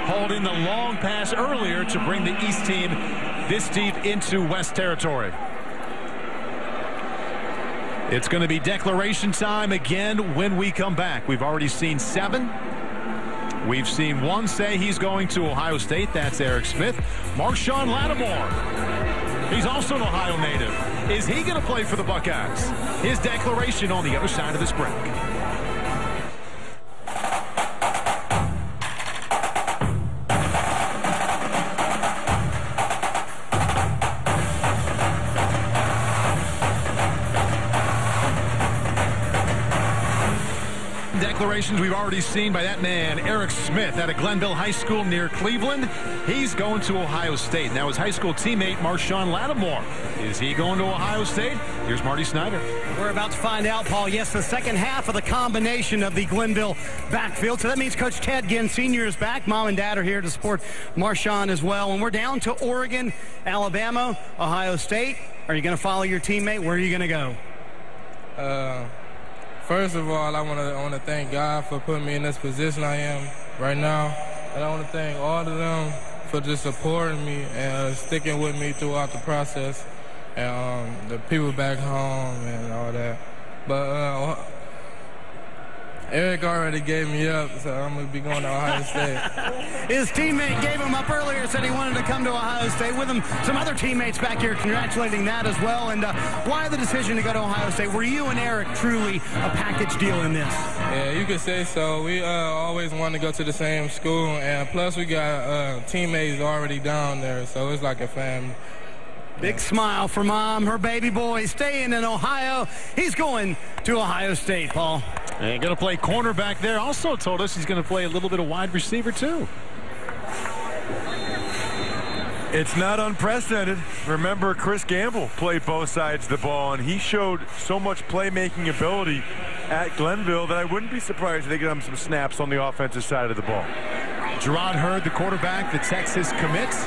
holding the long pass earlier to bring the East team this deep into West territory. It's going to be declaration time again when we come back. We've already seen seven. We've seen one say he's going to Ohio State. That's Erick Smith. Marshon Lattimore. He's also an Ohio native. Is he going to play for the Buckeyes? His declaration on the other side of this break. Declarations we've already seen by that man, Erick Smith, out of Glenville High School near Cleveland. He's going to Ohio State. Now his high school teammate, Marshon Lattimore. Is he going to Ohio State? Here's Marty Snyder. We're about to find out, Paul. Yes, the second half of the combination of the Glenville backfield. So that means Coach Ted Ginn Sr. is back. Mom and Dad are here to support Marshon as well. And we're down to Oregon, Alabama, Ohio State. Are you going to follow your teammate? Where are you going to go? Uh, First of all, I want to I want to thank God for putting me in this position I am right now, and I want to thank all of them for just supporting me and uh, sticking with me throughout the process, and um, the people back home and all that. But uh, Erick already gave me up, so I'm going to be going to Ohio State. His teammate gave him up earlier, said he wanted to come to Ohio State with him. Some other teammates back here congratulating that as well. And uh, why the decision to go to Ohio State? Were you and Erick truly a package deal in this? Yeah, you could say so. We uh, always wanted to go to the same school, and plus we got uh, teammates already down there, so it's like a family. Big smile for mom. Her baby boy staying in Ohio. He's going to Ohio State, Paul. And going to play cornerback there. Also told us he's going to play a little bit of wide receiver, too. It's not unprecedented. Remember, Chris Gamble played both sides of the ball, and he showed so much playmaking ability at Glenville that I wouldn't be surprised if they get him some snaps on the offensive side of the ball. Jerrod Heard, the quarterback, the Texas commits.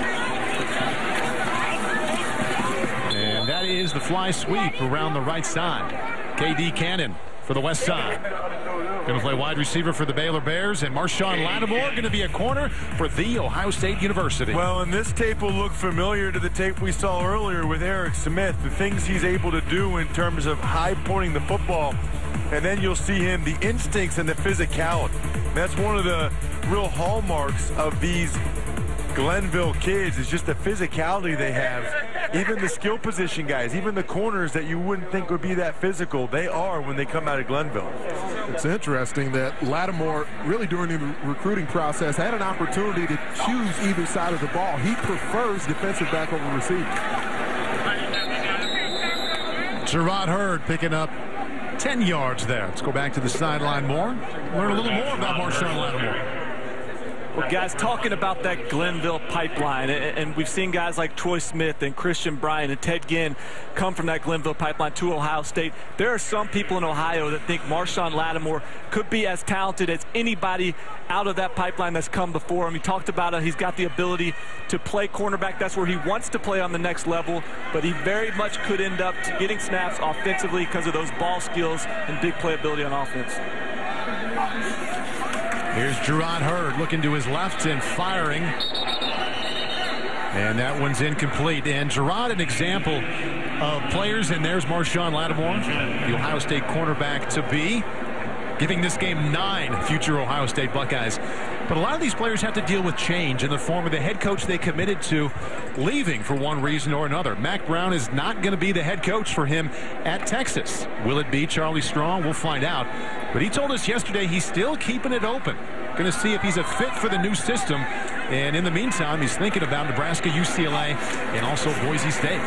And that is the fly sweep around the right side. KD Cannon for the west side. Going to play wide receiver for the Baylor Bears, and Marshon Lattimore going to be a corner for the Ohio State University. Well, and this tape will look familiar to the tape we saw earlier with Erick Smith, the things he's able to do in terms of high pointing the football. And then you'll see him, the instincts and the physicality. That's one of the real hallmarks of these Glenville kids is just the physicality they have. Even the skill position guys, even the corners that you wouldn't think would be that physical, they are when they come out of Glenville. It's interesting that Lattimore, really during the recruiting process, had an opportunity to choose either side of the ball. He prefers defensive back over receiver. Jerrod Heard picking up 10 yards there. Let's go back to the sideline more. Learn a little more about Marshon Lattimore. Well, guys, talking about that Glenville pipeline, and we've seen guys like Troy Smith and Christian Bryant and Ted Ginn come from that Glenville pipeline to Ohio State. There are some people in Ohio that think Marshon Lattimore could be as talented as anybody out of that pipeline that's come before him. He talked about it. He's got the ability to play cornerback. That's where he wants to play on the next level, but he very much could end up getting snaps offensively because of those ball skills and big playability on offense. Here's Jerrod Heard looking to his left and firing. And that one's incomplete. And Jerrod, an example of players, and there's Marshon Lattimore, the Ohio State cornerback to be, giving this game nine future Ohio State Buckeyes. But a lot of these players have to deal with change in the form of the head coach they committed to leaving for one reason or another. Mack Brown is not going to be the head coach for him at Texas. Will it be Charlie Strong? We'll find out. But he told us yesterday he's still keeping it open. Going to see if he's a fit for the new system. And in the meantime, he's thinking about Nebraska, UCLA, and also Boise State.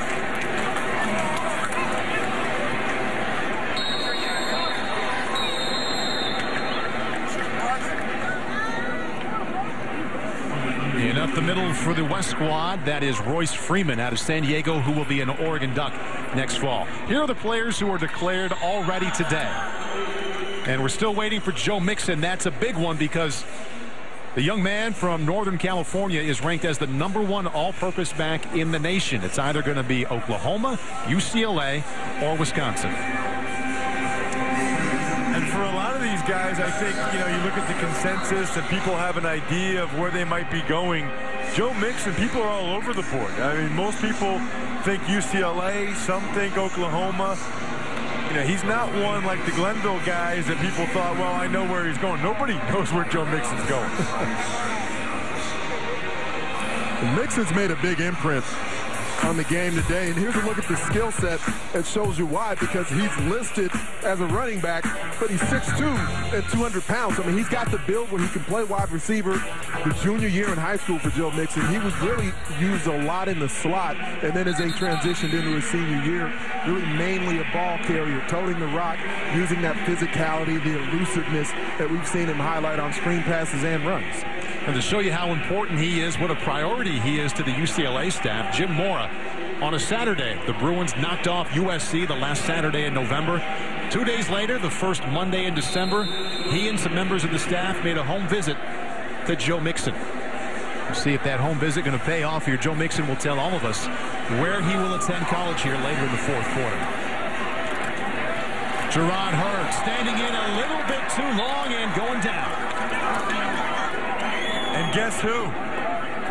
In the middle for the West squad, that is Royce Freeman out of San Diego, who will be an Oregon Duck next fall. Here are the players who are declared already today. And we're still waiting for Joe Mixon. That's a big one because The young man from Northern California is ranked as the number one all-purpose back in the nation. It's either going to be Oklahoma, UCLA, or Wisconsin. These guys, I think, you know, you look at the consensus and people have an idea of where they might be going. Joe Mixon, people are all over the board. I mean, most people think UCLA, some think Oklahoma. You know, he's not one like the Glenville guys that people thought, well, I know where he's going. Nobody knows where Joe Mixon's going. Mixon's made a big imprint on the game today. And here's a look at the skill set that shows you why, because he's listed as a running back, but he's 6'2 and 200 pounds. I mean, he's got the build where he can play wide receiver. The junior year in high school for Joe Mixon, he was really used a lot in the slot. And then as they transitioned into his senior year, really mainly a ball carrier, toting the rock, using that physicality, the elusiveness that we've seen him highlight on screen passes and runs. And to show you how important he is, what a priority he is to the UCLA staff, Jim Mora on a Saturday. The Bruins knocked off USC the last Saturday in November. Two days later, the first Monday in December, he and some members of the staff made a home visit to Joe Mixon. We'll see if that home visit going to pay off here. Joe Mixon will tell all of us where he will attend college here later in the fourth quarter. Jerrod Heard standing in a little bit too long and going down. And guess who?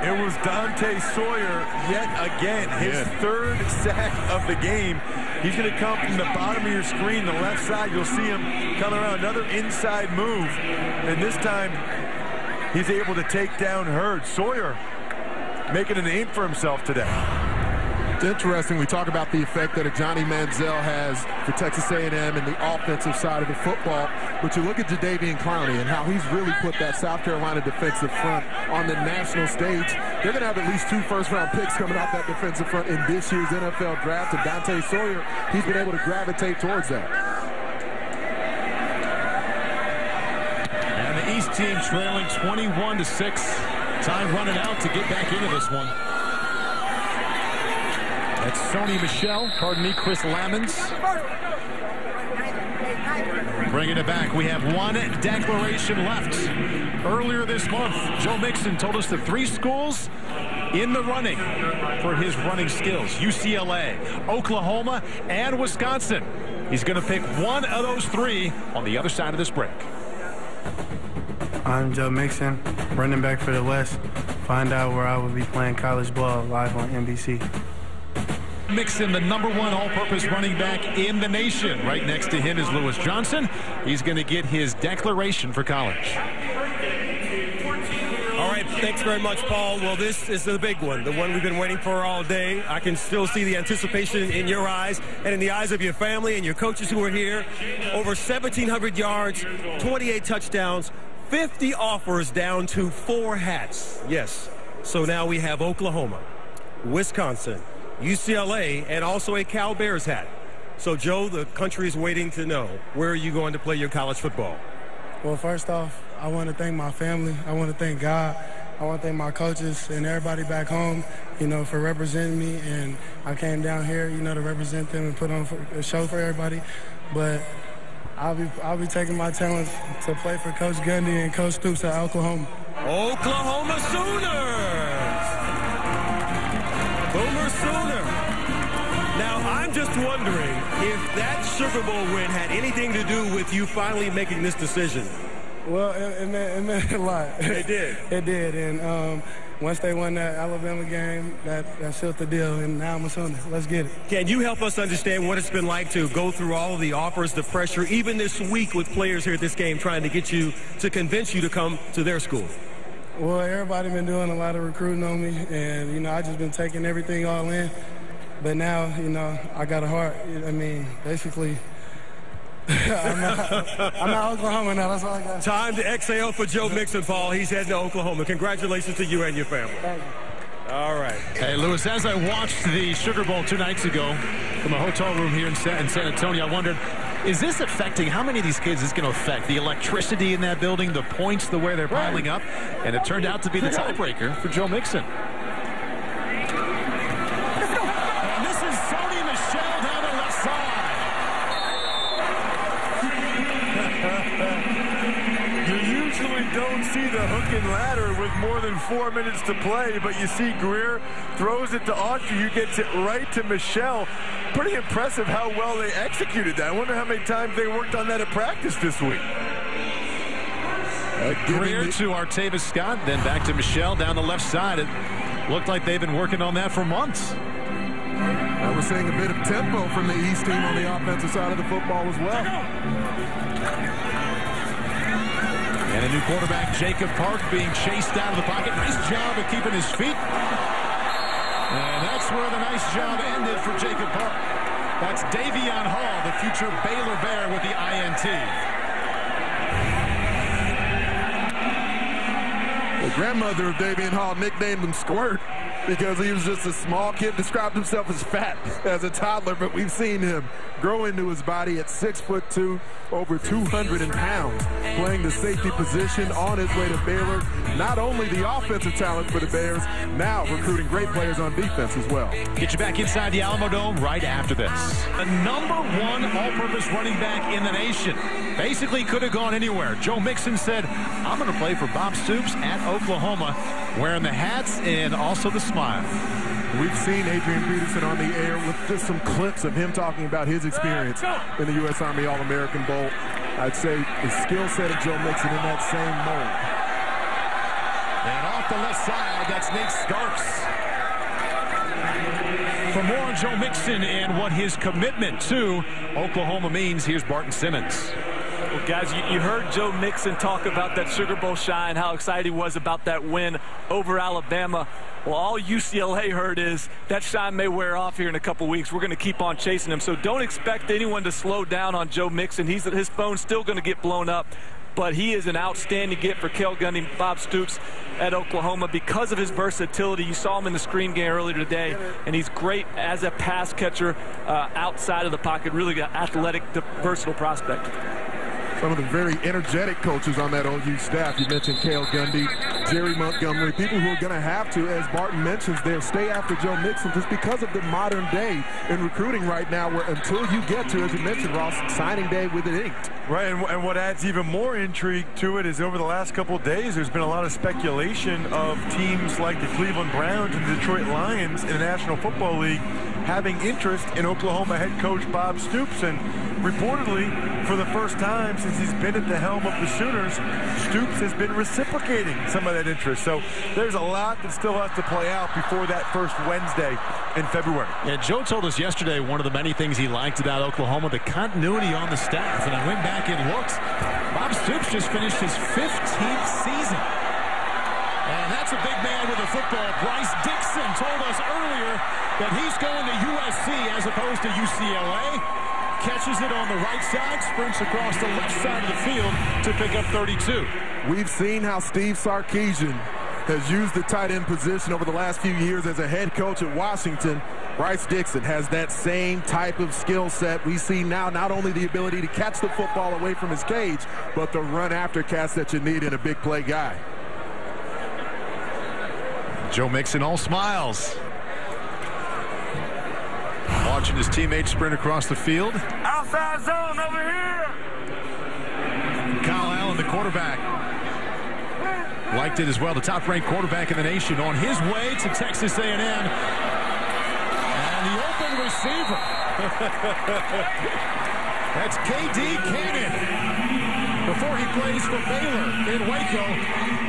It was Dante Sawyer yet again. His Yeah. third sack of the game. He's going to come from the bottom of your screen, the left side. You'll see him come around. Another inside move. And this time, he's able to take down Heard. Sawyer making a name for himself today. It's interesting. We talk about the effect that a Johnny Manziel has for Texas A&M and the offensive side of the football. But you look at Jadeveon Clowney and how he's really put that South Carolina defensive front on the national stage. They're going to have at least two first-round picks coming off that defensive front in this year's NFL draft. And Dante Sawyer, he's been able to gravitate towards that. And the East team trailing 21 to 6. Time running out to get back into this one. That's Sony Michel. Pardon me, Chris Lammons. Bringing it back. We have one declaration left. Earlier this month, Joe Mixon told us the three schools in the running for his running skills. UCLA, Oklahoma, and Wisconsin. He's going to pick one of those three on the other side of this break. I'm Joe Mixon, running back for the West. Find out where I will be playing college ball live on NBC. Mixon, the number one all-purpose running back in the nation. Right next to him is Lewis Johnson. He's going to get his declaration for college. All right, thanks very much, Paul. Well, this is the big one, the one we've been waiting for all day. I can still see the anticipation in your eyes and in the eyes of your family and your coaches who are here. Over 1,700 yards, 28 touchdowns, 50 offers down to four hats. Yes. So now we have Oklahoma, Wisconsin, UCLA, and also a Cal Bears hat. So, Joe, the country is waiting to know where are you going to play your college football? Well, first off, I want to thank my family. I want to thank God. I want to thank my coaches and everybody back home, you know, for representing me. And I came down here, you know, to represent them and put on a show for everybody. But I'll be I'll be taking my talents to play for Coach Gundy and Coach Stoops at Oklahoma. Oklahoma Sooners. Just wondering if that Super Bowl win had anything to do with you finally making this decision. Well, it, it, meant, it meant a lot. It did. it did. And um, once they won that Alabama game, that, that sealed the deal. And now I'm a Sooner. Let's get it. Can you help us understand what it's been like to go through all of the offers, the pressure, even this week with players here at this game trying to get you, to convince you to come to their school? Well, everybody been doing a lot of recruiting on me, and you know I just been taking everything all in. But now, you know, I got a heart. I mean, basically, I'm, not, I'm not Oklahoma now. That's all I got. Time to exhale for Joe Mixon, Paul. He's heading to Oklahoma. Congratulations to you and your family. Thank you. All right. Hey, Lewis, as I watched the Sugar Bowl two nights ago from a hotel room here in San, in San Antonio, I wondered, is this affecting, how many of these kids is going to affect? The electricity in that building, the points, the way they're piling up? And it turned out to be the tiebreaker for Joe Mixon. And this is Sony Michel down the left side. You usually don't see the hook and ladder with more than four minutes to play, but you see Grier throws it to Autry, who gets it right to Michel. Pretty impressive how well they executed that. I wonder how many times they worked on that at practice this week. Uh, Grier to Artavis Scott, then back to Michel down the left side. It looked like they've been working on that for months. I was seeing a bit of tempo from the East team on the offensive side of the football as well. And a new quarterback, Jacob Park, being chased out of the pocket. Nice job of keeping his feet. And that's where the nice job ended for Jacob Park. That's Davion Hall, the future Baylor Bear with the INT. The grandmother of Davion Hall nicknamed him Squirt because he was just a small kid, described himself as fat as a toddler, but we've seen him grow into his body at six foot two, over 200 pounds, playing the safety position on his way to Baylor. Not only the offensive talent for the Bears, now recruiting great players on defense as well. Get you back inside the Alamodome right after this. The number one all-purpose running back in the nation. Basically could have gone anywhere. Joe Mixon said, I'm going to play for Bob Stoops at Oklahoma, wearing the hats and also the smile. We've seen Adrian Peterson on the air with just some clips of him talking about his experience in the U.S. Army All-American Bowl. I'd say the skill set of Joe Mixon in that same mold. And off the left side, that's Nate Starks. For more on Joe Mixon and what his commitment to Oklahoma means, here's Barton Simmons. Well, guys, you, you, heard Joe Mixon talk about that Sugar Bowl shine, how excited he was about that win over Alabama. Well, all UCLA heard is that shine may wear off here in a couple weeks. We're going to keep on chasing him. So don't expect anyone to slow down on Joe Mixon. He's his phone's still going to get blown up. But he is an outstanding get for Cale Gundy, Bob Stoops at Oklahoma because of his versatility. You saw him in the screen game earlier today, and he's great as a pass catcher uh, outside of the pocket. Really an athletic, versatile prospect some of the very energetic coaches on that OU staff. You mentioned Cale Gundy, Jerry Montgomery, people who are going to have to, as Barton mentions there, stay after Joe Mixon just because of the modern day in recruiting right now where until you get to, as you mentioned, Ross, signing day with it inked. Right, and, and what adds even more intrigue to it is over the last couple days, there's been a lot of speculation of teams like the Cleveland Browns and the Detroit Lions in the National Football League having interest in Oklahoma head coach Bob Stoops. And reportedly, for the first time since he's been at the helm of the Sooners, Stoops has been reciprocating some of that interest. So there's a lot that still has to play out before that first Wednesday in February. Yeah, Joe told us yesterday one of the many things he liked about Oklahoma, the continuity on the staff. And I went back and looked. Bob Stoops just finished his 15th season. And that's a big man with a football. Bryce Dixon told us earlier that he's going to USC as opposed to UCLA. Catches it on the right side, sprints across the left side of the field to pick up 32. We've seen how Steve Sarkisian has used the tight end position over the last few years as a head coach at Washington. Bryce Dixon has that same type of skill set. We see now not only the ability to catch the football away from his cage, but the run after catch that you need in a big play guy. Joe Mixon all smiles. Watching his teammates sprint across the field. Outside zone over here. Kyle Allen, the quarterback. Liked it as well. The top-ranked quarterback in the nation on his way to Texas A&M. And the open receiver. That's K.D. Cannon before he plays for Baylor in Waco.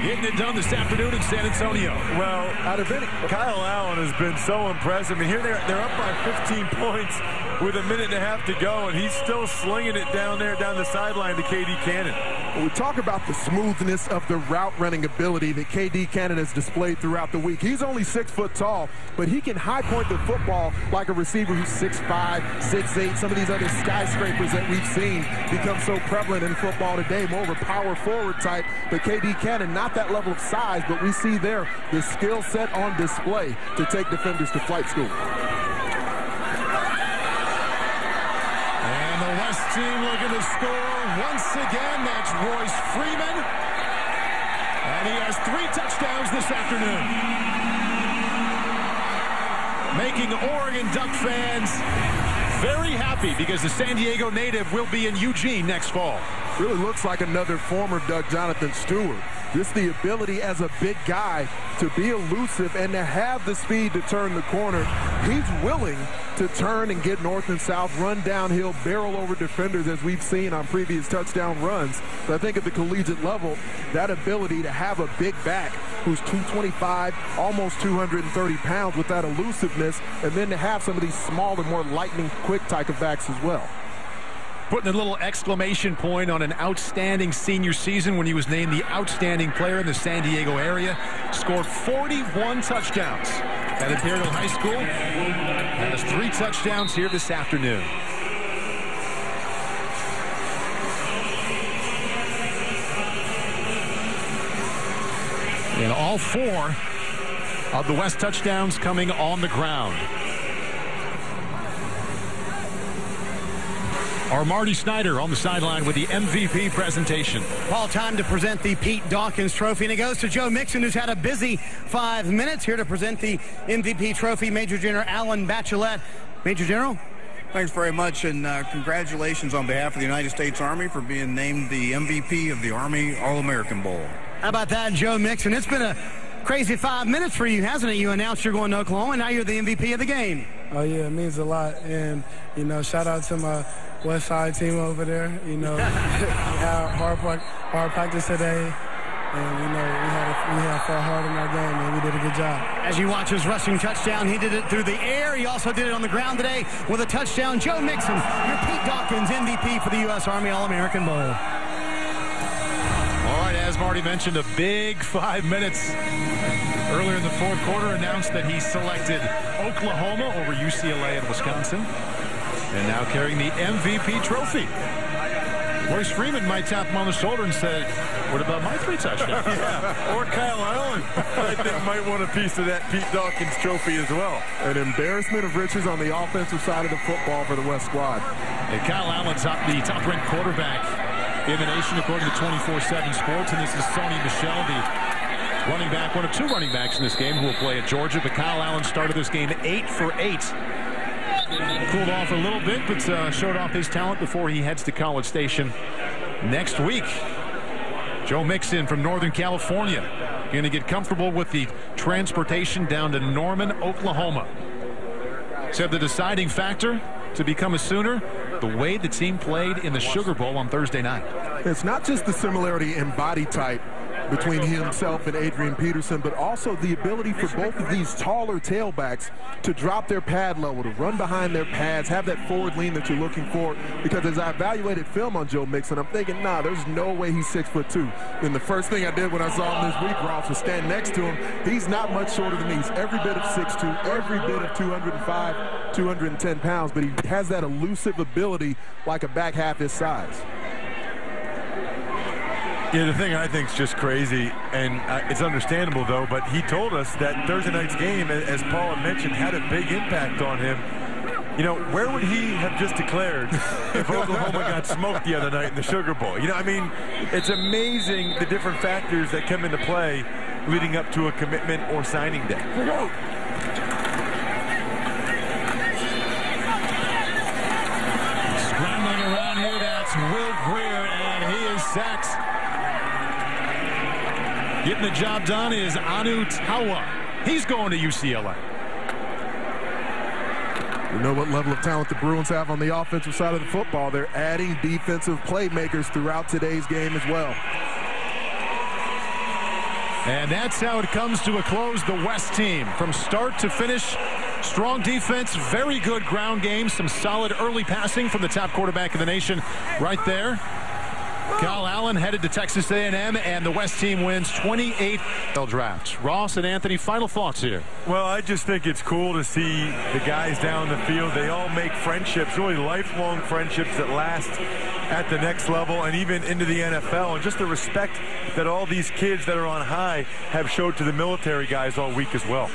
Getting it done this afternoon in San Antonio. Well, out of any, Kyle Allen has been so impressive. I mean, here they're, they're up by 15 points with a minute and a half to go, and he's still slinging it down there, down the sideline to K.D. Cannon. Well, we talk about the smoothness of the route running ability that K.D. Cannon has displayed throughout the week. He's only six foot tall, but he can high point the football like a receiver who's 6'5", 6'8". Some of these other skyscrapers that we've seen become so prevalent in football today, more of a power forward type. But K.D. Cannon, not that level of size, but we see there the skill set on display to take defenders to flight school. Score once again. That's Royce Freeman. And he has three touchdowns this afternoon. Making Oregon Duck fans very happy because the San Diego native will be in Eugene next fall. Really looks like another former Duck Jonathan Stewart. Just the ability as a big guy to be elusive and to have the speed to turn the corner. He's willing to turn and get north and south, run downhill, barrel over defenders as we've seen on previous touchdown runs. But I think at the collegiate level, that ability to have a big back who's 225, almost 230 pounds with that elusiveness, and then to have some of these smaller, more lightning quick type of backs as well putting a little exclamation point on an outstanding senior season when he was named the outstanding player in the San Diego area. Scored 41 touchdowns at Imperial High School. Has three touchdowns here this afternoon. And all four of the West touchdowns coming on the ground. Our Marty Snyder on the sideline with the MVP presentation. Paul, time to present the Pete Dawkins Trophy, and it goes to Joe Mixon, who's had a busy five minutes here to present the MVP trophy. Major General Alan Bachelet. Major General? Thanks very much, and uh, congratulations on behalf of the United States Army for being named the MVP of the Army All-American Bowl. How about that, Joe Mixon? It's been a crazy five minutes for you, hasn't it? You announced you're going to Oklahoma, and now you're the MVP of the game. Oh, yeah, it means a lot. And, you know, shout out to my West Side team over there. You know, we had hard, hard practice today. And, you know, we had, a, we had fought hard in our game, and we did a good job. As you watch his rushing touchdown, he did it through the air. He also did it on the ground today with a touchdown. Joe Mixon, your Pete Dawkins MVP for the U.S. Army All-American Bowl. All right, as Marty mentioned, a big five minutes earlier in the fourth quarter announced that he selected Oklahoma over UCLA and Wisconsin. And now carrying the MVP trophy. Royce Freeman might tap him on the shoulder and say, what about my three touchdowns? yeah. Or Kyle Allen, I think, might want a piece of that Pete Dawkins trophy as well. An embarrassment of riches on the offensive side of the football for the West squad. And Kyle Allen's top, the top-ranked quarterback in the nation, according to 24-7 Sports. And this is Sony Michel, the running back, one of two running backs in this game who will play at Georgia. But Kyle Allen started this game eight for eight cooled off a little bit, but uh, showed off his talent before he heads to College Station next week. Joe Mixon from Northern California going to get comfortable with the transportation down to Norman, Oklahoma. Said the deciding factor to become a Sooner, the way the team played in the Sugar Bowl on Thursday night. It's not just the similarity in body type between himself and Adrian Peterson, but also the ability for both of these taller tailbacks to drop their pad level, to run behind their pads, have that forward lean that you're looking for. Because as I evaluated film on Joe Mixon, I'm thinking, nah, there's no way he's six foot two. And the first thing I did when I saw him this week, Ross, was stand next to him. He's not much shorter than me. He's every bit of six two, every bit of 205, 210 pounds, but he has that elusive ability like a back half his size. Yeah, the thing I think is just crazy, and uh, it's understandable, though, but he told us that Thursday night's game, as Paul had mentioned, had a big impact on him. You know, where would he have just declared if Oklahoma got smoked the other night in the Sugar Bowl? You know, I mean, it's amazing the different factors that come into play leading up to a commitment or signing day. Scrambling around here, that's Will Grier, and he is sacked. Getting the job done is Anu Tawa. He's going to UCLA. We know what level of talent the Bruins have on the offensive side of the football. They're adding defensive playmakers throughout today's game as well. And that's how it comes to a close, the West team. From start to finish, strong defense, very good ground game, some solid early passing from the top quarterback of the nation right there. Kyle Allen headed to Texas A&M, and the West team wins 28 draft. Ross and Anthony, final thoughts here. Well, I just think it's cool to see the guys down the field. They all make friendships, really lifelong friendships that last at the next level and even into the NFL. And just the respect that all these kids that are on high have showed to the military guys all week as well.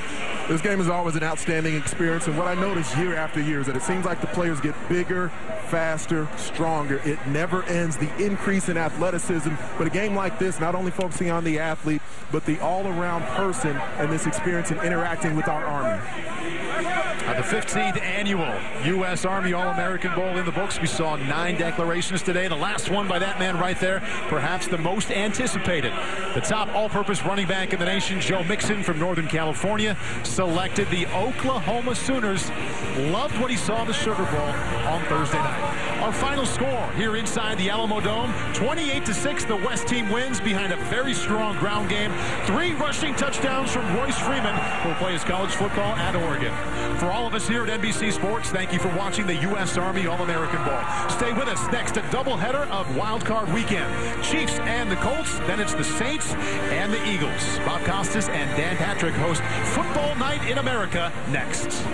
This game is always an outstanding experience, and what I notice year after year is that it seems like the players get bigger, faster, stronger. It never ends. The increase in athleticism, but a game like this, not only focusing on the athlete, but the all-around person and this experience in interacting with our Army. At the 15th annual U.S. Army All-American Bowl in the books, we saw nine declarations today. The last one by that man right there, perhaps the most anticipated. The top all-purpose running back in the nation, Joe Mixon from Northern California, selected the Oklahoma Sooners. Loved what he saw in the Sugar Bowl on Thursday night. Our final score here inside the Alamodome, 28-6, the West team wins behind a very strong ground game. Three rushing touchdowns from Royce Freeman, who will play his college football at Oregon. For all of us here at NBC Sports, thank you for watching the U.S. Army All-American Bowl. Stay with us next, a doubleheader of Wild Card Weekend. Chiefs and the Colts, then it's the Saints and the Eagles. Bob Costas and Dan Patrick host Football Night in America next.